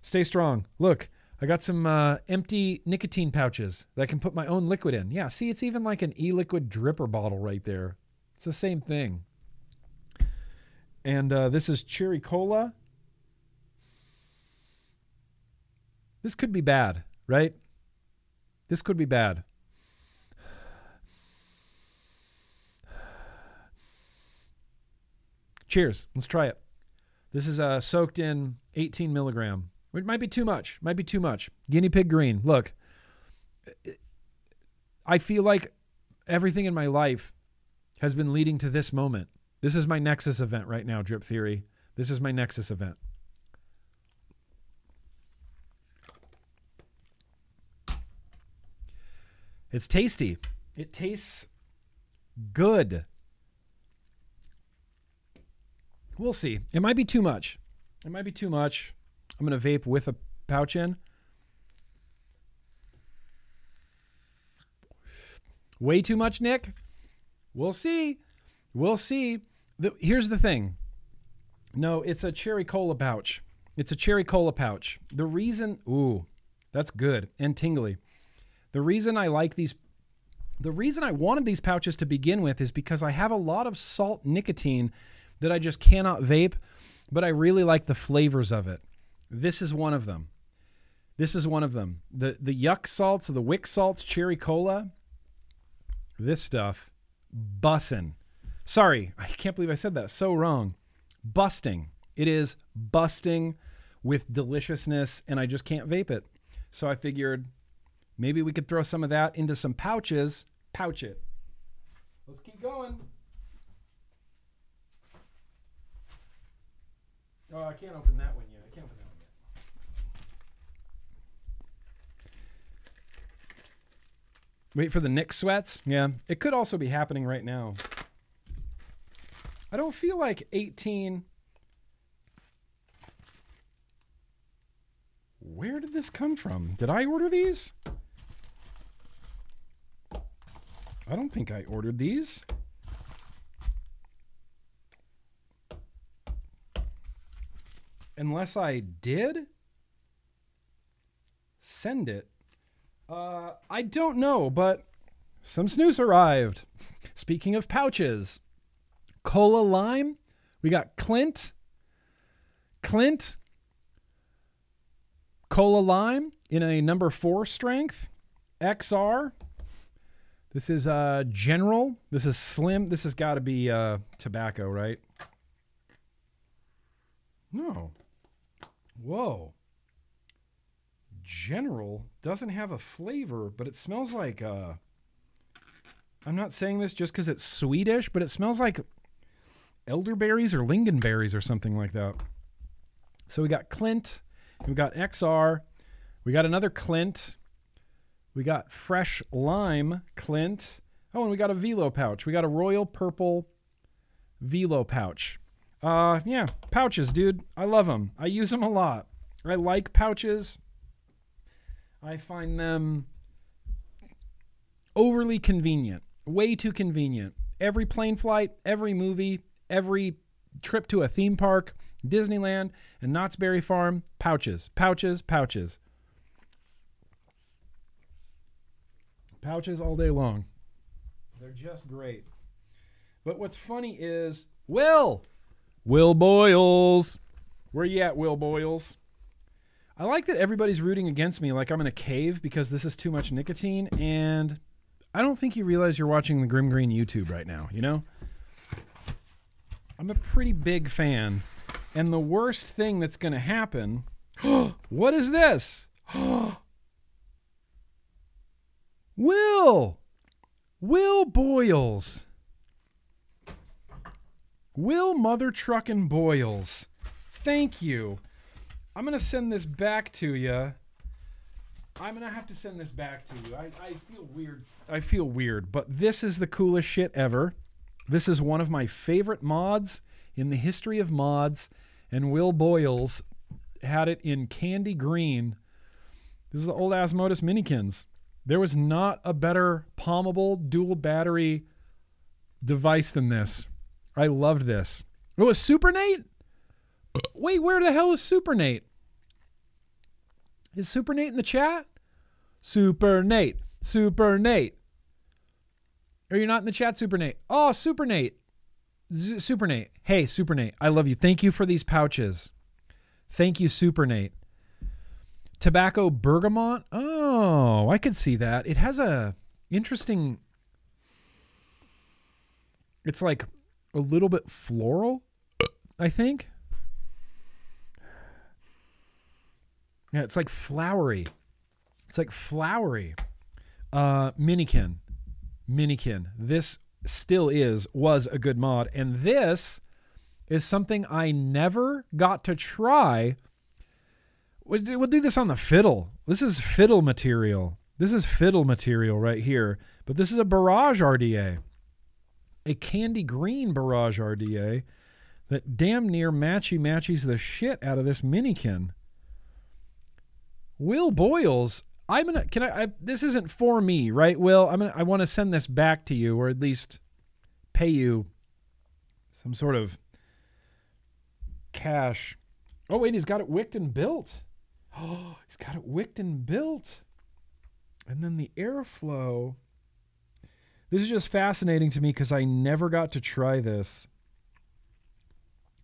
Speaker 4: Stay strong. Look, I got some uh, empty nicotine pouches that I can put my own liquid in. Yeah, see, it's even like an e-liquid dripper bottle right there. It's the same thing. And uh, this is cherry cola. This could be bad, right? This could be bad. Cheers. Let's try it. This is uh, soaked in 18 milligram. It might be too much. Might be too much. Guinea pig green. Look, I feel like everything in my life has been leading to this moment. This is my Nexus event right now, Drip Theory. This is my Nexus event. It's tasty. It tastes good. We'll see. It might be too much. It might be too much. I'm going to vape with a pouch in. Way too much, Nick? We'll see. We'll see. The, here's the thing. No, it's a cherry cola pouch. It's a cherry cola pouch. The reason, ooh, that's good and tingly. The reason I like these, the reason I wanted these pouches to begin with is because I have a lot of salt nicotine that I just cannot vape, but I really like the flavors of it. This is one of them. This is one of them. The the yuck salts, the wick salts, cherry cola. This stuff, bussin'. Sorry, I can't believe I said that. So wrong. Busting. It is busting with deliciousness, and I just can't vape it. So I figured maybe we could throw some of that into some pouches. Pouch it. Let's keep going. Oh, I can't open that one yet. I can't open that one yet. Wait for the nic sweats. Yeah, it could also be happening right now. I don't feel like 18. Where did this come from? Did I order these? I don't think I ordered these. Unless I did send it. Uh, I don't know, but some snus arrived. Speaking of pouches, cola lime. We got Klint. Klint. Cola lime in a number four strength. XR. This is uh General. This is Slim. This has got to be uh tobacco, right? No. Whoa. General doesn't have a flavor, but it smells like uh I'm not saying this just cuz it's Swedish, but it smells like elderberries or lingonberries or something like that. So we got Klint, we got XR, we got another Clint, we got fresh lime Klint. Oh, and we got a Velo pouch. We got a royal purple Velo pouch. Uh, yeah, pouches, dude. I love them. I use them a lot. I like pouches. I find them overly convenient, way too convenient. Every plane flight, every movie, every trip to a theme park, Disneyland, and Knott's Berry Farm, pouches, pouches, pouches. Pouches all day long. They're just great. But what's funny is Will, Will Boyles. Where you at, Will Boyles? I like that everybody's rooting against me like I'm in a cave because this is too much nicotine, and I don't think you realize you're watching the Grim Green YouTube right now, you know? I'm a pretty big fan. And the worst thing that's going to happen. what is this? Will! Will Boyles. Will Mother Truckin' Boyles. Thank you. I'm going to send this back to you. I'm going to have to send this back to you. I, I feel weird. I feel weird, but this is the coolest shit ever. This is one of my favorite mods in the history of mods, and Will Boyles had it in candy green. This is the old Asmodus Minikins. There was not a better palmable dual battery device than this. I loved this. It was Super Nate? Wait, where the hell is Super Nate? Is Super Nate in the chat? Super Nate. Super Nate. Are you not in the chat, Super Nate? Oh, Super Nate. Z- Super Hey, Super Nate. I love you. Thank you for these pouches. Thank you, Super Nate. Tobacco bergamot. Oh, I could see that. It has a interesting. It's like a little bit floral, I think. Yeah, it's like flowery. It's like flowery. Uh, Minikin. Minikin. This still is, was a good mod. And this is something I never got to try. We'll do, this on the fiddle. This is fiddle material. This is fiddle material right here. But this is a Barrage RDA. A candy green Barrage RDA that damn near matchy matches the shit out of this Minikin. Will Boyles, I'm gonna. Can I, I? This isn't for me, right? Will, I'm gonna. I want to send this back to you, or at least pay you some sort of cash. Oh wait, he's got it wicked and built. Oh, he's got it wicked and built. And then the airflow. This is just fascinating to me because I never got to try this.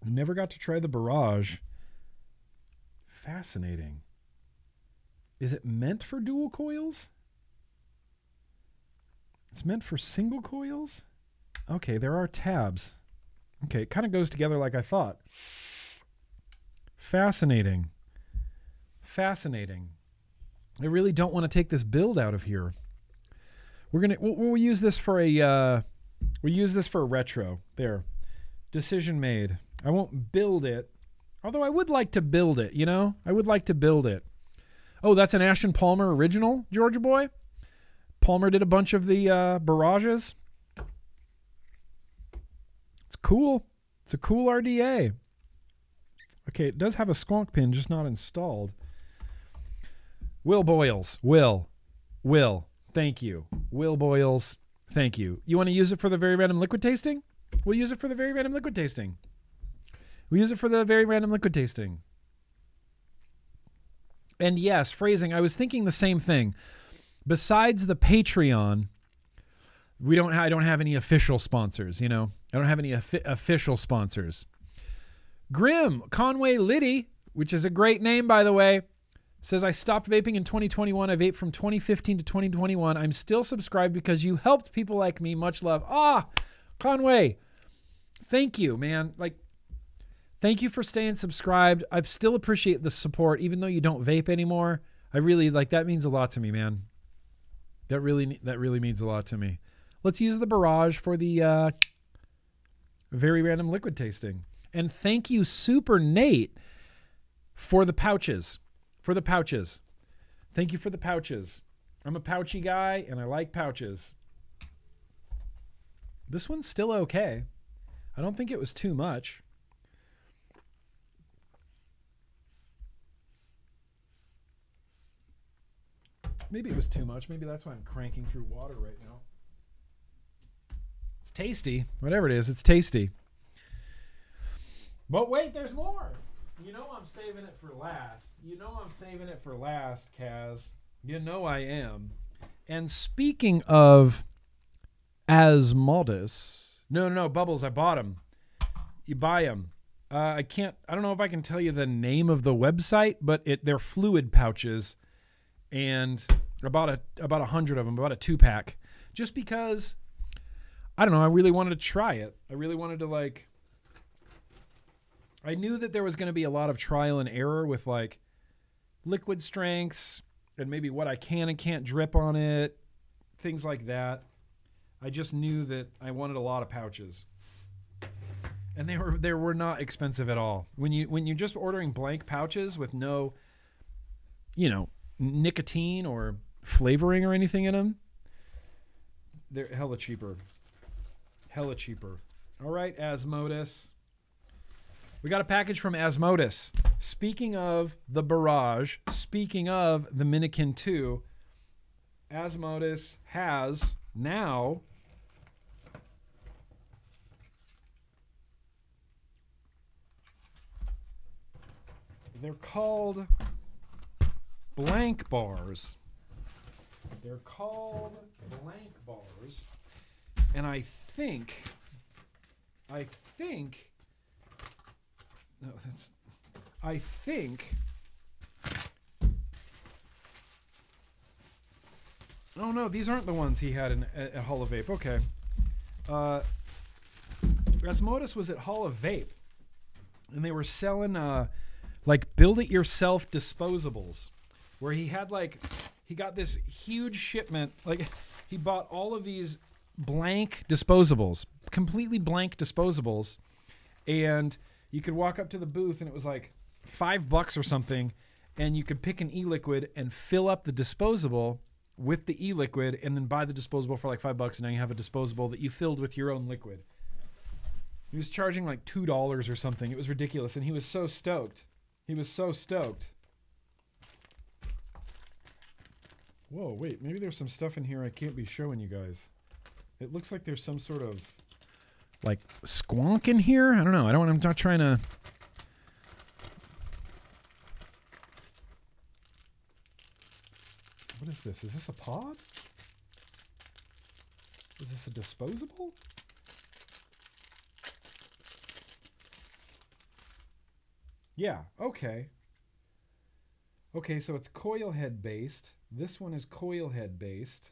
Speaker 4: I never got to try the barrage. Fascinating. Is it meant for dual coils? It's meant for single coils? Okay, there are tabs. Okay, it kind of goes together like I thought. Fascinating. Fascinating. I really don't want to take this build out of here. We're gonna we'll, we'll use this for a uh, we'll use this for a retro. There, decision made. I won't build it, although I would like to build it. You know, I would like to build it. Oh, that's an Ashton Palmer original, Georgia boy. Palmer did a bunch of the uh, barrages. It's cool. It's a cool RDA. Okay, it does have a squonk pin, just not installed. Will Boyles. Will. Will. Thank you. Will Boyles. Thank you. You want to use it for the very random liquid tasting? We'll use it for the very random liquid tasting. We'll use it for the very random liquid tasting. And yes, phrasing, I was thinking the same thing. Besides the Patreon, we don't I don't have any official sponsors, you know. I don't have any offi- official sponsors. Grim Conway Liddy, which is a great name by the way, says I stopped vaping in 2021. I vaped from 2015 to 2021. I'm still subscribed because you helped people like me. Much love. Ah, Conway. Thank you, man. Like thank you for staying subscribed. I still appreciate the support even though you don't vape anymore. I really like that means a lot to me, man. That really that really means a lot to me. Let's use the barrage for the uh very random liquid tasting. And thank you Super Nate for the pouches. For the pouches. Thank you for the pouches. I'm a pouchy guy and I like pouches. This one's still okay. I don't think it was too much. Maybe it was too much. Maybe that's why I'm cranking through water right now. It's tasty. Whatever it is, it's tasty. But wait, there's more. You know I'm saving it for last. You know I'm saving it for last, Kaz. You know I am. And speaking of Asmodus, no, no, no, Bubbles, I bought them. You buy them. Uh, I can't. I don't know if I can tell you the name of the website, but it they're fluid pouches, and about a about a hundred of them, about a two pack, just because. I don't know. I really wanted to try it. I really wanted to like. I knew that there was going to be a lot of trial and error with like liquid strengths and maybe what I can and can't drip on it, things like that. I just knew that I wanted a lot of pouches. And they were they were not expensive at all. When you when you're just ordering blank pouches with no you know, nicotine or flavoring or anything in them, they're hella cheaper. Hella cheaper. All right, Asmodus. We got a package from Asmodus. Speaking of the Barrage, speaking of the Minikin 2, Asmodus has now they're called blank bars. They're called blank bars. And I think I think no, that's. I think. Oh no, these aren't the ones he had in, at, at Hall of Vape. Okay. Uh, Asmodus was at Hall of Vape, and they were selling uh, like build-it-yourself disposables, where he had like he got this huge shipment. Like he bought all of these blank disposables, completely blank disposables, and you could walk up to the booth and it was like five bucks or something, and you could pick an e-liquid and fill up the disposable with the e-liquid, and then buy the disposable for like five bucks, and now you have a disposable that you filled with your own liquid. He was charging like two dollars or something. It was ridiculous, and he was so stoked. He was so stoked. Whoa, wait, maybe there's some stuff in here I can't be showing you guys. It looks like there's some sort of like squonk in here. I don't know. I don't. I'm not trying to. What is this? Is this a pod? Is this a disposable? Yeah. Okay. Okay, so it's coil head based. This one is coil head based.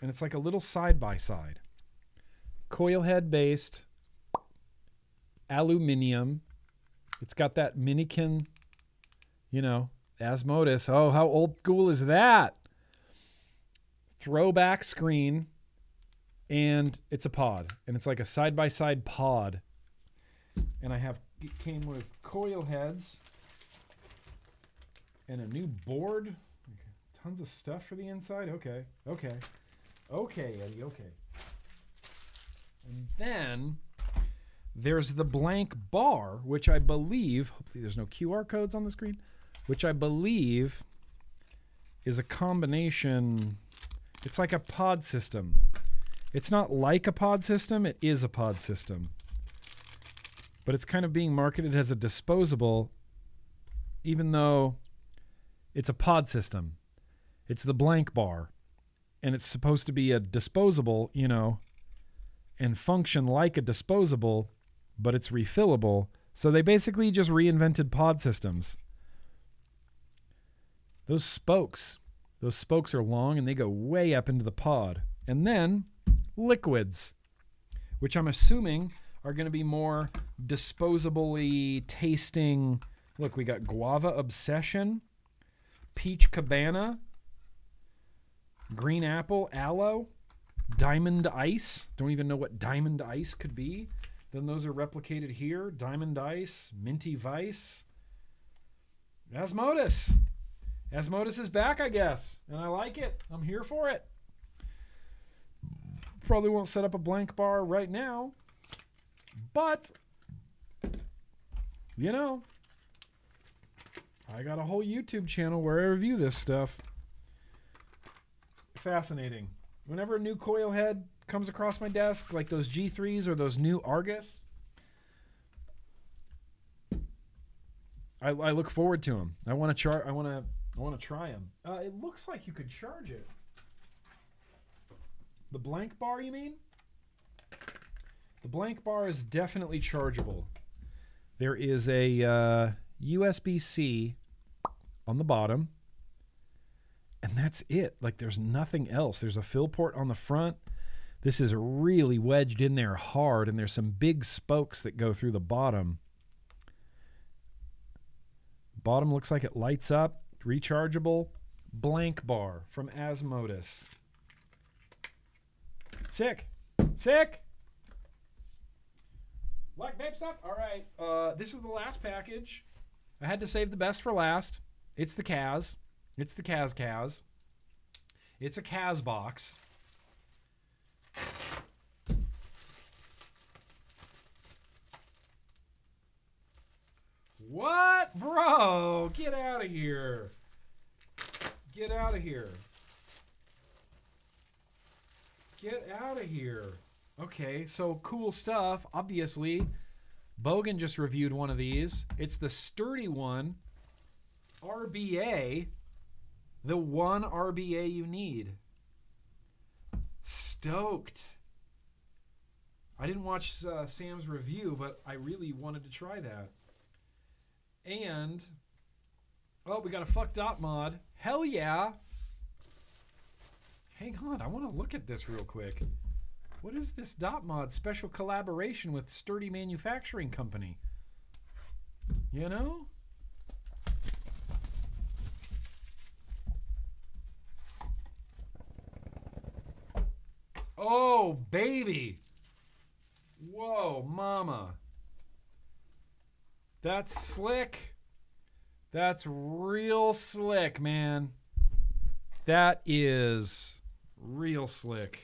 Speaker 4: And it's like a little side by side coil head based aluminium. It's got that Minikin, you know, Asmodus. Oh, how old school is that? Throwback screen, and it's a pod, and it's like a side by side pod. And I have it came with coil heads and a new board. Tons of stuff for the inside. Okay, okay, okay, Eddie. Okay. And then there's the blank bar, which I believe, hopefully there's no QR codes on the screen, which I believe is a combination. It's like a pod system. It's not like a pod system, it is a pod system. But it's kind of being marketed as a disposable, even though it's a pod system. It's the blank bar. And it's supposed to be a disposable, you know, and function like a disposable, but it's refillable. So they basically just reinvented pod systems. Those spokes, those spokes are long and they go way up into the pod. And then liquids, which I'm assuming are going to be more disposably tasting. Look, we got guava obsession, peach cabana, green apple aloe, diamond ice. Don't even know what diamond ice could be. Then those are replicated here. Diamond ice, minty vice, Asmodus. Asmodus is back, I guess, and I like it. I'm here for it. Probably won't set up a blank bar right now, but you know, I got a whole YouTube channel where I review this stuff. Fascinating. Whenever a new coil head comes across my desk, like those G3s or those new Argus, I, I look forward to them. I want to char. I want to. I want to try them. Uh, it looks like you could charge it. The blank bar, you mean? The blank bar is definitely chargeable. There is a uh, USB C on the bottom, and that's it. Like there's nothing else. There's a fill port on the front. This is really wedged in there hard, and there's some big spokes that go through the bottom. Bottom looks like it lights up. Rechargeable blank bar from Asmodus. Sick. Sick. Like vape stuff? All right. Uh, this is the last package. I had to save the best for last. It's the Kaz. It's the Kaz Kaz. It's a Kaz box. What? Bro, get out of here. Get out of here. Get out of here. Okay, so cool stuff. Obviously, Bogan just reviewed one of these. It's the sturdy one. RBA. The one RBA you need. Stoked. I didn't watch uh, Sam's review, but I really wanted to try that. And oh, we got a fuck dot mod. Hell yeah. Hang on, I want to look at this real quick. What is this dot mod special collaboration with Sturdy Manufacturing Company? You know? Oh, baby. Whoa, mama. That's slick. That's real slick, man. That is real slick.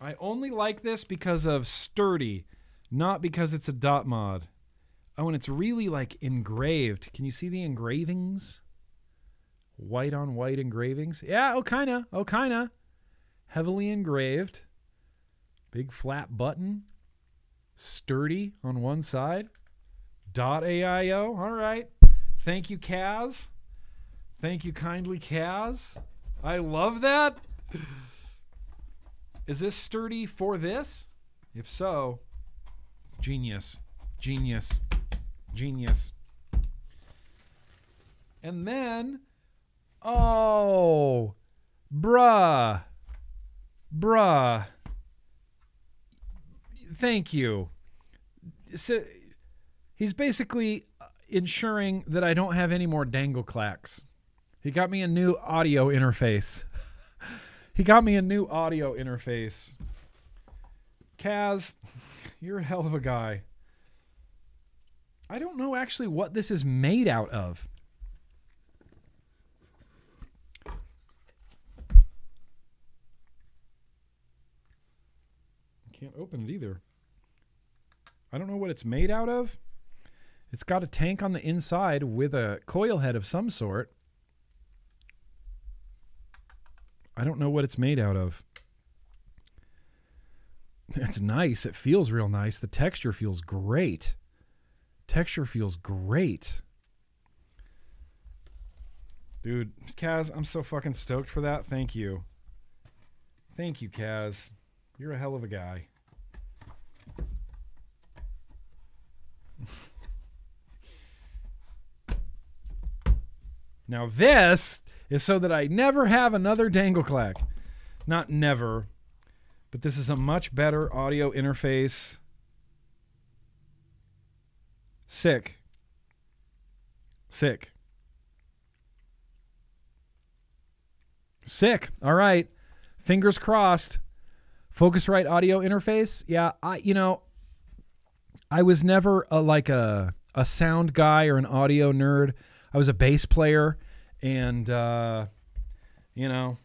Speaker 4: I only like this because of sturdy, not because it's a dot mod. Oh, and it's really like engraved. Can you see the engravings? White on white engravings. Yeah, oh kinda. Oh kinda. Heavily engraved. Big flat button. Sturdy on one side. Dot AIO. All right. Thank you, Kaz. Thank you kindly, Kaz. I love that. Is this sturdy for this? If so, genius. Genius. Genius. And then, oh, bruh. Bruh. Thank you. So, he's basically uh, ensuring that I don't have any more dangle clacks. He got me a new audio interface. he got me a new audio interface. Kaz, you're a hell of a guy. I don't know actually what this is made out of. Can't open it either. I don't know what it's made out of. It's got a tank on the inside with a coil head of some sort. I don't know what it's made out of. It's nice. It feels real nice. The texture feels great. Texture feels great. Dude, Kaz, I'm so fucking stoked for that. Thank you. Thank you, Kaz. You're a hell of a guy. now this is so that I never have another dangle clack. Not never, but this is a much better audio interface. Sick. Sick. Sick. All right. Fingers crossed. Focusrite audio interface. Yeah, I you know, I was never a, like a a sound guy or an audio nerd. I was a bass player and uh you know,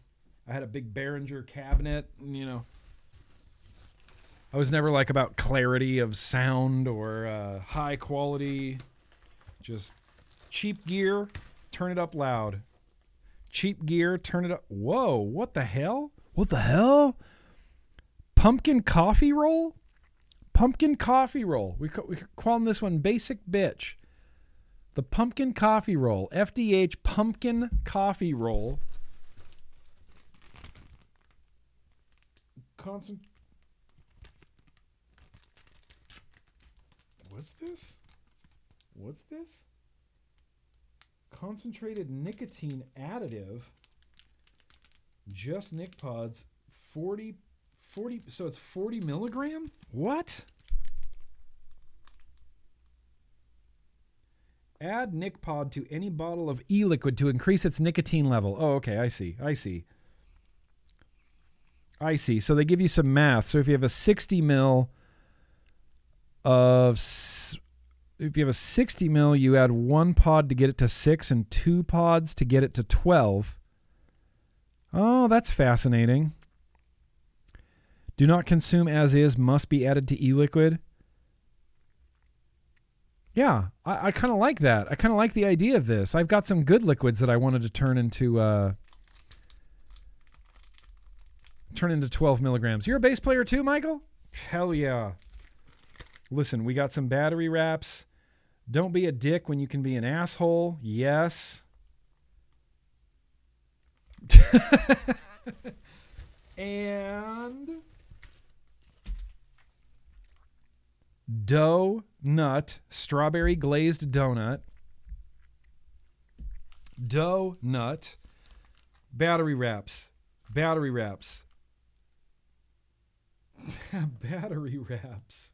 Speaker 4: I had a big Behringer cabinet, and, you know. I was never like about clarity of sound or uh, high quality. Just cheap gear, turn it up loud. Cheap gear, turn it up. Whoa, what the hell? What the hell? Pumpkin coffee roll? Pumpkin coffee roll. We, we calling this one basic bitch. The pumpkin coffee roll. FDH pumpkin coffee roll. What's this? What's this? Concentrated nicotine additive. Just Nick Pods. 40, 40, so it's 40 milligram? What? Add Nick Pod to any bottle of e liquid to increase its nicotine level. Oh, okay. I see. I see. I see. So they give you some math. So if you have a 60 mil of, if you have a 60 mil, you add one pod to get it to six and two pods to get it to 12. Oh, that's fascinating. Do not consume as is, must be added to e liquid. Yeah, I, I kind of like that. I kind of like the idea of this. I've got some good liquids that I wanted to turn into uh, turn into 12 milligrams. You're a bass player too, Michael? Hell yeah. Listen, we got some battery wraps. Don't be a dick when you can be an asshole. Yes. and dough nut strawberry glazed donut dough nut battery wraps battery wraps battery wraps.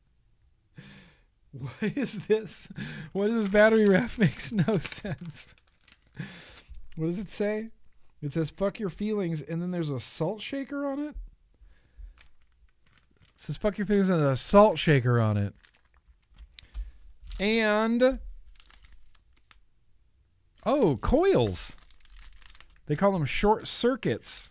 Speaker 4: What is this? What is this battery wrap makes no sense? What does it say? It says fuck your feelings and then there's a salt shaker on it it says fuck your feelings and a salt shaker on it. And oh coils. They call them short circuits.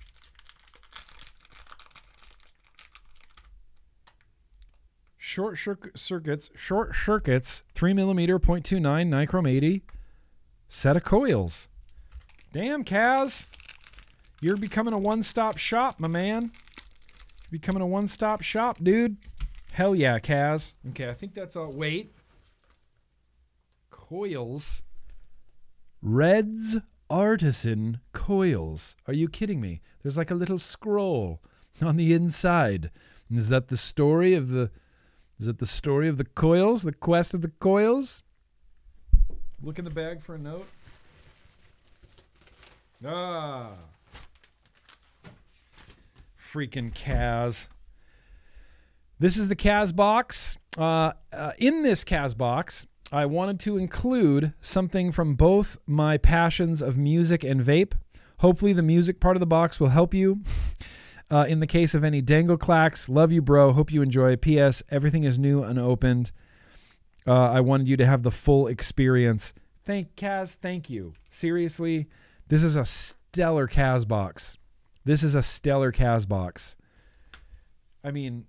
Speaker 4: Short circuits short circuits 3 millimeter 0.29 nichrome 80 set of coils. Damn kaz. You're becoming a one-stop shop my man becoming a one-stop shop dude hell yeah kaz okay i think that's all wait coils Red's Artisan Coils. Are you kidding me? There's like a little scroll on the inside. Is that the story of the Is it the story of the coils, the quest of the coils? Look in the bag for a note. Ah. Freaking Kaz. This is the Kaz box. Uh, uh, in this Kaz box, I wanted to include something from both my passions of music and vape. Hopefully, the music part of the box will help you. Uh, in the case of any dangle clacks, love you, bro. Hope you enjoy. P.S. Everything is new and opened. Uh, I wanted you to have the full experience. Thank Kaz. Thank you. Seriously, this is a stellar Kaz box. This is a stellar Kaz box. I mean,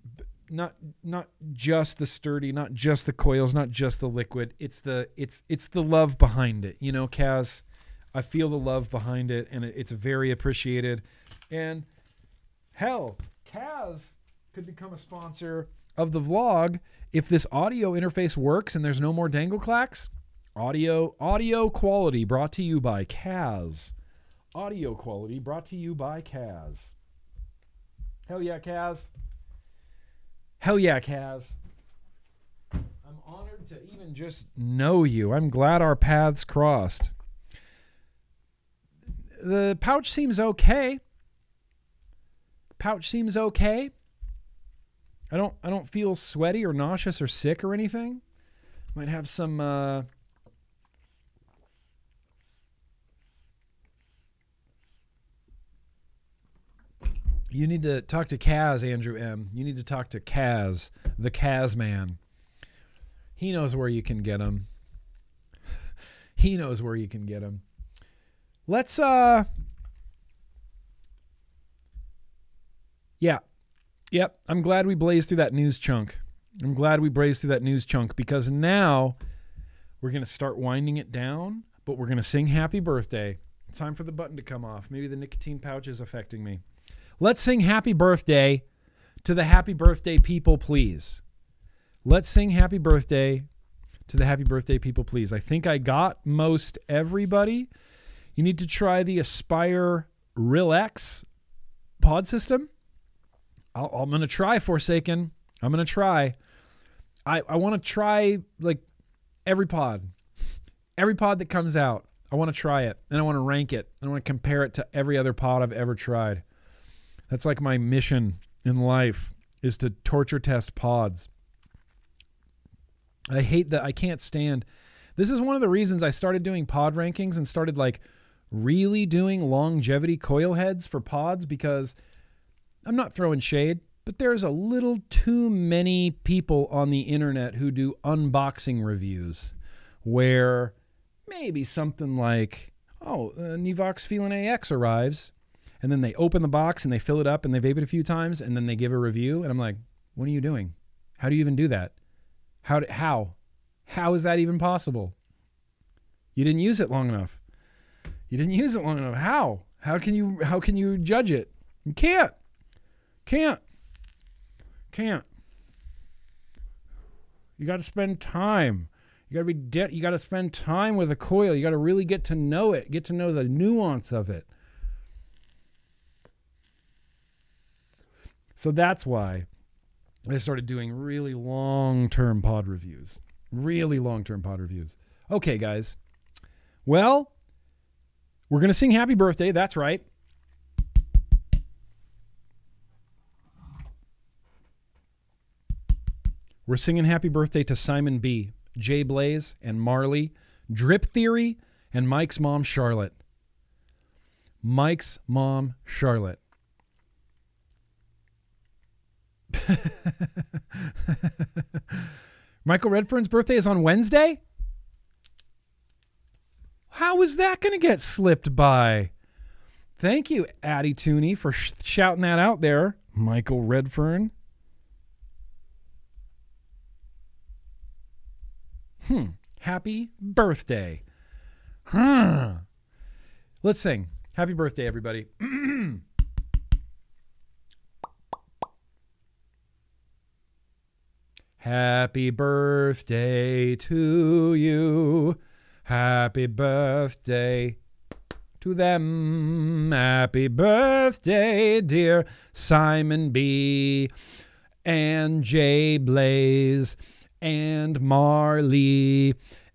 Speaker 4: not not just the sturdy, not just the coils, not just the liquid. It's the it's it's the love behind it. You know, Kaz. I feel the love behind it, and it, it's very appreciated. And hell, Kaz could become a sponsor of the vlog if this audio interface works and there's no more dangle clacks. Audio audio quality brought to you by Kaz. Audio quality brought to you by Kaz. Hell yeah, Kaz. Hell yeah, Kaz. I'm honored to even just know you. I'm glad our paths crossed. the pouch seems okay. Pouch seems okay. I don't I don't feel sweaty or nauseous or sick or anything. Might have some uh You need to talk to Kaz, Andrew M. You need to talk to Kaz, the Kaz man. He knows where you can get him. he knows where you can get him. Let's uh Yeah. Yep. I'm glad we blazed through that news chunk. I'm glad we blazed through that news chunk because now we're going to start winding it down, but we're going to sing happy birthday. Time for the button to come off. Maybe the nicotine pouch is affecting me. Let's sing happy birthday to the happy birthday people, please. Let's sing happy birthday to the happy birthday people, please. I think I got most everybody. You need to try the Aspire Real X pod system. I'll, I'm going to try Forsaken. I'm going to try. I, I want to try like every pod, every pod that comes out. I want to try it and I want to rank it. I want to compare it to every other pod I've ever tried. That's like my mission in life is to torture test pods. I hate that I can't stand. This is one of the reasons I started doing pod rankings and started like really doing longevity coil heads for pods because I'm not throwing shade, but there's a little too many people on the internet who do unboxing reviews where maybe something like, oh, uh, Nevoks Feelin AX arrives, and then they open the box and they fill it up and they vape it a few times and then they give a review. And I'm like, what are you doing? How do you even do that? How, d- how? How is that even possible? You didn't use it long enough. You didn't use it long enough. How? How can you how can you judge it? You can't. Can't. Can't. You got to spend time. You got to be de- you got to spend time with a coil. You got to really get to know it, get to know the nuance of it. So that's why I started doing really long-term pod reviews. Really long-term pod reviews. Okay, guys. Well, we're going to sing happy birthday. That's right. We're singing happy birthday to Simon B, Jay Blaze, and Marley, Drip Theory, and Mike's mom, Charlotte. Mike's mom, Charlotte. Michael Redfern's birthday is on Wednesday? How is that going to get slipped by? Thank you, Addie Tooney, for sh- shouting that out there. Michael Redfern. Hmm. Happy birthday. Huh. Let's sing. Happy birthday, everybody. Happy birthday to you. Happy birthday to them. Happy birthday, dear Simon B. and Jay Blaze and Marley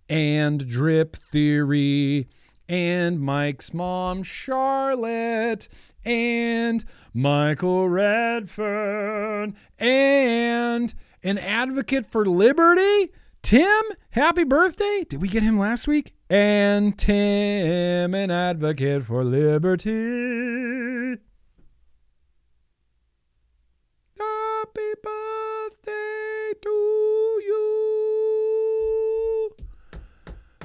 Speaker 4: and Drip Theory and Mike's mom, Charlotte, and Michael Redfern, and an advocate for liberty, Tim. Happy birthday. Did we get him last week? And Tim, an advocate for liberty. Happy birthday to you.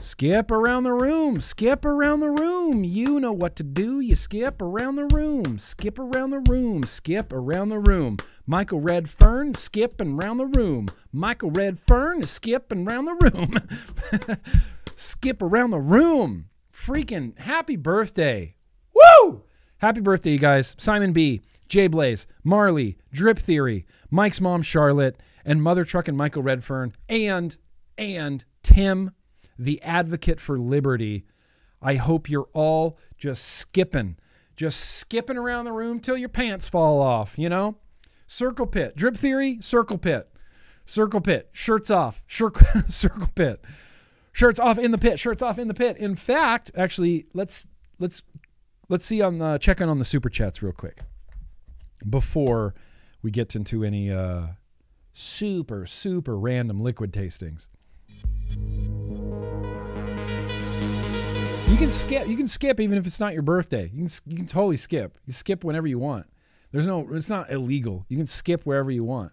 Speaker 4: Skip around the room. Skip around the room. You know what to do. You skip around the room. Skip around the room. Skip around the room. Michael Redfern skipping around the room. Michael Redfern is skipping around the room. Skip around the room. Freaking happy birthday. Woo! Happy birthday, you guys. Simon B, Jay Blaze, Marley, Drip Theory, Mike's mom, Charlotte, and Mother Truck and Michael Redfern, and, and Tim, the advocate for liberty. I hope you're all just skipping, just skipping around the room till your pants fall off, you know? Circle pit, drip theory, circle pit, circle pit, shirts off, shir- circle pit, shirts off in the pit, shirts off in the pit. In fact, actually, let's let's let's see on the check in on the super chats real quick before we get into any uh, super super random liquid tastings. You can skip. You can skip even if it's not your birthday. You can you can totally skip. You skip whenever you want. There's no. It's not illegal. You can skip wherever you want.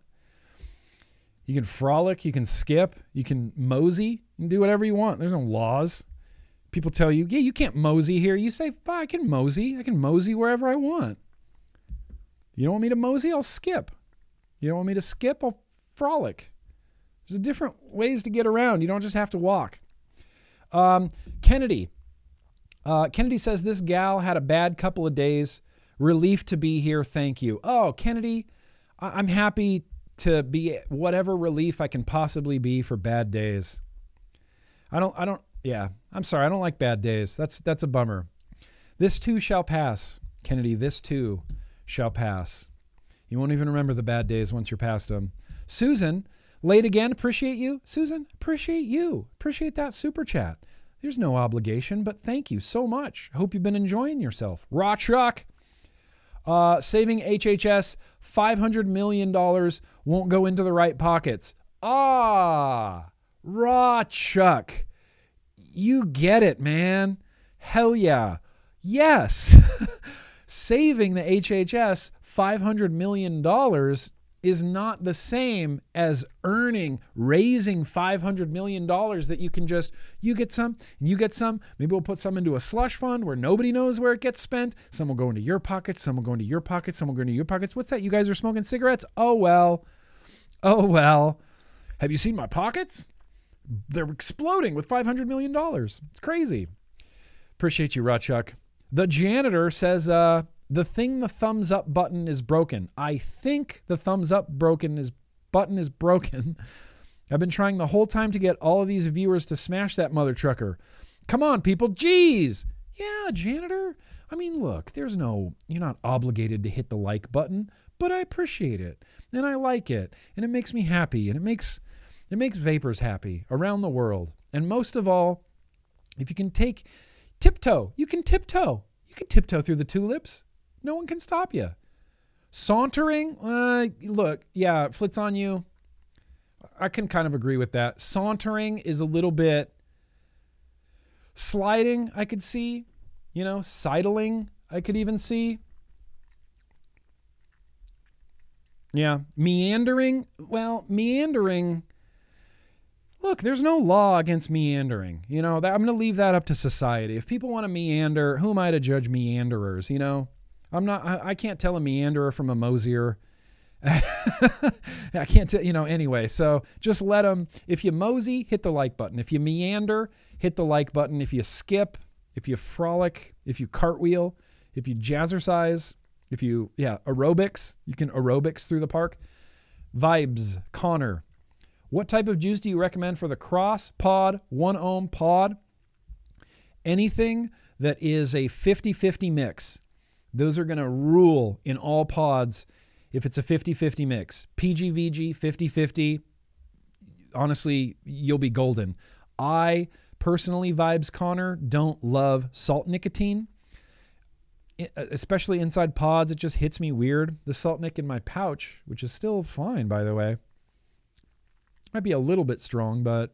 Speaker 4: You can frolic. You can skip. You can mosey. You can do whatever you want. There's no laws. People tell you, yeah, you can't mosey here. You say, I can mosey. I can mosey wherever I want. You don't want me to mosey? I'll skip. You don't want me to skip? I'll frolic. There's different ways to get around. You don't just have to walk. Um, Kennedy. Uh, Kennedy says this gal had a bad couple of days. Relief to be here. Thank you. Oh, Kennedy, I- I'm happy to be whatever relief I can possibly be for bad days. I don't. I don't. Yeah. I'm sorry. I don't like bad days. That's that's a bummer. This too shall pass, Kennedy. This too shall pass. You won't even remember the bad days once you're past them. Susan, late again. Appreciate you, Susan. Appreciate you. Appreciate that super chat. There's no obligation, but thank you so much. Hope you've been enjoying yourself. Raw Chuck, uh, saving HHS $500 million won't go into the right pockets. Ah, Raw Chuck. You get it, man. Hell yeah. Yes. Saving the HHS $500 million is not the same as earning, raising $500 million that you can just, you get some, and you get some. Maybe we'll put some into a slush fund where nobody knows where it gets spent. Some will go into your pockets, some will go into your pockets, some will go into your pockets. What's that? You guys are smoking cigarettes? Oh, well. Oh, well. Have you seen my pockets? They're exploding with $500 million. It's crazy. Appreciate you, Rutchuck. The janitor says, uh, the thing the thumbs up button is broken. I think the thumbs up broken is button is broken. I've been trying the whole time to get all of these viewers to smash that mother trucker. Come on, people. Jeez. Yeah, janitor. I mean, look, there's no, you're not obligated to hit the like button, but I appreciate it. And I like it. And it makes me happy. And it makes, it makes vapors happy around the world. And most of all, if you can take tiptoe, you can tiptoe. You can tiptoe through the tulips. No one can stop you. Sauntering, uh, look, yeah, flits on you. I can kind of agree with that. Sauntering is a little bit sliding, I could see. You know, sidling, I could even see. Yeah, meandering, well, meandering look, there's no law against meandering. You know, that, I'm going to leave that up to society. If people want to meander, who am I to judge meanderers? You know, I'm not. I, I can't tell a meanderer from a mosier. I can't tell. You know. Anyway, so just let them. If you mosey, hit the like button. If you meander, hit the like button. If you skip, if you frolic, if you cartwheel, if you jazzercise, if you yeah aerobics, you can aerobics through the park. Vibes, Connor. What type of juice do you recommend for the Xros pod, one ohm pod? Anything that is a 50 50 mix. Those are going to rule in all pods if it's a 50 50 mix. PGVG 50 50. Honestly, you'll be golden. I personally, Vibes Connor, don't love salt nicotine, especially inside pods. It just hits me weird. The salt nic in my pouch, which is still fine, by the way might be a little bit strong, but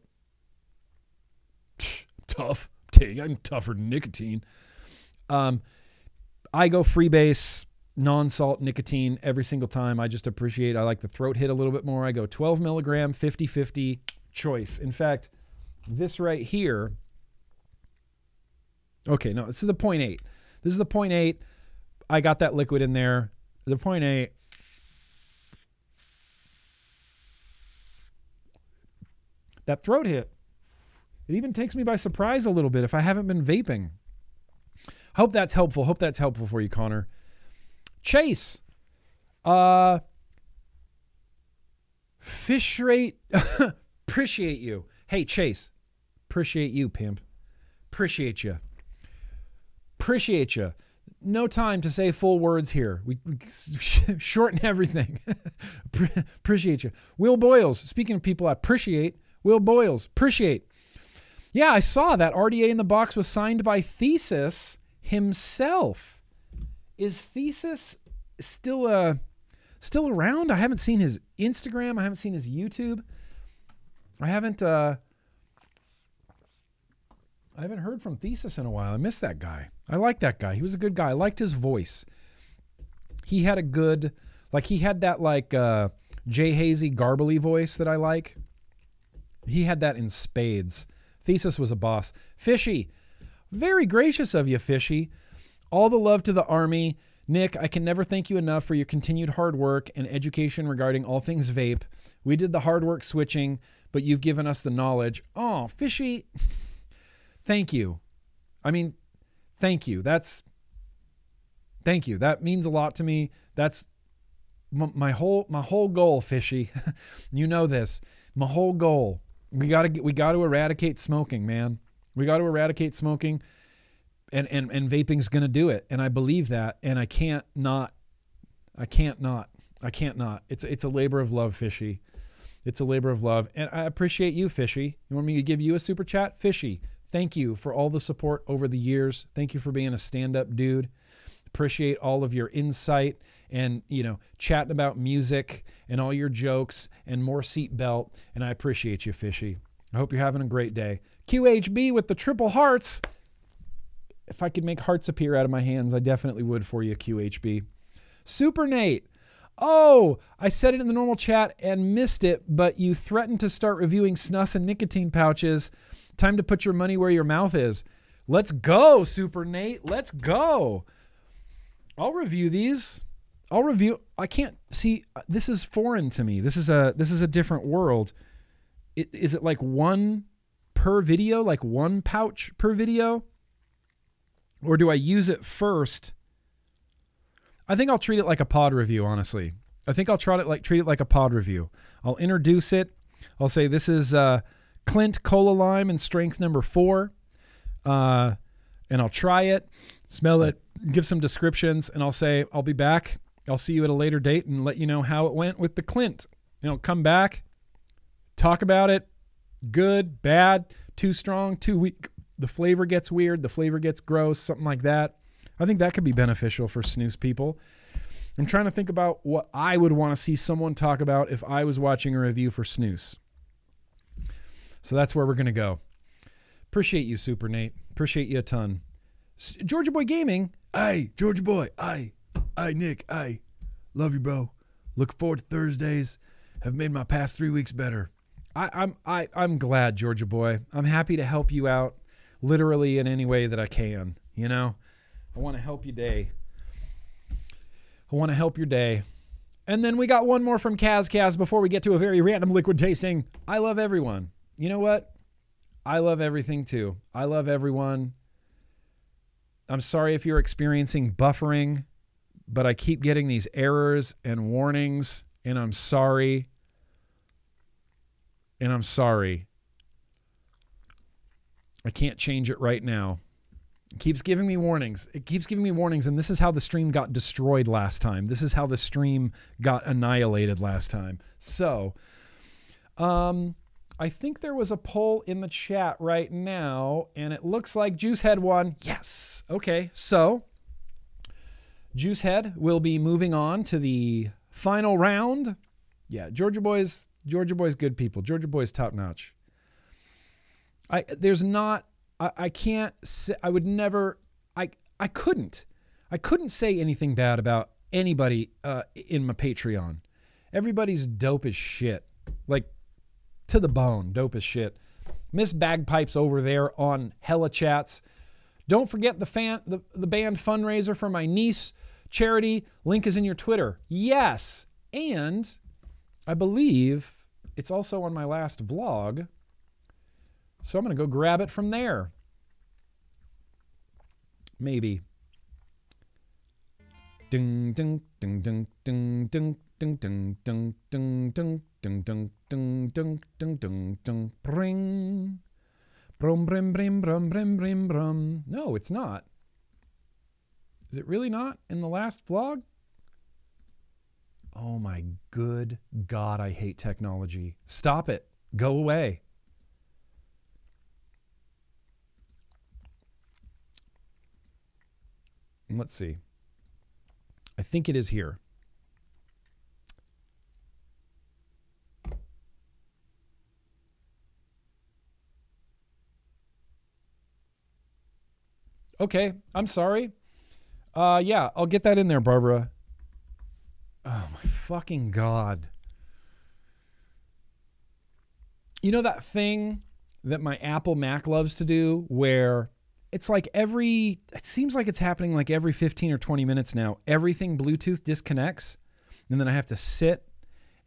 Speaker 4: tough. I'm tougher than nicotine. Um, I go freebase, non-salt nicotine every single time. I just appreciate. I like the throat hit a little bit more. I go 12 milligram, 50-50 choice. In fact, this right here. Okay, no, this is the point eight. This is the point eight. I got that liquid in there. The point eight. that throat hit. It even takes me by surprise a little bit if I haven't been vaping. Hope that's helpful. Hope that's helpful for you, Connor. Chase, uh, fish rate, appreciate you. Hey, Chase, appreciate you, pimp. Appreciate you. Appreciate you. No time to say full words here. We, we shorten everything. appreciate you. Will Boyles, speaking of people I appreciate, Will Boyles, appreciate. Yeah, I saw that RDA in the box was signed by Thesis. Himself. Is Thesis still uh still around? I haven't seen his Instagram. I haven't seen his YouTube. I haven't uh I haven't heard from Thesis in a while. I miss that guy. I like that guy. He was a good guy. I liked his voice. He had a good like he had that like uh Jay Hazy garbly voice that I like. He had that in spades. Thesis was a boss. Fishy, very gracious of you, Fishy. All the love to the Army. Nick, I can never thank you enough for your continued hard work and education regarding all things vape. We did the hard work switching, but you've given us the knowledge. Oh, Fishy, thank you. I mean, thank you. That's, thank you. That means a lot to me. That's my whole my whole goal, Fishy. you know this. My whole goal. We gotta we got to eradicate smoking, man. We got to eradicate smoking, and and and vaping's gonna do it. And I believe that. And I can't not. I can't not. I can't not. It's it's a labor of love, Fishy. It's a labor of love, and I appreciate you, Fishy. You want me to give you a super chat, Fishy? Thank you for all the support over the years. Thank you for being a stand-up dude appreciate all of your insight and you know chatting about music and all your jokes and more seatbelt and i appreciate you fishy i hope you're having a great day qhb with the triple hearts if i could make hearts appear out of my hands i definitely would for you qhb super nate oh i said it in the normal chat and missed it but you threatened to start reviewing snus and nicotine pouches time to put your money where your mouth is let's go super nate let's go I'll review these. I'll review. I can't see. This is foreign to me. This is a this is a different world. Is it like one per video, like one pouch per video, or do I use it first? I think I'll treat it like a pod review. Honestly, I think I'll try it like treat it like a pod review. I'll introduce it. I'll say this is uh, Klint Cola Lime and strength number four, uh, and I'll try it, smell it, give some descriptions, and I'll say I'll be back. I'll see you at a later date and let you know how it went with the Klint. You know, come back, talk about it. Good, bad, too strong, too weak. The flavor gets weird. The flavor gets gross. Something like that. I think that could be beneficial for snus people. I'm trying to think about what I would want to see someone talk about if I was watching a review for snus. So that's where we're going to go. Appreciate you, Super Nate. Appreciate you a ton. Georgia Boy Gaming. Aye, Georgia Boy. Aye. Aye, Nick. Aye. Love you, bro. Look forward to Thursdays. Have made my past three weeks better. I, I'm I, I'm glad, Georgia Boy. I'm happy to help you out literally in any way that I can. You know? I want to help your day. I want to help your day. And then we got one more from Kaz Kaz before we get to a very random liquid tasting. I love everyone. You know what? I love everything too. I love everyone. I'm sorry if you're experiencing buffering, but I keep getting these errors and warnings, and I'm sorry. And I'm sorry. I can't change it right now. It keeps giving me warnings. It keeps giving me warnings, and this is how the stream got destroyed last time. This is how the stream got annihilated last time. So, um, I think there was a poll in the chat right now, and it looks like Juicehead won. Yes. Okay. So, Juicehead will be moving on to the final round. Yeah, Georgia boys, Georgia boys, good people. Georgia boys, top notch. I there's not. I, I can't. Say, I would never. I I couldn't. I couldn't say anything bad about anybody uh, in my Patreon. Everybody's dope as shit. Like to the bone, dope as shit. Miss Bagpipes over there on Hella Chats. Don't forget the fan the, the band fundraiser for my niece charity. Link is in your Twitter. Yes. And I believe it's also on my last vlog. So I'm going to go grab it from there. Maybe. Ding ding ding ding ding ding ding ding ding ding ding ding ding ding ding ding ding ding bring brum brim brim brum brim brim brum. No, it's not. Is it really not in the last vlog? Oh my good God, I hate technology. Stop it. Go away. Let's see. I think it is here. Okay, I'm sorry. Uh, yeah, I'll get that in there, Barbara. Oh my fucking god. You know that thing that my Apple Mac loves to do where it's like every it seems like it's happening like every 15 or 20 minutes now. Everything Bluetooth disconnects and then I have to sit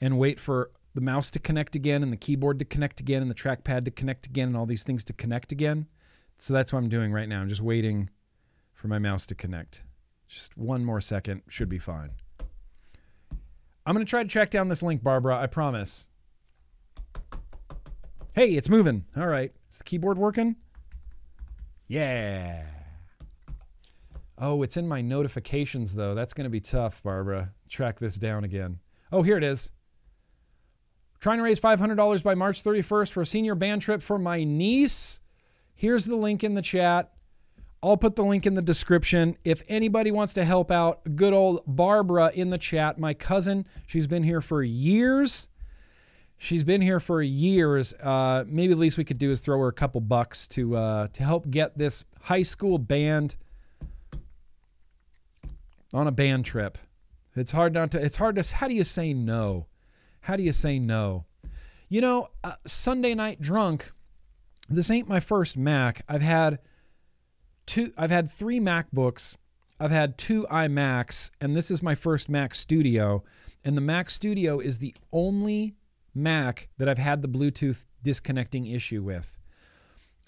Speaker 4: and wait for the mouse to connect again and the keyboard to connect again and the trackpad to connect again and all these things to connect again. So that's what I'm doing right now. I'm just waiting for my mouse to connect. Just one more second, should be fine. I'm going to try to track down this link, Barbara, I promise. Hey, it's moving. All right. Is the keyboard working? Yeah. Oh, it's in my notifications, though. That's going to be tough, Barbara. Track this down again. Oh, here it is. Trying to raise $500 by March 31st for a senior band trip for my niece. Here's the link in the chat. I'll put the link in the description. If anybody wants to help out, good old Barbara in the chat, my cousin, she's been here for years. She's been here for years. Uh, maybe the least we could do is throw her a couple bucks to uh, to help get this high school band on a band trip. It's hard not to. It's hard to. How do you say no? How do you say no? You know, uh, Sunday night drunk. This ain't my first Mac. I've had two. I've had three MacBooks. I've had two iMacs, and this is my first Mac Studio. And the Mac Studio is the only Mac that I've had the Bluetooth disconnecting issue with.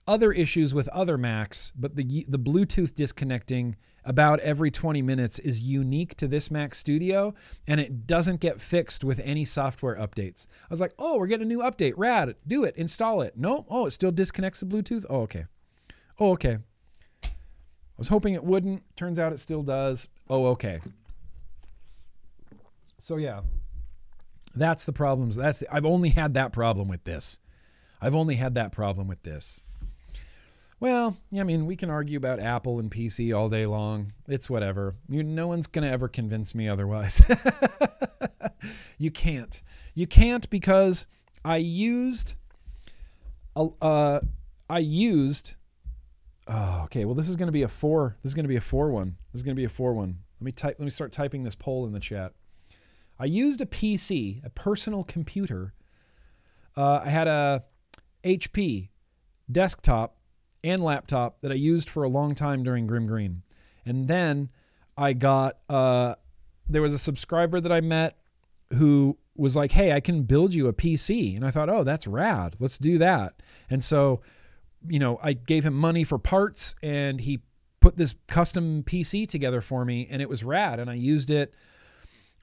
Speaker 4: Other issues with other Macs, but the the Bluetooth disconnecting about every 20 minutes is unique to this Mac Studio and it doesn't get fixed with any software updates. I was like, "Oh, we're getting a new update. Rad. Do it. Install it." No. Oh, it still disconnects the Bluetooth. Oh, okay. Oh, okay. I was hoping it wouldn't. Turns out it still does. Oh, okay. So yeah, that's the problems. That's the, I've only had that problem with this. I've only had that problem with this. Well, I mean, we can argue about Apple and PC all day long. It's whatever. You, no one's going to ever convince me otherwise. you can't. You can't because I used uh, I used Oh, okay. Well, this is going to be a 4. This is going to be a 4 one. This is going to be a 4 one. Let me type let me start typing this poll in the chat. I used a PC, a personal computer. Uh, I had a HP desktop and laptop that I used for a long time during Grim Green. And then I got, uh, there was a subscriber that I met who was like, hey, I can build you a PC. And I thought, oh, that's rad. Let's do that. And so, you know, I gave him money for parts and he put this custom PC together for me and it was rad. And I used it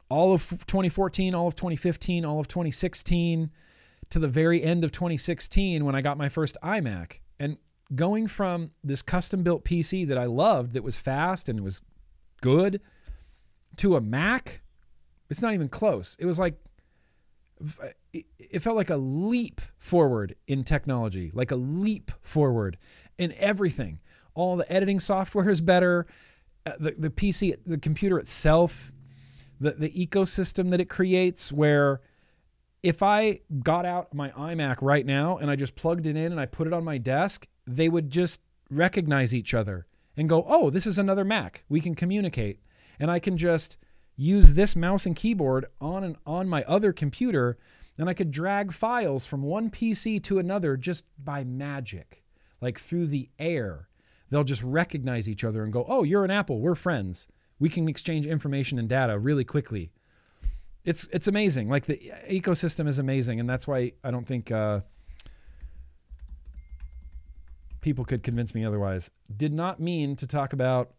Speaker 4: all of 2014, all of 2015, all of 2016 to the very end of 2016 when I got my first iMac. And going from this custom built PC that I loved, that was fast and it was good, to a Mac, it's not even close. It was like, it it felt like a leap forward in technology, like a leap forward in everything. All the editing software is better. Uh, The, the PC, the computer itself, the, the ecosystem that it creates, where if I got out my iMac right now and I just plugged it in and I put it on my desk, they would just recognize each other and go, oh, this is another Mac. We can communicate. And I can just use this mouse and keyboard on and on my other computer, and I could drag files from one PC to another just by magic, like through the air. They'll just recognize each other and go, oh, you're an Apple. We're friends. We can exchange information and data really quickly it's it's amazing. Like the ecosystem is amazing, and that's why I don't think uh, people could convince me otherwise. Did not mean to talk about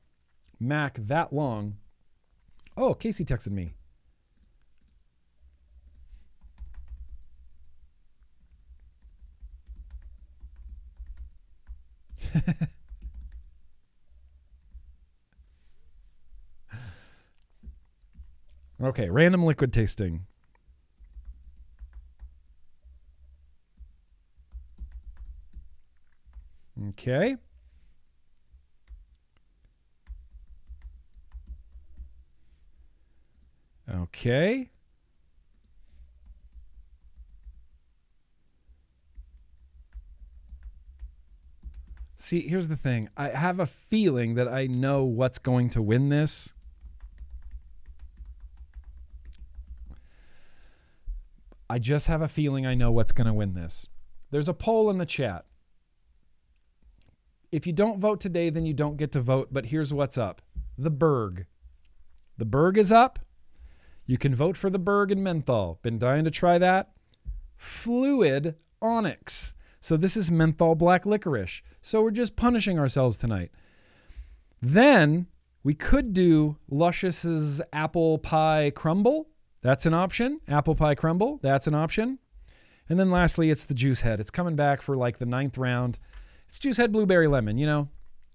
Speaker 4: Mac that long. Oh, Casey texted me. Okay, random liquid tasting. Okay. Okay. See, here's the thing. I have a feeling that I know what's going to win this. I just have a feeling I know what's going to win this. There's a poll in the chat. If you don't vote today, then you don't get to vote. But here's what's up the Berg. The Berg is up. You can vote for the Berg and menthol. Been dying to try that. Fluid onyx. So this is menthol black licorice. So we're just punishing ourselves tonight. Then we could do Luscious's apple pie crumble. That's an option. Apple pie crumble. That's an option. And then lastly, it's the juice head. It's coming back for like the ninth round. It's juice head blueberry lemon, you know?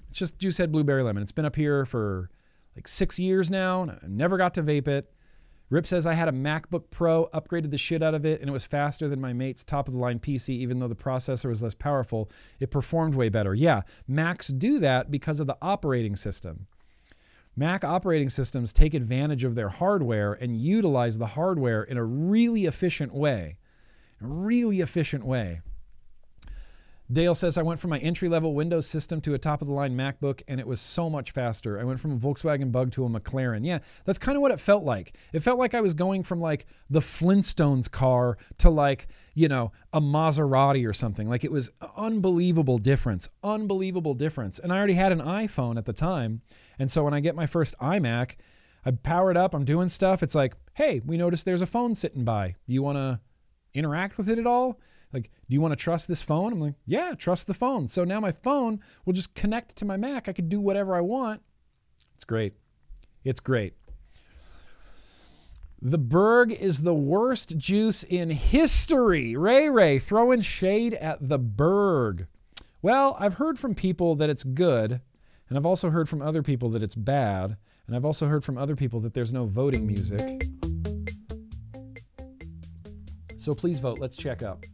Speaker 4: It's just juice head blueberry lemon. It's been up here for like six years now. And I never got to vape it. Rip says I had a MacBook Pro, upgraded the shit out of it, and it was faster than my mate's top of the line PC, even though the processor was less powerful. It performed way better. Yeah, Macs do that because of the operating system. Mac operating systems take advantage of their hardware and utilize the hardware in a really efficient way. A really efficient way. Dale says, I went from my entry level Windows system to a top of the line MacBook and it was so much faster. I went from a Volkswagen Bug to a McLaren. Yeah, that's kind of what it felt like. It felt like I was going from like the Flintstones car to like, you know, a Maserati or something. Like it was unbelievable difference. Unbelievable difference. And I already had an iPhone at the time. And so when I get my first iMac, I power it up, I'm doing stuff. It's like, hey, we noticed there's a phone sitting by. You want to interact with it at all? Like, do you want to trust this phone? I'm like, yeah, trust the phone. So now my phone will just connect to my Mac. I can do whatever I want. It's great. It's great. The Berg is the worst juice in history. Ray Ray throwing shade at the Berg. Well, I've heard from people that it's good, and I've also heard from other people that it's bad, and I've also heard from other people that there's no voting music. So please vote. Let's check up.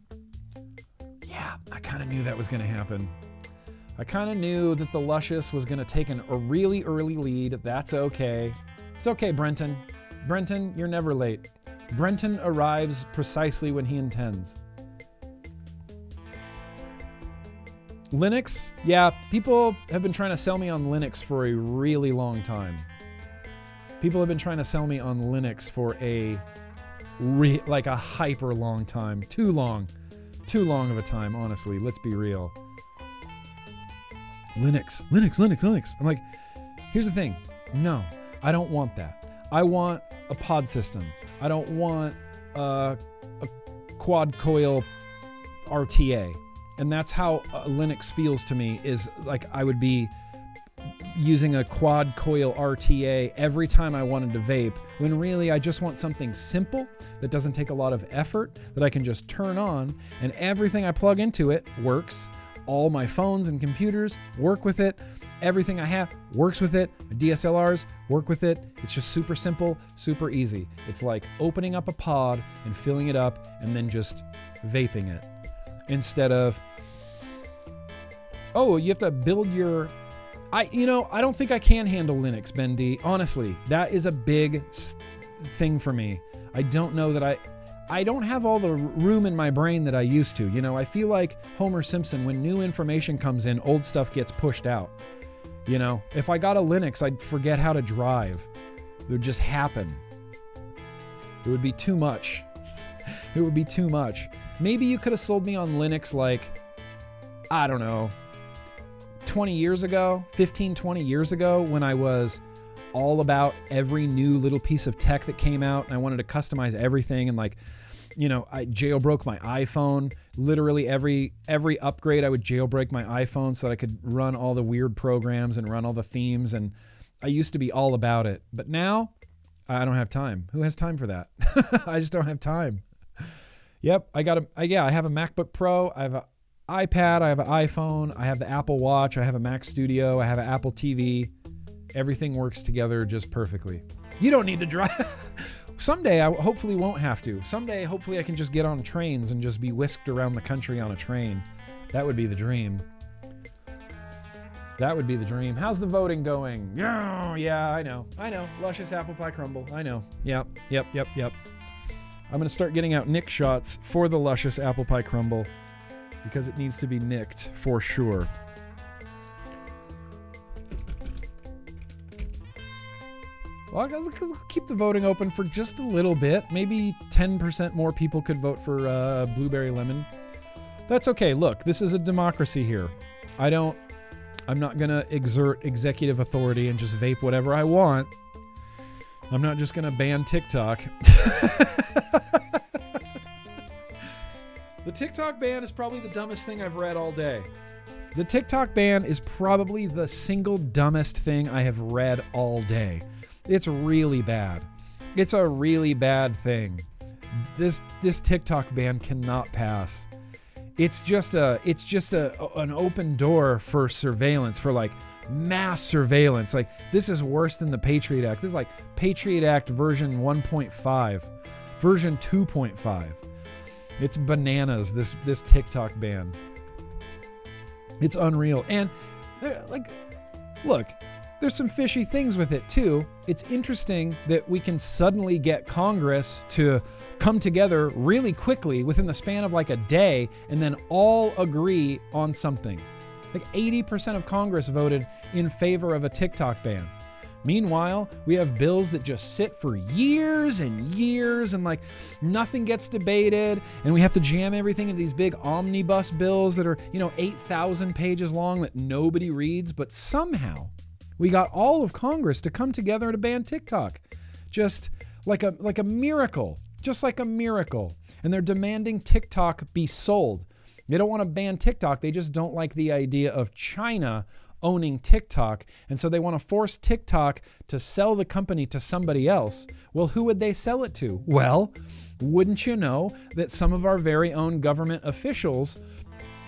Speaker 4: I kind of knew that was going to happen. I kind of knew that the Luscious was going to take an, a really early lead. That's okay. It's okay, Brenton. Brenton, you're never late. Brenton arrives precisely when he intends. Linux, yeah, people have been trying to sell me on Linux for a really long time. People have been trying to sell me on Linux for a re- like a hyper long time. Too long. Too long of a time, honestly. Let's be real. Linux, Linux, Linux, Linux. I'm like, here's the thing. No, I don't want that. I want a pod system. I don't want uh, a quad coil RTA. And that's how uh, Linux feels to me is like I would be using a quad coil RTA every time I wanted to vape, when really I just want something simple that doesn't take a lot of effort that I can just turn on, and everything I plug into it works. All my phones and computers work with it. Everything I have works with it. My DSLRs work with it. It's just super simple, super easy. It's like opening up a pod and filling it up and then just vaping it instead of oh, you have to build your I you know, I don't think I can handle Linux, Ben D. Honestly, that is a big thing for me. I don't know that I I don't have all the room in my brain that I used to. You know, I feel like Homer Simpson when new information comes in, old stuff gets pushed out. You know, if I got a Linux, I'd forget how to drive. It would just happen. It would be too much. It would be too much. Maybe you could have sold me on Linux like I don't know, 20 years ago, 15, 20 years ago, when I was all about every new little piece of tech that came out and I wanted to customize everything and like, you know, I jailbroke my iPhone. Literally every every upgrade I would jailbreak my iPhone so that I could run all the weird programs and run all the themes and I used to be all about it. But now I don't have time. Who has time for that? I just don't have time. Yep, I got a I, yeah, I have a MacBook Pro, I have an iPad, I have an iPhone, I have the Apple Watch, I have a Mac Studio, I have an Apple TV. Everything works together just perfectly. You don't need to drive. Someday I hopefully won't have to. Someday hopefully I can just get on trains and just be whisked around the country on a train. That would be the dream. That would be the dream. How's the voting going? Yeah, yeah, I know. I know. Luscious apple pie crumble. I know. Yep, yep, yep, yep. I'm going to start getting out nic shots for the luscious apple pie crumble because it needs to be nicked for sure. Well, I'll- keep the voting open for just a little bit. Maybe 10% more people could vote for uh, blueberry lemon. That's okay. Look, this is a democracy here. I don't, I'm not going to exert executive authority and just vape whatever I want. I'm not just going to ban TikTok. the TikTok ban is probably the dumbest thing I've read all day. The TikTok ban is probably the single dumbest thing I have read all day. It's really bad. It's a really bad thing. This this TikTok ban cannot pass. It's just a it's just a an open door for surveillance for like mass surveillance. Like this is worse than the Patriot Act. This is like Patriot Act version 1.5, version 2.5. It's bananas this this TikTok ban. It's unreal. And like look, there's some fishy things with it too. It's interesting that we can suddenly get Congress to come together really quickly within the span of like a day and then all agree on something. Like 80% of Congress voted in favor of a TikTok ban. Meanwhile, we have bills that just sit for years and years and like nothing gets debated and we have to jam everything in these big omnibus bills that are, you know, 8,000 pages long that nobody reads, but somehow we got all of Congress to come together to ban TikTok. Just like a like a miracle, just like a miracle. And they're demanding TikTok be sold. They don't want to ban TikTok, they just don't like the idea of China owning TikTok. And so they want to force TikTok to sell the company to somebody else. Well, who would they sell it to? Well, wouldn't you know that some of our very own government officials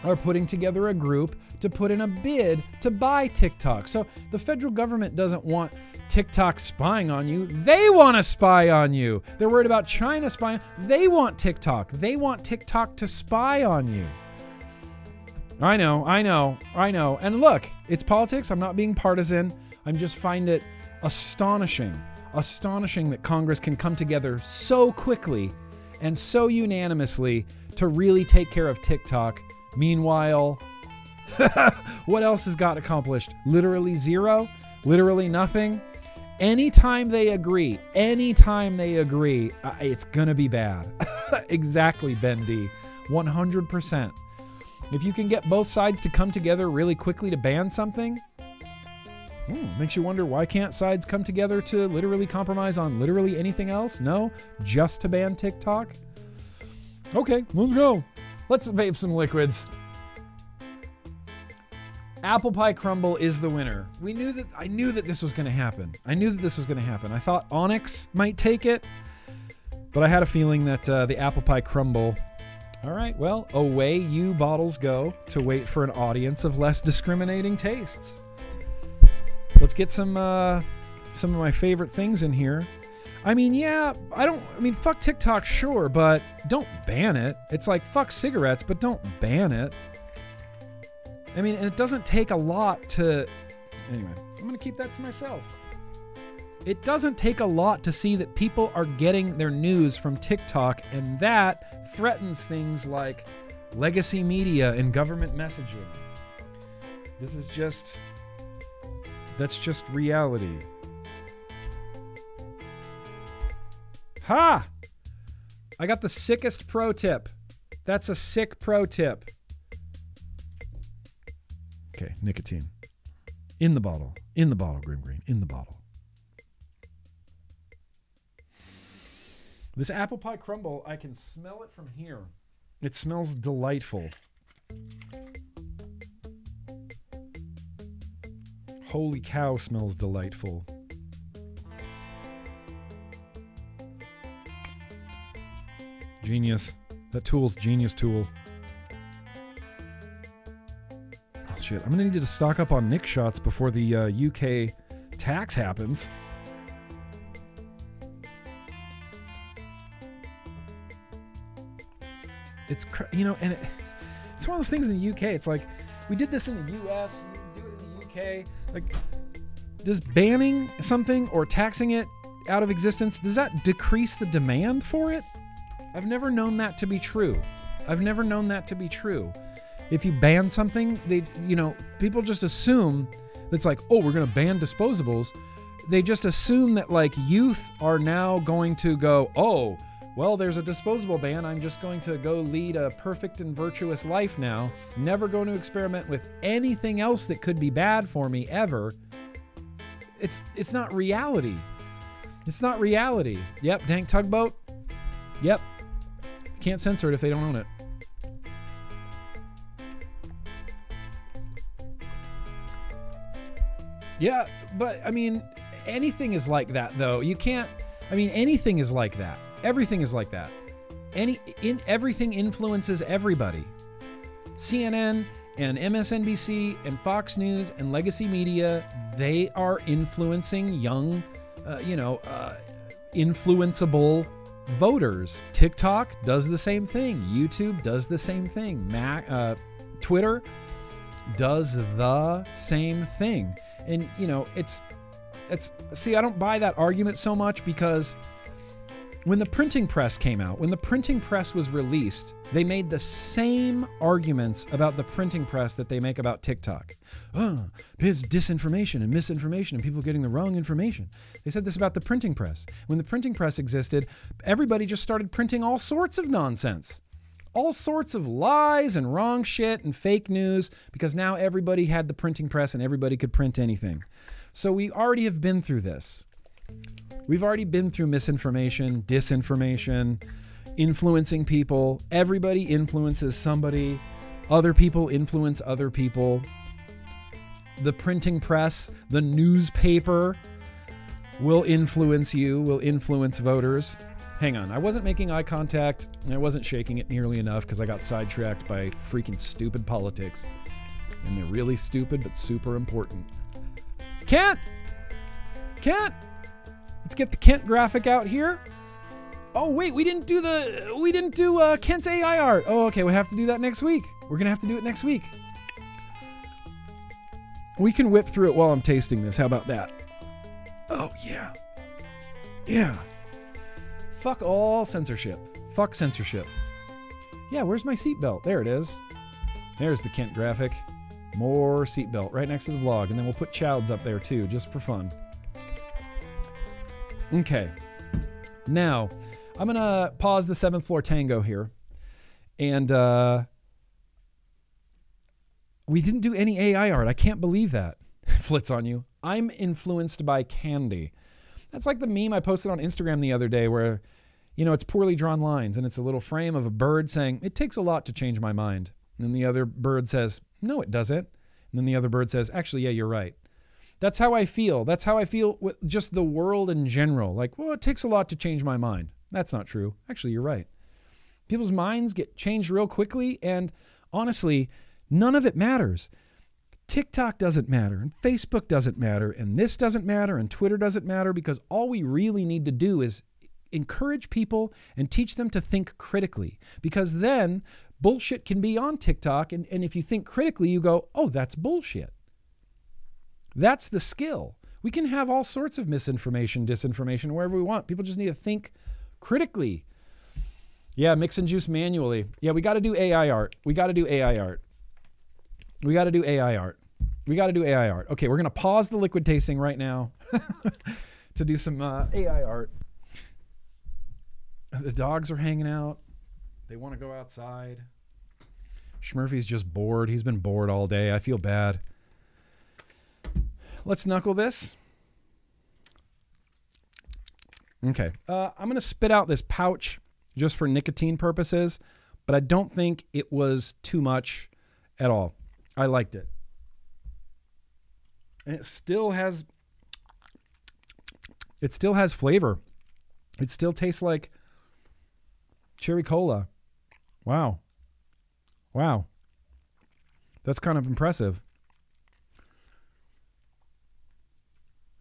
Speaker 4: are putting together a group to put in a bid to buy TikTok. So the federal government doesn't want TikTok spying on you. They want to spy on you. They're worried about China spying. They want TikTok. They want TikTok to spy on you. I know, I know, I know. And look, it's politics. I'm not being partisan. I'm just find it astonishing, astonishing that Congress can come together so quickly and so unanimously to really take care of TikTok. Meanwhile, what else has got accomplished? Literally zero? Literally nothing? Anytime they agree, anytime they agree, it's gonna be bad. exactly, Ben D. 100%. If you can get both sides to come together really quickly to ban something, hmm, makes you wonder why can't sides come together to literally compromise on literally anything else? No, just to ban TikTok? Okay, let's go. Let's vape some liquids. Apple pie crumble is the winner. We knew that I knew that this was going to happen. I knew that this was going to happen. I thought Onyx might take it, but I had a feeling that uh, the apple pie crumble. All right, well, away you bottles go to wait for an audience of less discriminating tastes. Let's get some uh, some of my favorite things in here. I mean, yeah, I don't. I mean, fuck TikTok, sure, but don't ban it. It's like fuck cigarettes, but don't ban it. I mean, and it doesn't take a lot to. Anyway, I'm to keep that to myself. It doesn't take a lot to see that people are getting their news from TikTok, and that threatens things like legacy media and government messaging. This is just. That's just reality. Ha! I got the sickest pro tip. That's a sick pro tip. Okay, nicotine. In the bottle. In the bottle, Grim Green. In the bottle. This apple pie crumble, I can smell it from here. It smells delightful. Holy cow, smells delightful. Genius. That tool's genius tool. Oh shit! I'm gonna need to stock up on nic shots before the uh, UK tax happens. It's you know, and it, it's one of those things in the UK. It's like we did this in the US, you do it in the UK. Like, does banning something or taxing it out of existence does that decrease the demand for it? I've never known that to be true. I've never known that to be true. If you ban something, they you know, people just assume that's like, "Oh, we're going to ban disposables." They just assume that like youth are now going to go, "Oh, well, there's a disposable ban. I'm just going to go lead a perfect and virtuous life now. Never going to experiment with anything else that could be bad for me ever." It's it's not reality. It's not reality. Yep, Dank Tugboat. Yep. Can't censor it if they don't own it. Yeah, but I mean, anything is like that though. You can't I mean anything is like that. Everything is like that. Any in everything influences everybody. CNN and MSNBC and Fox News and legacy media, they are influencing young, uh, you know, uh, influenceable voters. TikTok does the same thing. YouTube does the same thing. Mac, uh, Twitter does the same thing. And you know, it's it's see, I don't buy that argument so much because when the printing press came out, when the printing press was released, they made the same arguments about the printing press that they make about TikTok. Oh, it's disinformation and misinformation and people getting the wrong information. They said this about the printing press. When the printing press existed, everybody just started printing all sorts of nonsense. All sorts of lies and wrong shit and fake news because now everybody had the printing press and everybody could print anything. So we already have been through this. We've already been through misinformation, disinformation, influencing people. Everybody influences somebody. Other people influence other people. The printing press, the newspaper will influence you, will influence voters. Hang on, I wasn't making eye contact and I wasn't shaking it nearly enough because I got sidetracked by freaking stupid politics. And they're really stupid but super important. Kent! Kent! Let's get the Kent graphic out here. Oh wait, we didn't do the we didn't do uh, Kent's AI art. Oh, okay, we have to do that next week. We're gonna have to do it next week. We can whip through it while I'm tasting this. How about that? Oh yeah, yeah. Fuck all censorship. Fuck censorship. Yeah, where's my seatbelt? There it is. There's the Kent graphic. More seatbelt right next to the vlog, and then we'll put Chowds up there too, just for fun. Okay. Now, I'm going to pause the seventh floor tango here. And uh, we didn't do any AI art. I can't believe that. Flits on you. I'm influenced by candy. That's like the meme I posted on Instagram the other day where, you know, it's poorly drawn lines and it's a little frame of a bird saying, It takes a lot to change my mind. And then the other bird says, No, it doesn't. And then the other bird says, Actually, yeah, you're right. That's how I feel. That's how I feel with just the world in general. Like, well, it takes a lot to change my mind. That's not true. Actually, you're right. People's minds get changed real quickly, and honestly, none of it matters. TikTok doesn't matter, and Facebook doesn't matter, and this doesn't matter, and Twitter doesn't matter because all we really need to do is encourage people and teach them to think critically. Because then bullshit can be on TikTok, and, and if you think critically, you go, oh, that's bullshit. That's the skill. We can have all sorts of misinformation, disinformation, wherever we want. People just need to think critically. Yeah, mix and juice manually. Yeah, we got to do AI art. We got to do AI art. We got to do AI art. We got to do AI art. Okay, we're going to pause the liquid tasting right now to do some uh, AI art. The dogs are hanging out. They want to go outside. Schmurphy's just bored. He's been bored all day. I feel bad. Let's knuckle this. Okay. Uh, I'm going to spit out this pouch just for nicotine purposes, but I don't think it was too much at all. I liked it. And it still has it still has flavor. It still tastes like cherry cola. Wow. Wow. That's kind of impressive.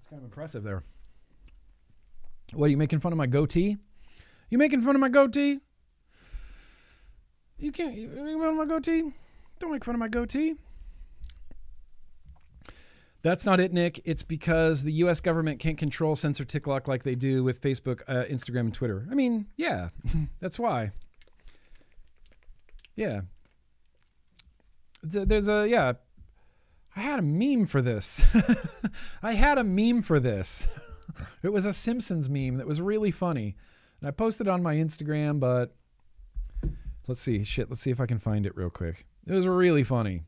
Speaker 4: That's kind of impressive there. What are you making fun of my goatee? You making fun of my goatee? You can't. You making fun of my goatee? Don't make fun of my goatee. That's not it, Nick. It's because the U.S. government can't control censor TikTok like they do with Facebook, uh, Instagram, and Twitter. I mean, yeah, that's why. Yeah. There's a yeah. I had a meme for this. I had a meme for this. It was a Simpsons meme that was really funny, and I posted on my Instagram. But let's see, shit. Let's see if I can find it real quick. It was really funny.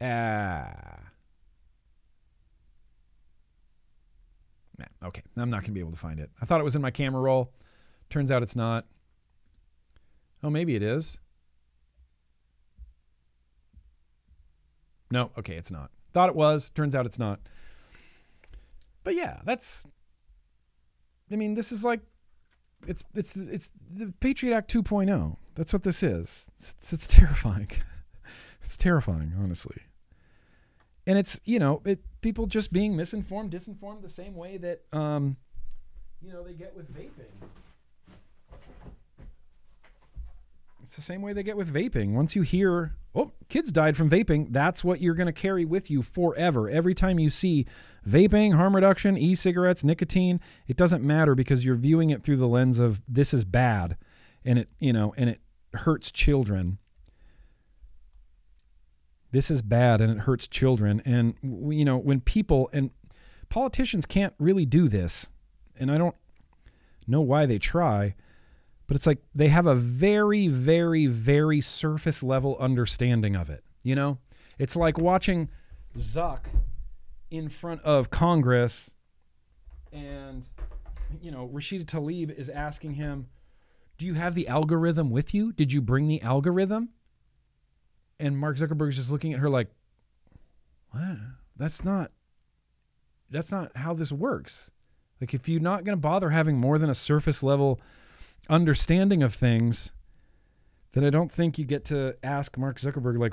Speaker 4: Ah. Nah, okay, I'm not going to be able to find it. I thought it was in my camera roll. Turns out it's not. Oh, maybe it is. No, okay, it's not. Thought it was. Turns out it's not. But yeah, that's. I mean, this is like, it's it's it's the Patriot Act 2.0. That's what this is. It's, it's, it's terrifying. It's terrifying, honestly. And it's you know it people just being misinformed, disinformed the same way that um, you know they get with vaping. It's the same way they get with vaping. Once you hear, oh, kids died from vaping, that's what you're going to carry with you forever. Every time you see vaping, harm reduction, e cigarettes, nicotine, it doesn't matter because you're viewing it through the lens of this is bad and it, you know, and it hurts children. This is bad and it hurts children. And, you know, when people and politicians can't really do this, and I don't know why they try but it's like they have a very very very surface level understanding of it you know? It's like watching zuck in front of congress and you know rashida tlaib is asking him do you have the algorithm with you? Did you bring the algorithm? And mark zuckerberg's just looking at her like what? That's not that's not how this works. Like if you're not going to bother having more than a surface level understanding of things, then I don't think you get to ask Mark Zuckerberg like,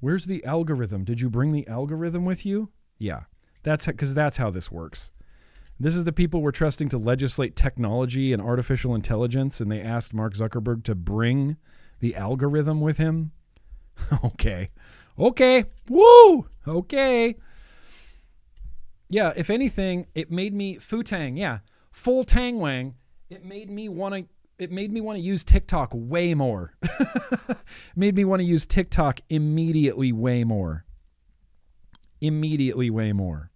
Speaker 4: "Where's the algorithm? Did you bring the algorithm with you?" Yeah, that's because that's how this works. This is the people we're trusting to legislate technology and artificial intelligence, and they asked Mark Zuckerberg to bring the algorithm with him. okay, okay, woo, okay. Yeah, if anything, it made me Futang. Yeah, full Tang Wang. It made me want to. It made me want to use TikTok way more. made me want to use TikTok immediately way more. Immediately way more.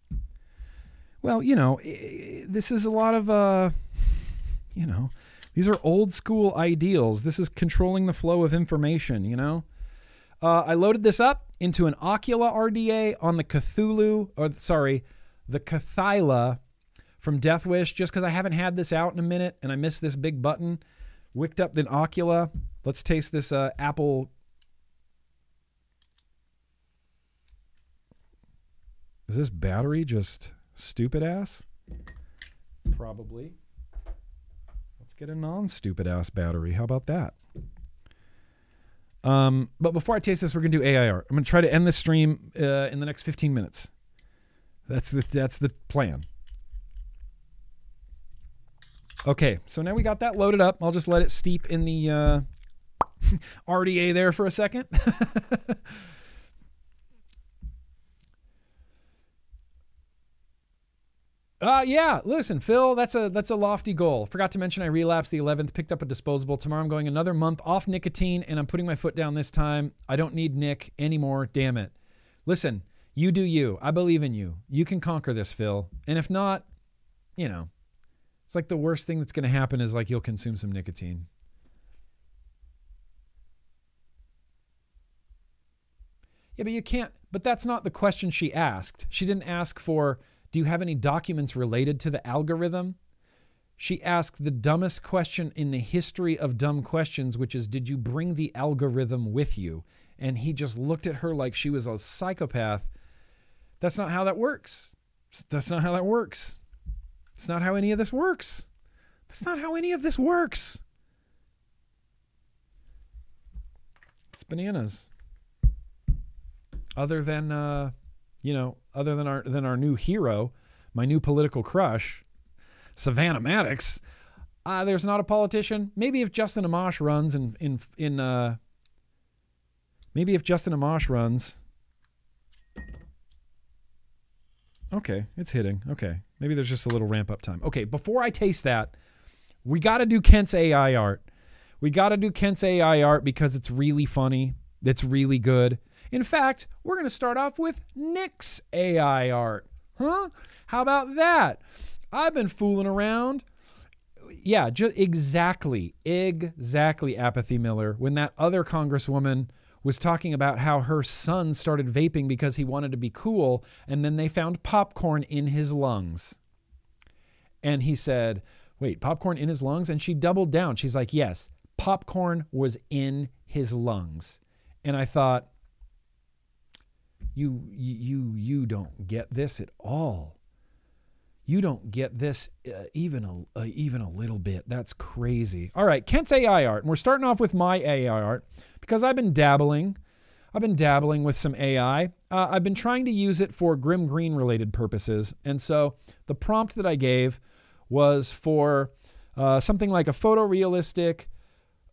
Speaker 4: Well, you know, this is a lot of uh, you know, these are old school ideals. This is controlling the flow of information. You know. Uh, I loaded this up into an Ocula RDA on the Cthulhu, or sorry, the Cathyla from Death Wish, just because I haven't had this out in a minute and I missed this big button. Wicked up the Ocula. Let's taste this uh, apple. Is this battery just stupid ass? Probably. Let's get a non stupid ass battery. How about that? Um, but before I taste this, we're gonna do AIR. I'm gonna try to end this stream uh, in the next 15 minutes. That's the that's the plan. Okay, so now we got that loaded up. I'll just let it steep in the uh, RDA there for a second. Uh yeah, listen, Phil, that's a that's a lofty goal. Forgot to mention I relapsed the 11th, picked up a disposable. Tomorrow I'm going another month off nicotine and I'm putting my foot down this time. I don't need nic anymore, damn it. Listen, you do you. I believe in you. You can conquer this, Phil. And if not, you know, it's like the worst thing that's going to happen is like you'll consume some nicotine. Yeah, but you can't. But that's not the question she asked. She didn't ask for, do you have any documents related to the algorithm? She asked the dumbest question in the history of dumb questions, which is, did you bring the algorithm with you? And he just looked at her like she was a psychopath. That's not how that works. That's not how that works. It's not how any of this works. That's not how any of this works. It's bananas. Other than uh, you know, other than our than our new hero, my new political crush, Savannah Maddox. Uh, there's not a politician. Maybe if Justin Amash runs in in in uh, maybe if Justin Amash runs, Okay, it's hitting. Okay. Maybe there's just a little ramp up time. Okay, before I taste that, we got to do Kent's AI art. We got to do Kent's AI art because it's really funny. It's really good. In fact, we're going to start off with Nick's AI art. Huh? How about that? I've been fooling around. Yeah, just exactly, exactly, Apathy Miller. When that other congresswoman was talking about how her son started vaping because he wanted to be cool, and then they found popcorn in his lungs. And he said, Wait, popcorn in his lungs? And she doubled down. She's like, Yes, popcorn was in his lungs. And I thought, you you you don't get this at all. You don't get this uh, even a uh, even a little bit. That's crazy. All right, Kent's AI art, and we're starting off with my AI art because I've been dabbling. I've been dabbling with some AI. Uh, I've been trying to use it for Grim Green related purposes, and so the prompt that I gave was for uh, something like a photorealistic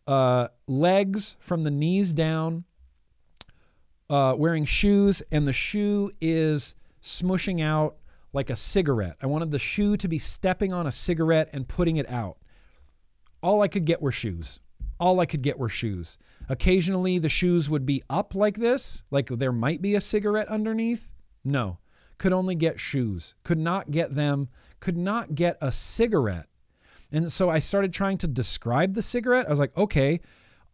Speaker 4: uh, legs from the knees down, uh, wearing shoes, and the shoe is smushing out like a cigarette. I wanted the shoe to be stepping on a cigarette and putting it out. All I could get were shoes. All I could get were shoes. Occasionally, the shoes would be up like this, like there might be a cigarette underneath. No, could only get shoes. Could not get them, could not get a cigarette. And so I started trying to describe the cigarette. I was like, okay,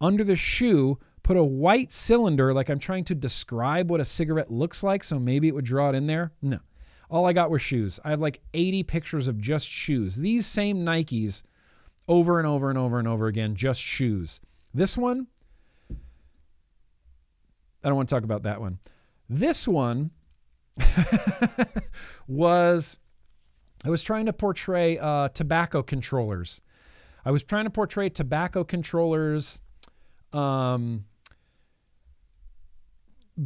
Speaker 4: under the shoe, put a white cylinder, like I'm trying to describe what a cigarette looks like. So maybe it would draw it in there. No. All I got were shoes. I have like 80 pictures of just shoes. These same Nikes over and over and over and over again, just shoes. This one, I don't want to talk about that one. This one was, I was trying to portray uh, tobacco controllers. I was trying to portray tobacco controllers um,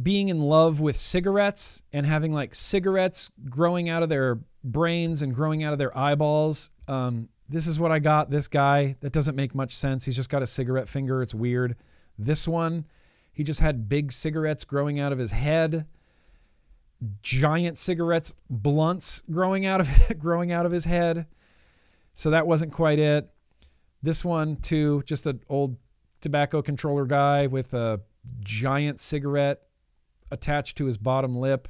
Speaker 4: being in love with cigarettes and having like cigarettes growing out of their brains and growing out of their eyeballs. Um, this is what I got. This guy, that doesn't make much sense. He's just got a cigarette finger. It's weird. This one, he just had big cigarettes growing out of his head, giant cigarettes, blunts growing out of growing out of his head. So that wasn't quite it. This one too, just an old tobacco controller guy with a giant cigarette attached to his bottom lip.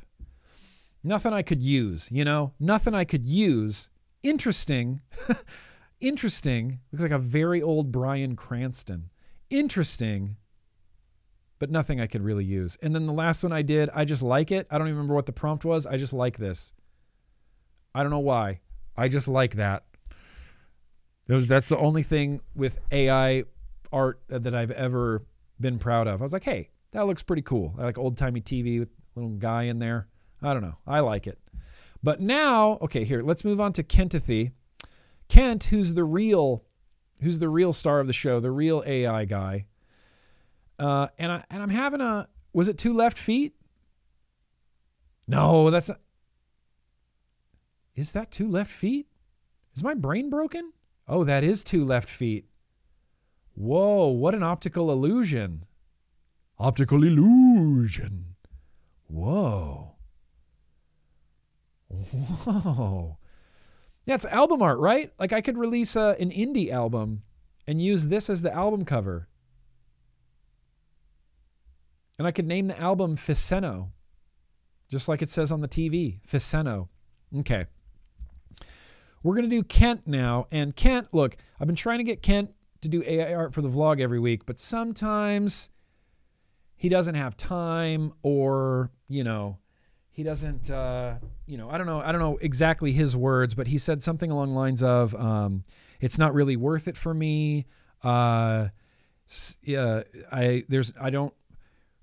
Speaker 4: Nothing I could use, you know? Nothing I could use. Interesting. Interesting. Looks like a very old Bryan Cranston. Interesting, but nothing I could really use. And then the last one I did, I just like it. I don't even remember what the prompt was. I just like this. I don't know why. I just like that. That's the only thing with AI art that I've ever been proud of. I was like, hey, that looks pretty cool. I like old timey TV with a little guy in there. I don't know. I like it. But now, okay, here, let's move on to Kentothy. Kent, who's the real, who's the real star of the show, the real AI guy. Uh, and I and I'm having a was it two left feet? No, that's not. Is that two left feet? Is my brain broken? Oh, that is two left feet. Whoa, what an optical illusion. Optical illusion. Whoa. Whoa. Yeah, it's album art, right? Like I could release a, an indie album and use this as the album cover. And I could name the album Ficeno, just like it says on the TV. Ficeno. Okay. We're going to do Kent now. And Kent, look, I've been trying to get Kent to do AI art for the vlog every week, but sometimes he doesn't have time or, you know, he doesn't uh, you know, I don't know, I don't know exactly his words, but he said something along lines of um, it's not really worth it for me. Uh, yeah, I there's I don't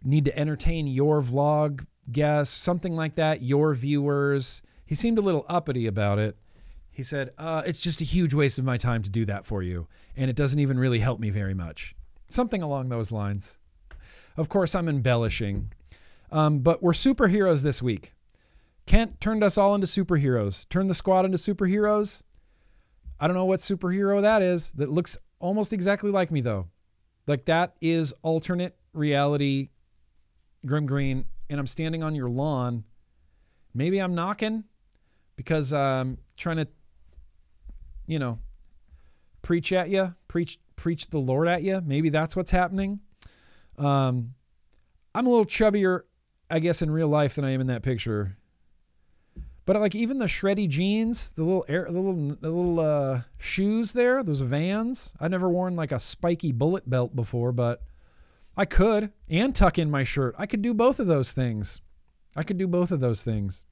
Speaker 4: need to entertain your vlog guests, something like that, your viewers. He seemed a little uppity about it. He said, uh, It's just a huge waste of my time to do that for you, and it doesn't even really help me very much. Something along those lines. Of course, I'm embellishing, um, but we're superheroes this week. Kent turned us all into superheroes, turned the squad into superheroes. I don't know what superhero that is that looks almost exactly like me, though. Like that is alternate reality Grim Green, and I'm standing on your lawn. Maybe I'm knocking. because I'm trying to, you know, preach at you, preach preach the Lord at you. Maybe that's what's happening. Um, I'm a little chubbier, I guess, in real life than I am in that picture. But like even the shreddy jeans, the little air, the little the little uh, shoes there, those Vans. I've never worn like a spiky bullet belt before, but I could and tuck in my shirt. I could do both of those things. I could do both of those things.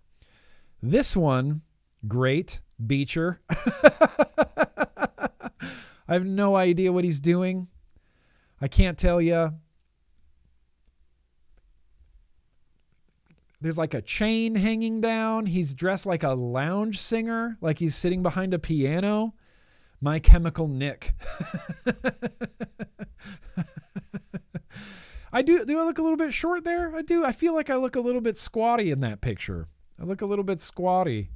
Speaker 4: This one, great Beecher. I have no idea what he's doing. I can't tell you. There's like a chain hanging down. He's dressed like a lounge singer, like he's sitting behind a piano. My Chemical Nick. I do do I look a little bit short there? I do. I feel like I look a little bit squatty in that picture. I look a little bit squatty.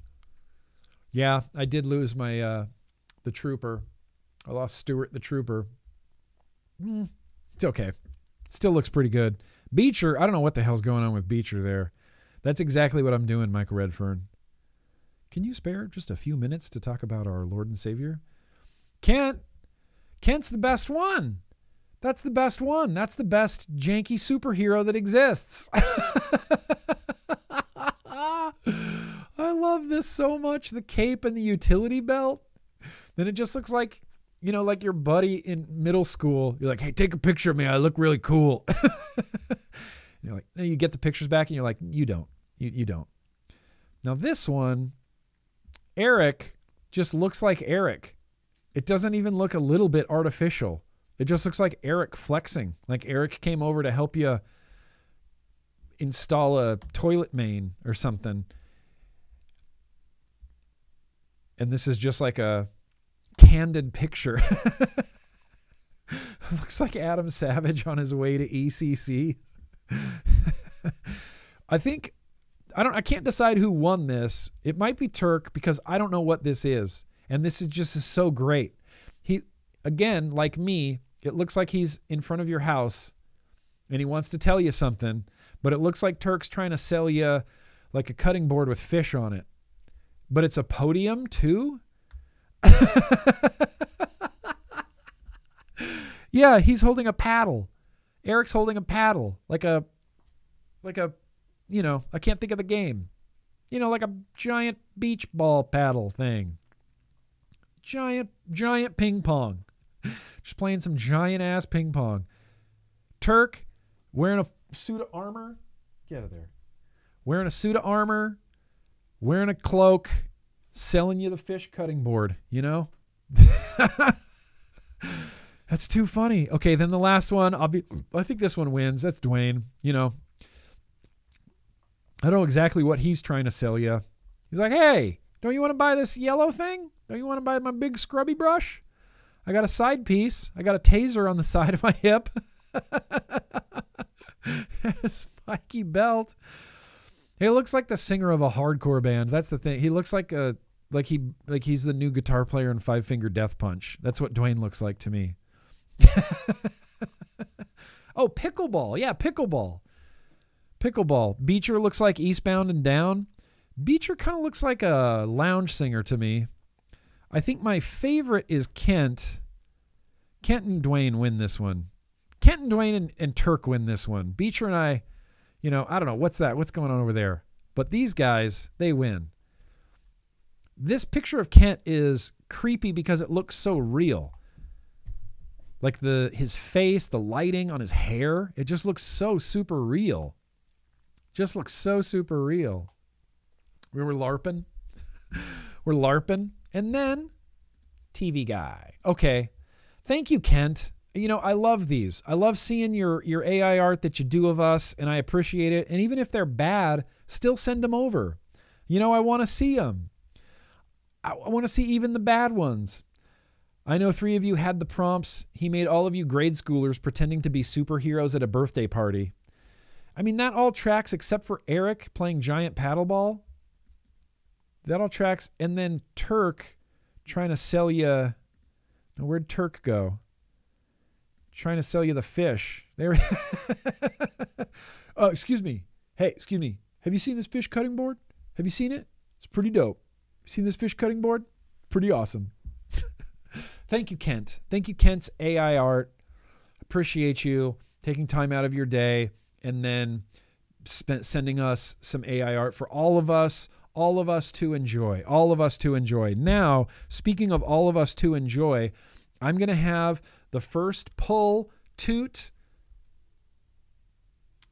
Speaker 4: Yeah, I did lose my uh the trooper. I lost Stuart the trooper. Hmm, it's okay. Still looks pretty good. Beecher, I don't know what the hell's going on with Beecher there. That's exactly what I'm doing, Michael Redfern. Can you spare just a few minutes to talk about our Lord and Savior? Kent, Kent's the best one. That's the best one. That's the best janky superhero that exists. I love this so much. The cape and the utility belt. Then it just looks like, you know, like your buddy in middle school. You're like, hey, take a picture of me. I look really cool. you're like, no, you get the pictures back and you're like, you don't. You, you don't. Now, this one, Eric just looks like Eric. It doesn't even look a little bit artificial. It just looks like Eric flexing. Like Eric came over to help you install a toilet main or something. And this is just like a candid picture. looks like Adam Savage on his way to ECC. I think I don't I can't decide who won this. It might be Turk because I don't know what this is. And this is just so great. He again, like me, it looks like he's in front of your house and he wants to tell you something, but it looks like Turk's trying to sell you like a cutting board with fish on it. But it's a podium too? yeah, he's holding a paddle. Eric's holding a paddle, like a like a you know, I can't think of the game. You know, like a giant beach ball paddle thing. Giant giant ping pong. Just playing some giant ass ping pong. Turk wearing a suit of armor. Get out of there. Wearing a suit of armor, wearing a cloak, selling you the fish cutting board, you know? That's too funny. Okay, then the last one, I'll be I think this one wins. That's Dwayne, you know. I don't know exactly what he's trying to sell you. He's like, "Hey, don't you want to buy this yellow thing? Don't you want to buy my big scrubby brush? I got a side piece. I got a taser on the side of my hip. a spiky belt. He looks like the singer of a hardcore band. That's the thing. He looks like a like he like he's the new guitar player in Five Finger Death Punch. That's what Dwayne looks like to me. oh, pickleball. Yeah, pickleball. Pickleball. Beecher looks like Eastbound and Down. Beecher kind of looks like a lounge singer to me. I think my favorite is Kent. Kent and Dwayne win this one. Kent and Dwayne and, and Turk win this one. Beecher and I, you know, I don't know. What's that? What's going on over there? But these guys, they win. This picture of Kent is creepy because it looks so real. Like the his face, the lighting on his hair, it just looks so super real. Just looks so super real. We were LARPing. we're LARPing. And then TV guy. Okay. Thank you, Kent. You know, I love these. I love seeing your your AI art that you do of us, and I appreciate it. And even if they're bad, still send them over. You know, I want to see them. I, I want to see even the bad ones. I know three of you had the prompts. He made all of you grade schoolers pretending to be superheroes at a birthday party. I mean, that all tracks except for Eric playing giant paddleball. That all tracks. And then Turk trying to sell you. Now, where'd Turk go? Trying to sell you the fish. There. uh, excuse me. Hey, excuse me. Have you seen this fish cutting board? Have you seen it? It's pretty dope. seen this fish cutting board? Pretty awesome. Thank you, Kent. Thank you, Kent's AI art. Appreciate you taking time out of your day and then spent sending us some AI art for all of us, all of us to enjoy, all of us to enjoy. Now, speaking of all of us to enjoy, I'm going to have the first pull toot.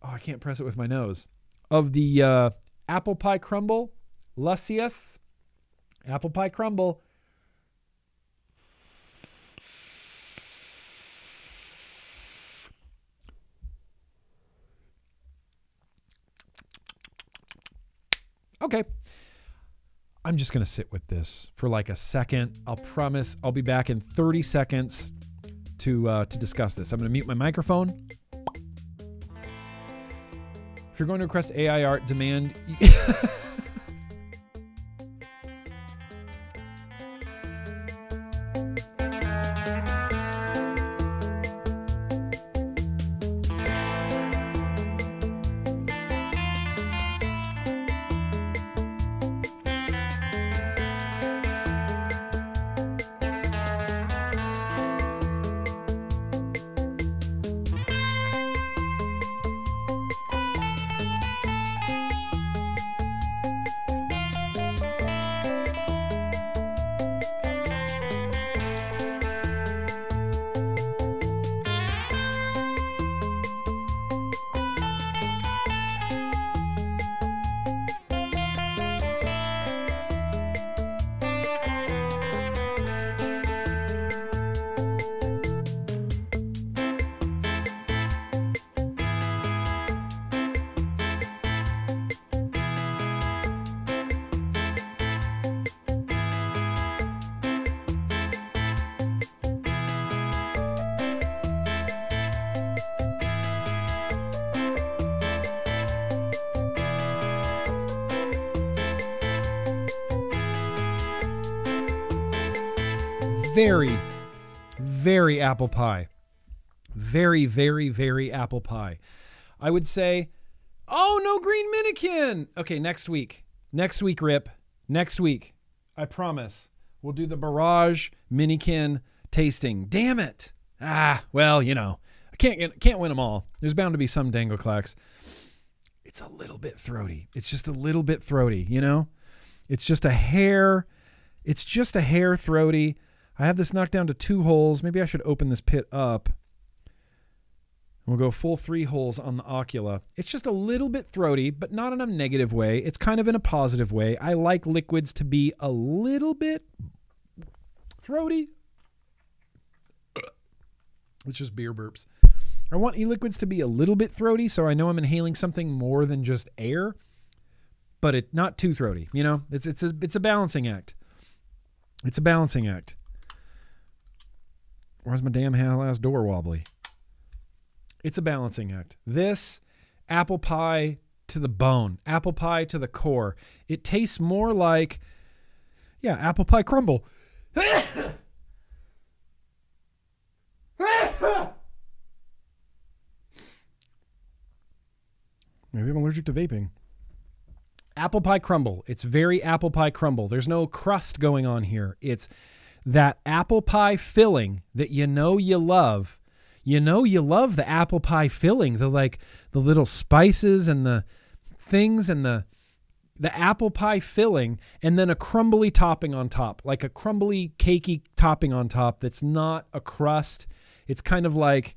Speaker 4: Oh, I can't press it with my nose. Of the uh, apple pie crumble, Luscious apple pie crumble. Okay. I'm just going to sit with this for like a second. I'll promise I'll be back in 30 seconds to uh, to discuss this. I'm going to mute my microphone. If you're going to request AI art, demand. very, very apple pie. Very, very, very apple pie. I would say, oh, no green minikin. Okay, next week. Next week, Rip. Next week. I promise. We'll do the barrage minikin tasting. Damn it. Ah, well, you know, I can't can't win them all. There's bound to be some dangle clacks. It's a little bit throaty. It's just a little bit throaty, you know? It's just a hair. It's just a hair throaty. I have this knocked down to two holes. Maybe I should open this pit up. We'll go full three holes on the ocula. It's just a little bit throaty, but not in a negative way. It's kind of in a positive way. I like liquids to be a little bit throaty. It's just beer burps. I want e-liquids to be a little bit throaty, so I know I'm inhaling something more than just air, but it not too throaty. You know, it's it's a it's a balancing act. It's a balancing act. Where's my damn ass door wobbly? It's a balancing act. This apple pie to the bone, apple pie to the core. It tastes more like, yeah, apple pie crumble. Maybe I'm allergic to vaping. Apple pie crumble. It's very apple pie crumble. There's no crust going on here. It's that apple pie filling that you know you love. You know you love the apple pie filling, the like the little spices and the things and the the apple pie filling and then a crumbly topping on top, like a crumbly cakey topping on top that's not a crust. It's kind of like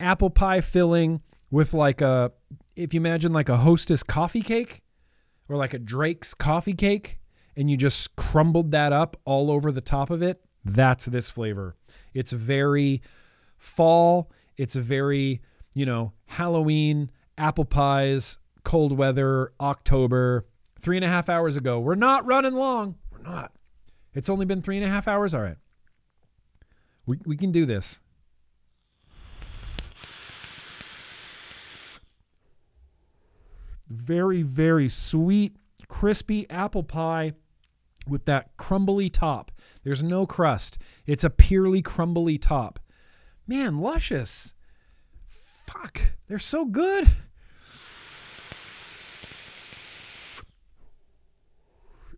Speaker 4: apple pie filling with like a if you imagine like a hostess coffee cake or like a Drake's coffee cake and you just crumbled that up all over the top of it, that's this flavor. It's very fall. It's very, you know, Halloween, apple pies, cold weather, October, three and a half hours ago. We're not running long. We're not. It's only been three and a half hours. All right. We, we can do this. Very, very sweet, crispy apple pie with that crumbly top. There's no crust. It's a purely crumbly top. Man, luscious. Fuck. They're so good.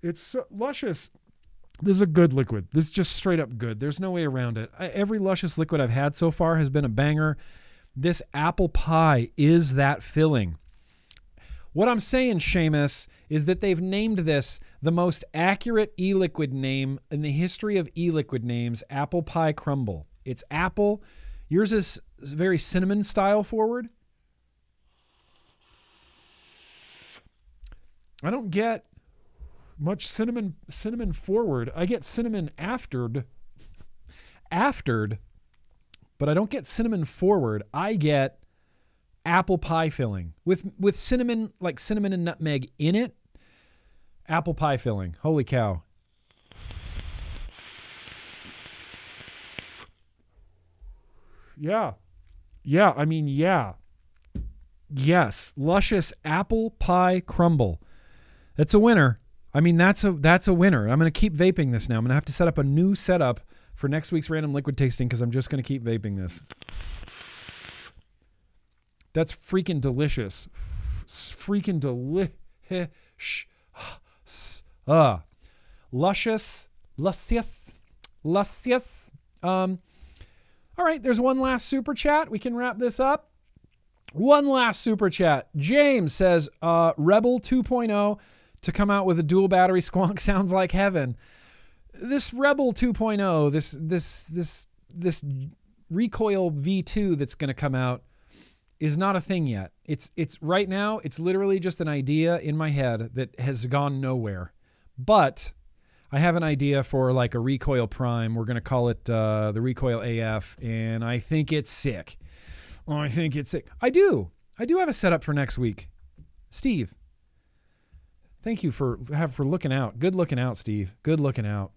Speaker 4: It's so, luscious. This is a good liquid. This is just straight up good. There's no way around it. Every luscious liquid I've had so far has been a banger. This apple pie is that filling. What I'm saying, Seamus, is that they've named this the most accurate e liquid name in the history of e liquid names apple pie crumble. It's apple. Yours is very cinnamon style forward. I don't get much cinnamon cinnamon forward. I get cinnamon aftered. Aftered, but I don't get cinnamon forward. I get apple pie filling with with cinnamon like cinnamon and nutmeg in it. Apple pie filling. Holy cow. Yeah. Yeah, I mean, yeah. Yes, luscious apple pie crumble. That's a winner. I mean, that's a that's a winner. I'm going to keep vaping this now. I'm going to have to set up a new setup for next week's random liquid tasting because I'm just going to keep vaping this. That's freaking delicious. Freaking delicious. Uh, luscious, luscious, luscious. Um, all right, there's one last super chat. We can wrap this up. One last super chat. James says, uh, Rebel 2.0 to come out with a dual battery squonk sounds like heaven. This Rebel 2.0, this this this this recoil V2 that's going to come out is not a thing yet. It's it's right now, it's literally just an idea in my head that has gone nowhere. But I have an idea for like a recoil prime. We're going to call it uh, the recoil AF, and I think it's sick. Oh, I think it's sick. I do. I do have a setup for next week. Steve, thank you for have for looking out. Good looking out, Steve. Good looking out.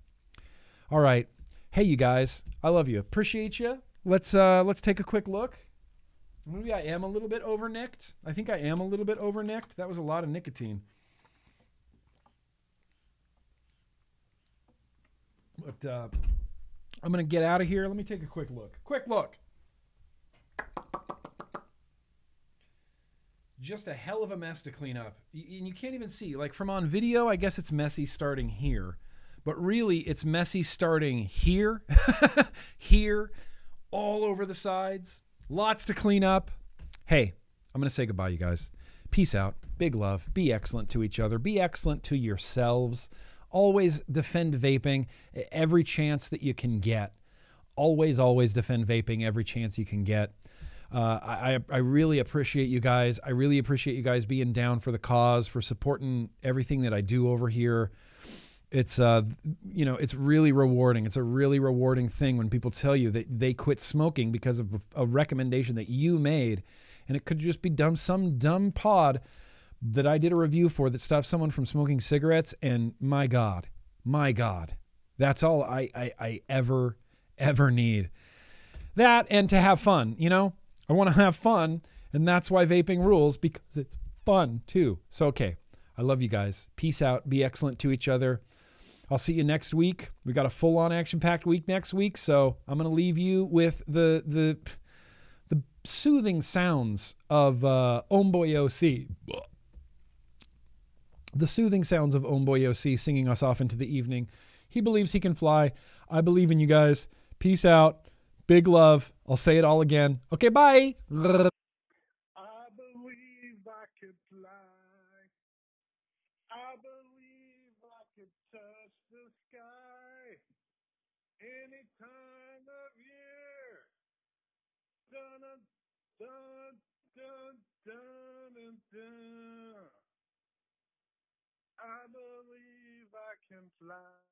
Speaker 4: All right. Hey, you guys. I love you. Appreciate you. Let's uh let's take a quick look. Maybe I am a little bit overnicked. I think I am a little bit overnicked. That was a lot of nicotine. But uh, I'm going to get out of here. Let me take a quick look. Quick look. Just a hell of a mess to clean up. And you can't even see. Like from on video, I guess it's messy starting here. But really, it's messy starting here, here, all over the sides. Lots to clean up. Hey, I'm going to say goodbye, you guys. Peace out. Big love. Be excellent to each other. Be excellent to yourselves. Always defend vaping every chance that you can get. Always, always defend vaping every chance you can get. Uh, I- I really appreciate you guys. I really appreciate you guys being down for the cause, for supporting everything that I do over here it's uh you know it's really rewarding. It's a really rewarding thing when people tell you that they quit smoking because of a recommendation that you made. And it could just be dumb some dumb pod that I did a review for that stopped someone from smoking cigarettes. And my god my god that's all I I, I ever ever need. That and to have fun you know? I want to have fun and that's why vaping rules because it's fun too. So okay I love you guys. Peace out. Be excellent to each other I'll see you next week. We got a full-on action-packed week next week, so I'm gonna leave you with the the the soothing sounds of uh, Omboy OC. The soothing sounds of Omboy OC singing us off into the evening. He believes he can fly. I believe in you guys. Peace out. Big love. I'll say it all again. Okay, bye.
Speaker 9: Dun dun dun. I believe I can fly.